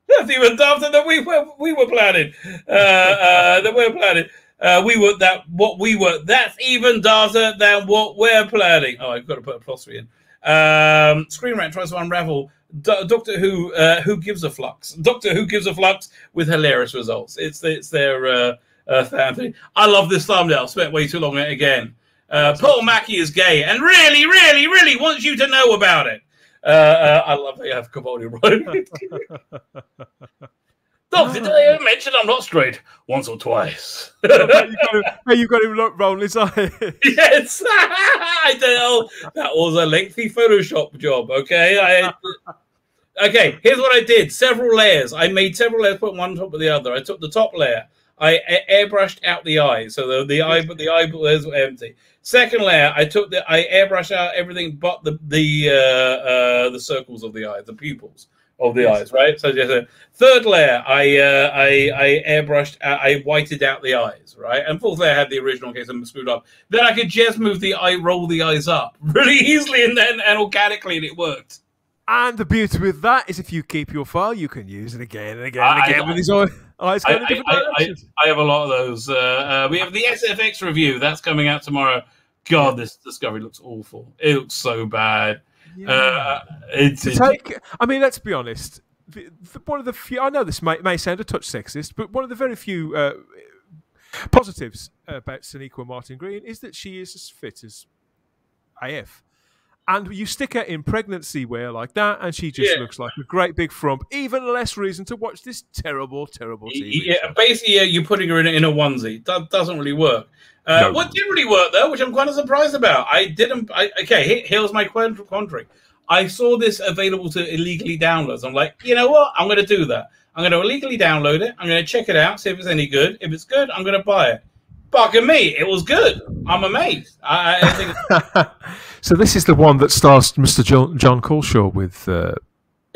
That's even after that we were we were planning. Uh, uh, that we're planning. Uh, we were that what we were. That's even darker than what we're planning. Oh, I've got to put a apostrophe in. Um, Screen Rant tries to unravel Do- Doctor Who. Uh, who gives a flux? Doctor Who gives a flux with hilarious results. It's it's their uh, uh, fan thing. I love this thumbnail. Spent way too long on it again. Uh, Paul Mackey is gay and really, really, really wants you to know about it. Uh, uh, I love that you have Capaldi right. Look, did I ever mention I'm not straight once or twice? you got him, hey, you got him look rolling his eye. yes, I don't know. That was a lengthy Photoshop job. Okay, I. Okay, here's what I did: several layers. I made several layers, put one on top of the other. I took the top layer, I airbrushed out the eyes, so the the eye, but the eyeballs were empty. Second layer, I took the I airbrushed out everything but the the uh, uh, the circles of the eye, the pupils of the Yes. eyes, right? So just a third layer, I uh, I I airbrushed, uh, I whited out the eyes, right? And fourth layer had the original in case I'm screwed up. Then I could just move the eye, roll the eyes up really easily and then and organically, and it worked. And the beauty with that is if you keep your file, you can use it again and again and I- again I- with his eye- eyes I, going in different I- I- directions. I have a lot of those. Uh, uh, we have the SFX review that's coming out tomorrow. God, this Discovery looks awful. It looks so bad. Uh, it's, to it's- take, I mean, let's be honest. The, the, one of the few, I know this may, may sound a touch sexist, but one of the very few uh, positives about Sonequa Martin Green is that she is as fit as AF. And you stick her in pregnancy wear like that, and she just Yeah. looks like a great big frump. Even less reason to watch this terrible, terrible TV. yeah, basically, yeah, you're putting her in a, in a onesie. That doesn't really work. Uh, No. What did really work though, which I'm kind of surprised about, I didn't. I, okay, here's my contrary. I saw this available to illegally download. I'm like, you know what? I'm going to do that. I'm going to illegally download it. I'm going to check it out, see if it's any good. If it's good, I'm going to buy it. Fucking me, it was good. I'm amazed. I, I think so this is the one that stars Mr. Jon, Jon Culshaw with. Uh,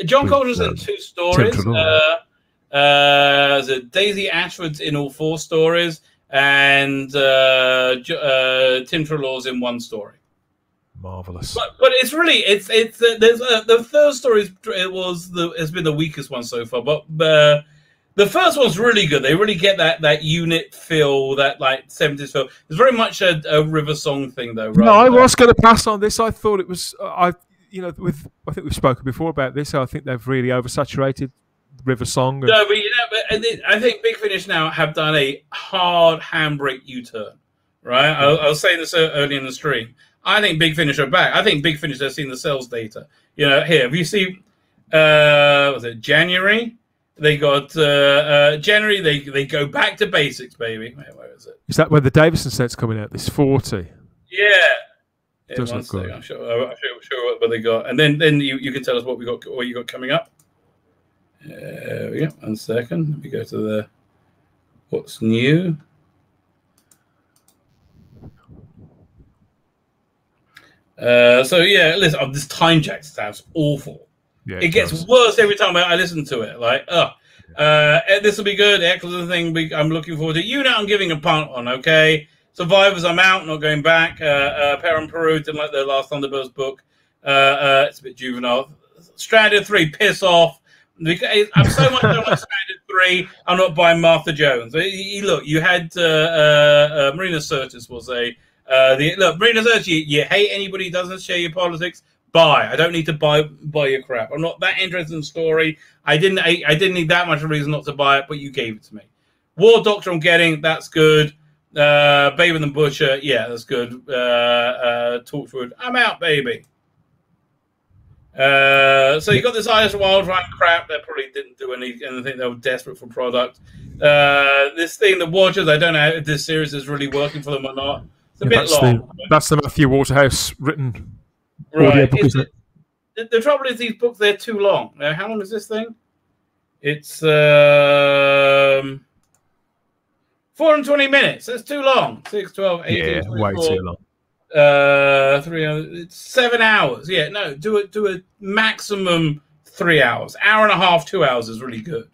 Jon with, um, in two stories. Uh, uh, Daisy Ashford's in all four stories, and uh, uh, Tim Treloar's in one story. Marvelous. But, but it's really it's it's uh, there's uh, the third story is- it was the has been the weakest one so far, but the first one's really good. They really get that that unit feel, that like seventies feel. It's very much a, a river song thing though. No, I was going to pass on this. I thought it was. uh, I, you know, with I think we've spoken before about this. I think they've really oversaturated River Song. and- No, but you know, but I think- I think Big Finish now have done a hard handbrake U-turn, right? I, I was saying this uh, early in the stream. I think Big Finish are back. I think Big Finish has seen the sales data. You know, here, if you see, uh, was it January? They got uh, uh, January. They they go back to basics, baby. Wait, where is it? Is that when the Davison set's coming out? This forty. Yeah. Yeah, Does look good. I'm sure. I'm sure, sure what, they got, and then then you, you can tell us what we got, what you got coming up. Uh, yeah, one second. Let me go to the what's new. Uh, so yeah, listen. Oh, this time jack sounds awful. Yeah, it gets worse every time I, listen to it. Like, oh, uh, this will be good. Excellent thing. we- I'm looking forward to. You know, I'm giving a punt on. Okay, Survivors. I'm out. Not going back. Uh, uh, Per and Peru didn't like the last Thunderbirds book. Uh, uh, it's a bit juvenile. Stranded three. Piss off. I'm so much on Stranded three. I'm not buying Martha Jones. Look, you had uh, uh, uh, Marina Sirtis was a uh, the look Marina Sirtis. You, you hate anybody who doesn't share your politics. Buy. I don't need to buy buy your crap. I'm not that interested in the story. I didn't. I, I didn't need that much of a reason not to buy it, but you gave it to me. War Doctor. I'm getting. That's good. Uh, Babe and the Butcher. Yeah, that's good. Uh, uh, Torchwood. I'm out, baby. Uh, so you got this Irish Wildfire crap that probably didn't do any anything. They were desperate for product. Uh, this thing, the Watchers. I don't know if this series is really working for them or not. It's a Yeah, bit that's, long. the, that's the Matthew Waterhouse written Right. audio book, It's- isn't it? The, the trouble is these books they're too long. Now, how long is this thing? It's um 420 minutes. That's too long. 6, 12, 18, Yeah, way too long. Uh, three hours. It's seven hours. Yeah, no, do it. Do a maximum three hours. Hour and a half, two hours is really good,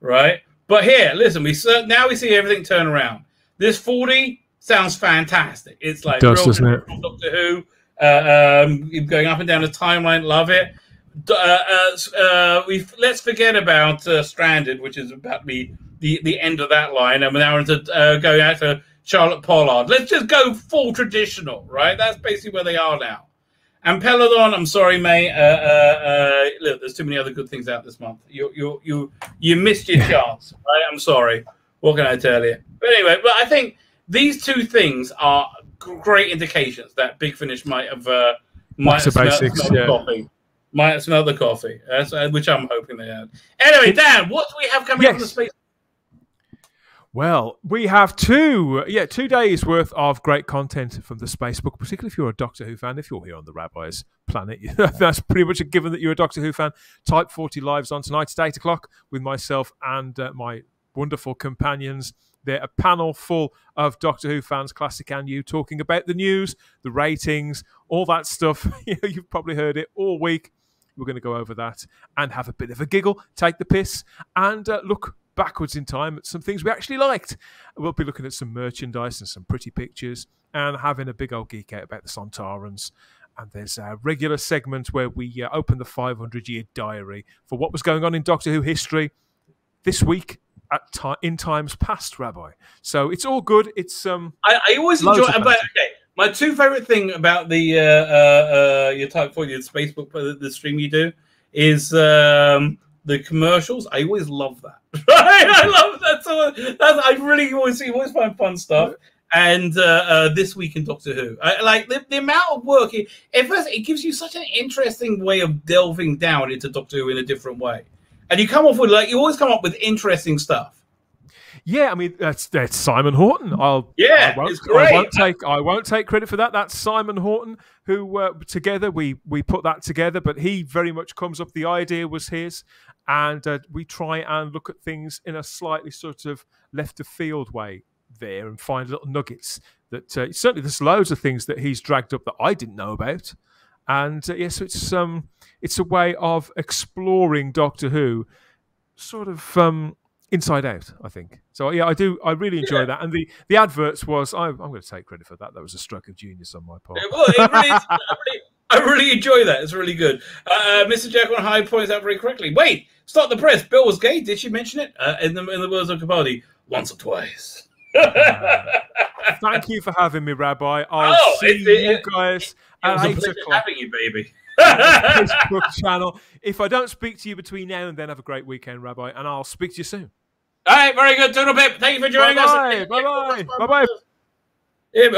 right? But here, listen, we now we see everything turn around. This 40 sounds fantastic. It's like Does, real doesn't it? Doctor Who. Uh, um, going up and down the timeline, love it. Uh, uh, we let's forget about uh, Stranded, which is about to be the, the end of that line, and we're now into uh, going out to Charlotte Pollard. Let's just go full traditional, right? That's basically where they are now. And Peladon, I'm sorry, mate. Uh, uh, uh, look, there's too many other good things out this month. You you you you missed your chance, right? I'm sorry. What can I tell you? But anyway, but I think these two things are great indications that Big Finish might have uh, might have smelled- basics, smelled yeah. coffee. Might smell the coffee, uh, which I'm hoping they had. Anyway, Dan, what do we have coming up in the space? Well, we have two, yeah, two days worth of great content from the Space Book, particularly if you're a Doctor Who fan. If you're here on the Rabbi's planet, that's pretty much a given that you're a Doctor Who fan. Type 40 lives on tonight at 8 o'clock with myself and uh, my wonderful companions. A panel full of Doctor Who fans, classic and you, talking about the news, the ratings, all that stuff. You've probably heard it all week. We're going to go over that and have a bit of a giggle, take the piss, and uh, look backwards in time at some things we actually liked. We'll be looking at some merchandise and some pretty pictures and having a big old geek out about the Sontarans. And there's a regular segment where we uh, open the 500 year diary for what was going on in Doctor Who history this week at ti in times past, Rabbi. So it's all good. It's um. I, I always enjoy. But, okay, my two favorite thing about the uh, uh, uh, your type for your Facebook uh, the, the stream you do is um, the commercials. I always love that. I love that. So that's, I really always you always find fun stuff. And uh, uh, this week in Doctor Who, I, like the, the amount of work, it, at first it gives you such an interesting way of delving down into Doctor Who in a different way, and you come off with like you always come up with interesting stuff. Yeah, I mean that's that's Simon Horton. I'll Yeah, I won't, it's great. I won't take I won't take credit for that. That's Simon Horton who uh, together we we put that together, but he very much comes up. The idea was his, and uh, we try and look at things in a slightly sort of left of field way there and find little nuggets that uh, certainly there's loads of things that he's dragged up that I didn't know about. And uh, yeah, so it's um it's a way of exploring Doctor Who, sort of um inside out. I think so. Yeah, I do. I really enjoy that. And the the adverts was I, I'm going to take credit for that. That was a stroke of genius on my part. Well, it really is, I, really, I really enjoy that. It's really good. Uh, Mr. Jack on High points out very correctly. Wait, stop the press. Bill was gay. Did she mention it uh, in the in the words of Capaldi once or twice? Thank you for having me, Rabbi. I'll Oh, see it- it- you it- guys It was at a eight pleasure o'clock. having you, baby. Facebook channel. If I don't speak to you between now and then, have a great weekend, Rabbi, and I'll speak to you soon. All right, very good. Toodle pip. Thank you for joining Bye-bye, us. bye-bye, bye-bye. Yeah,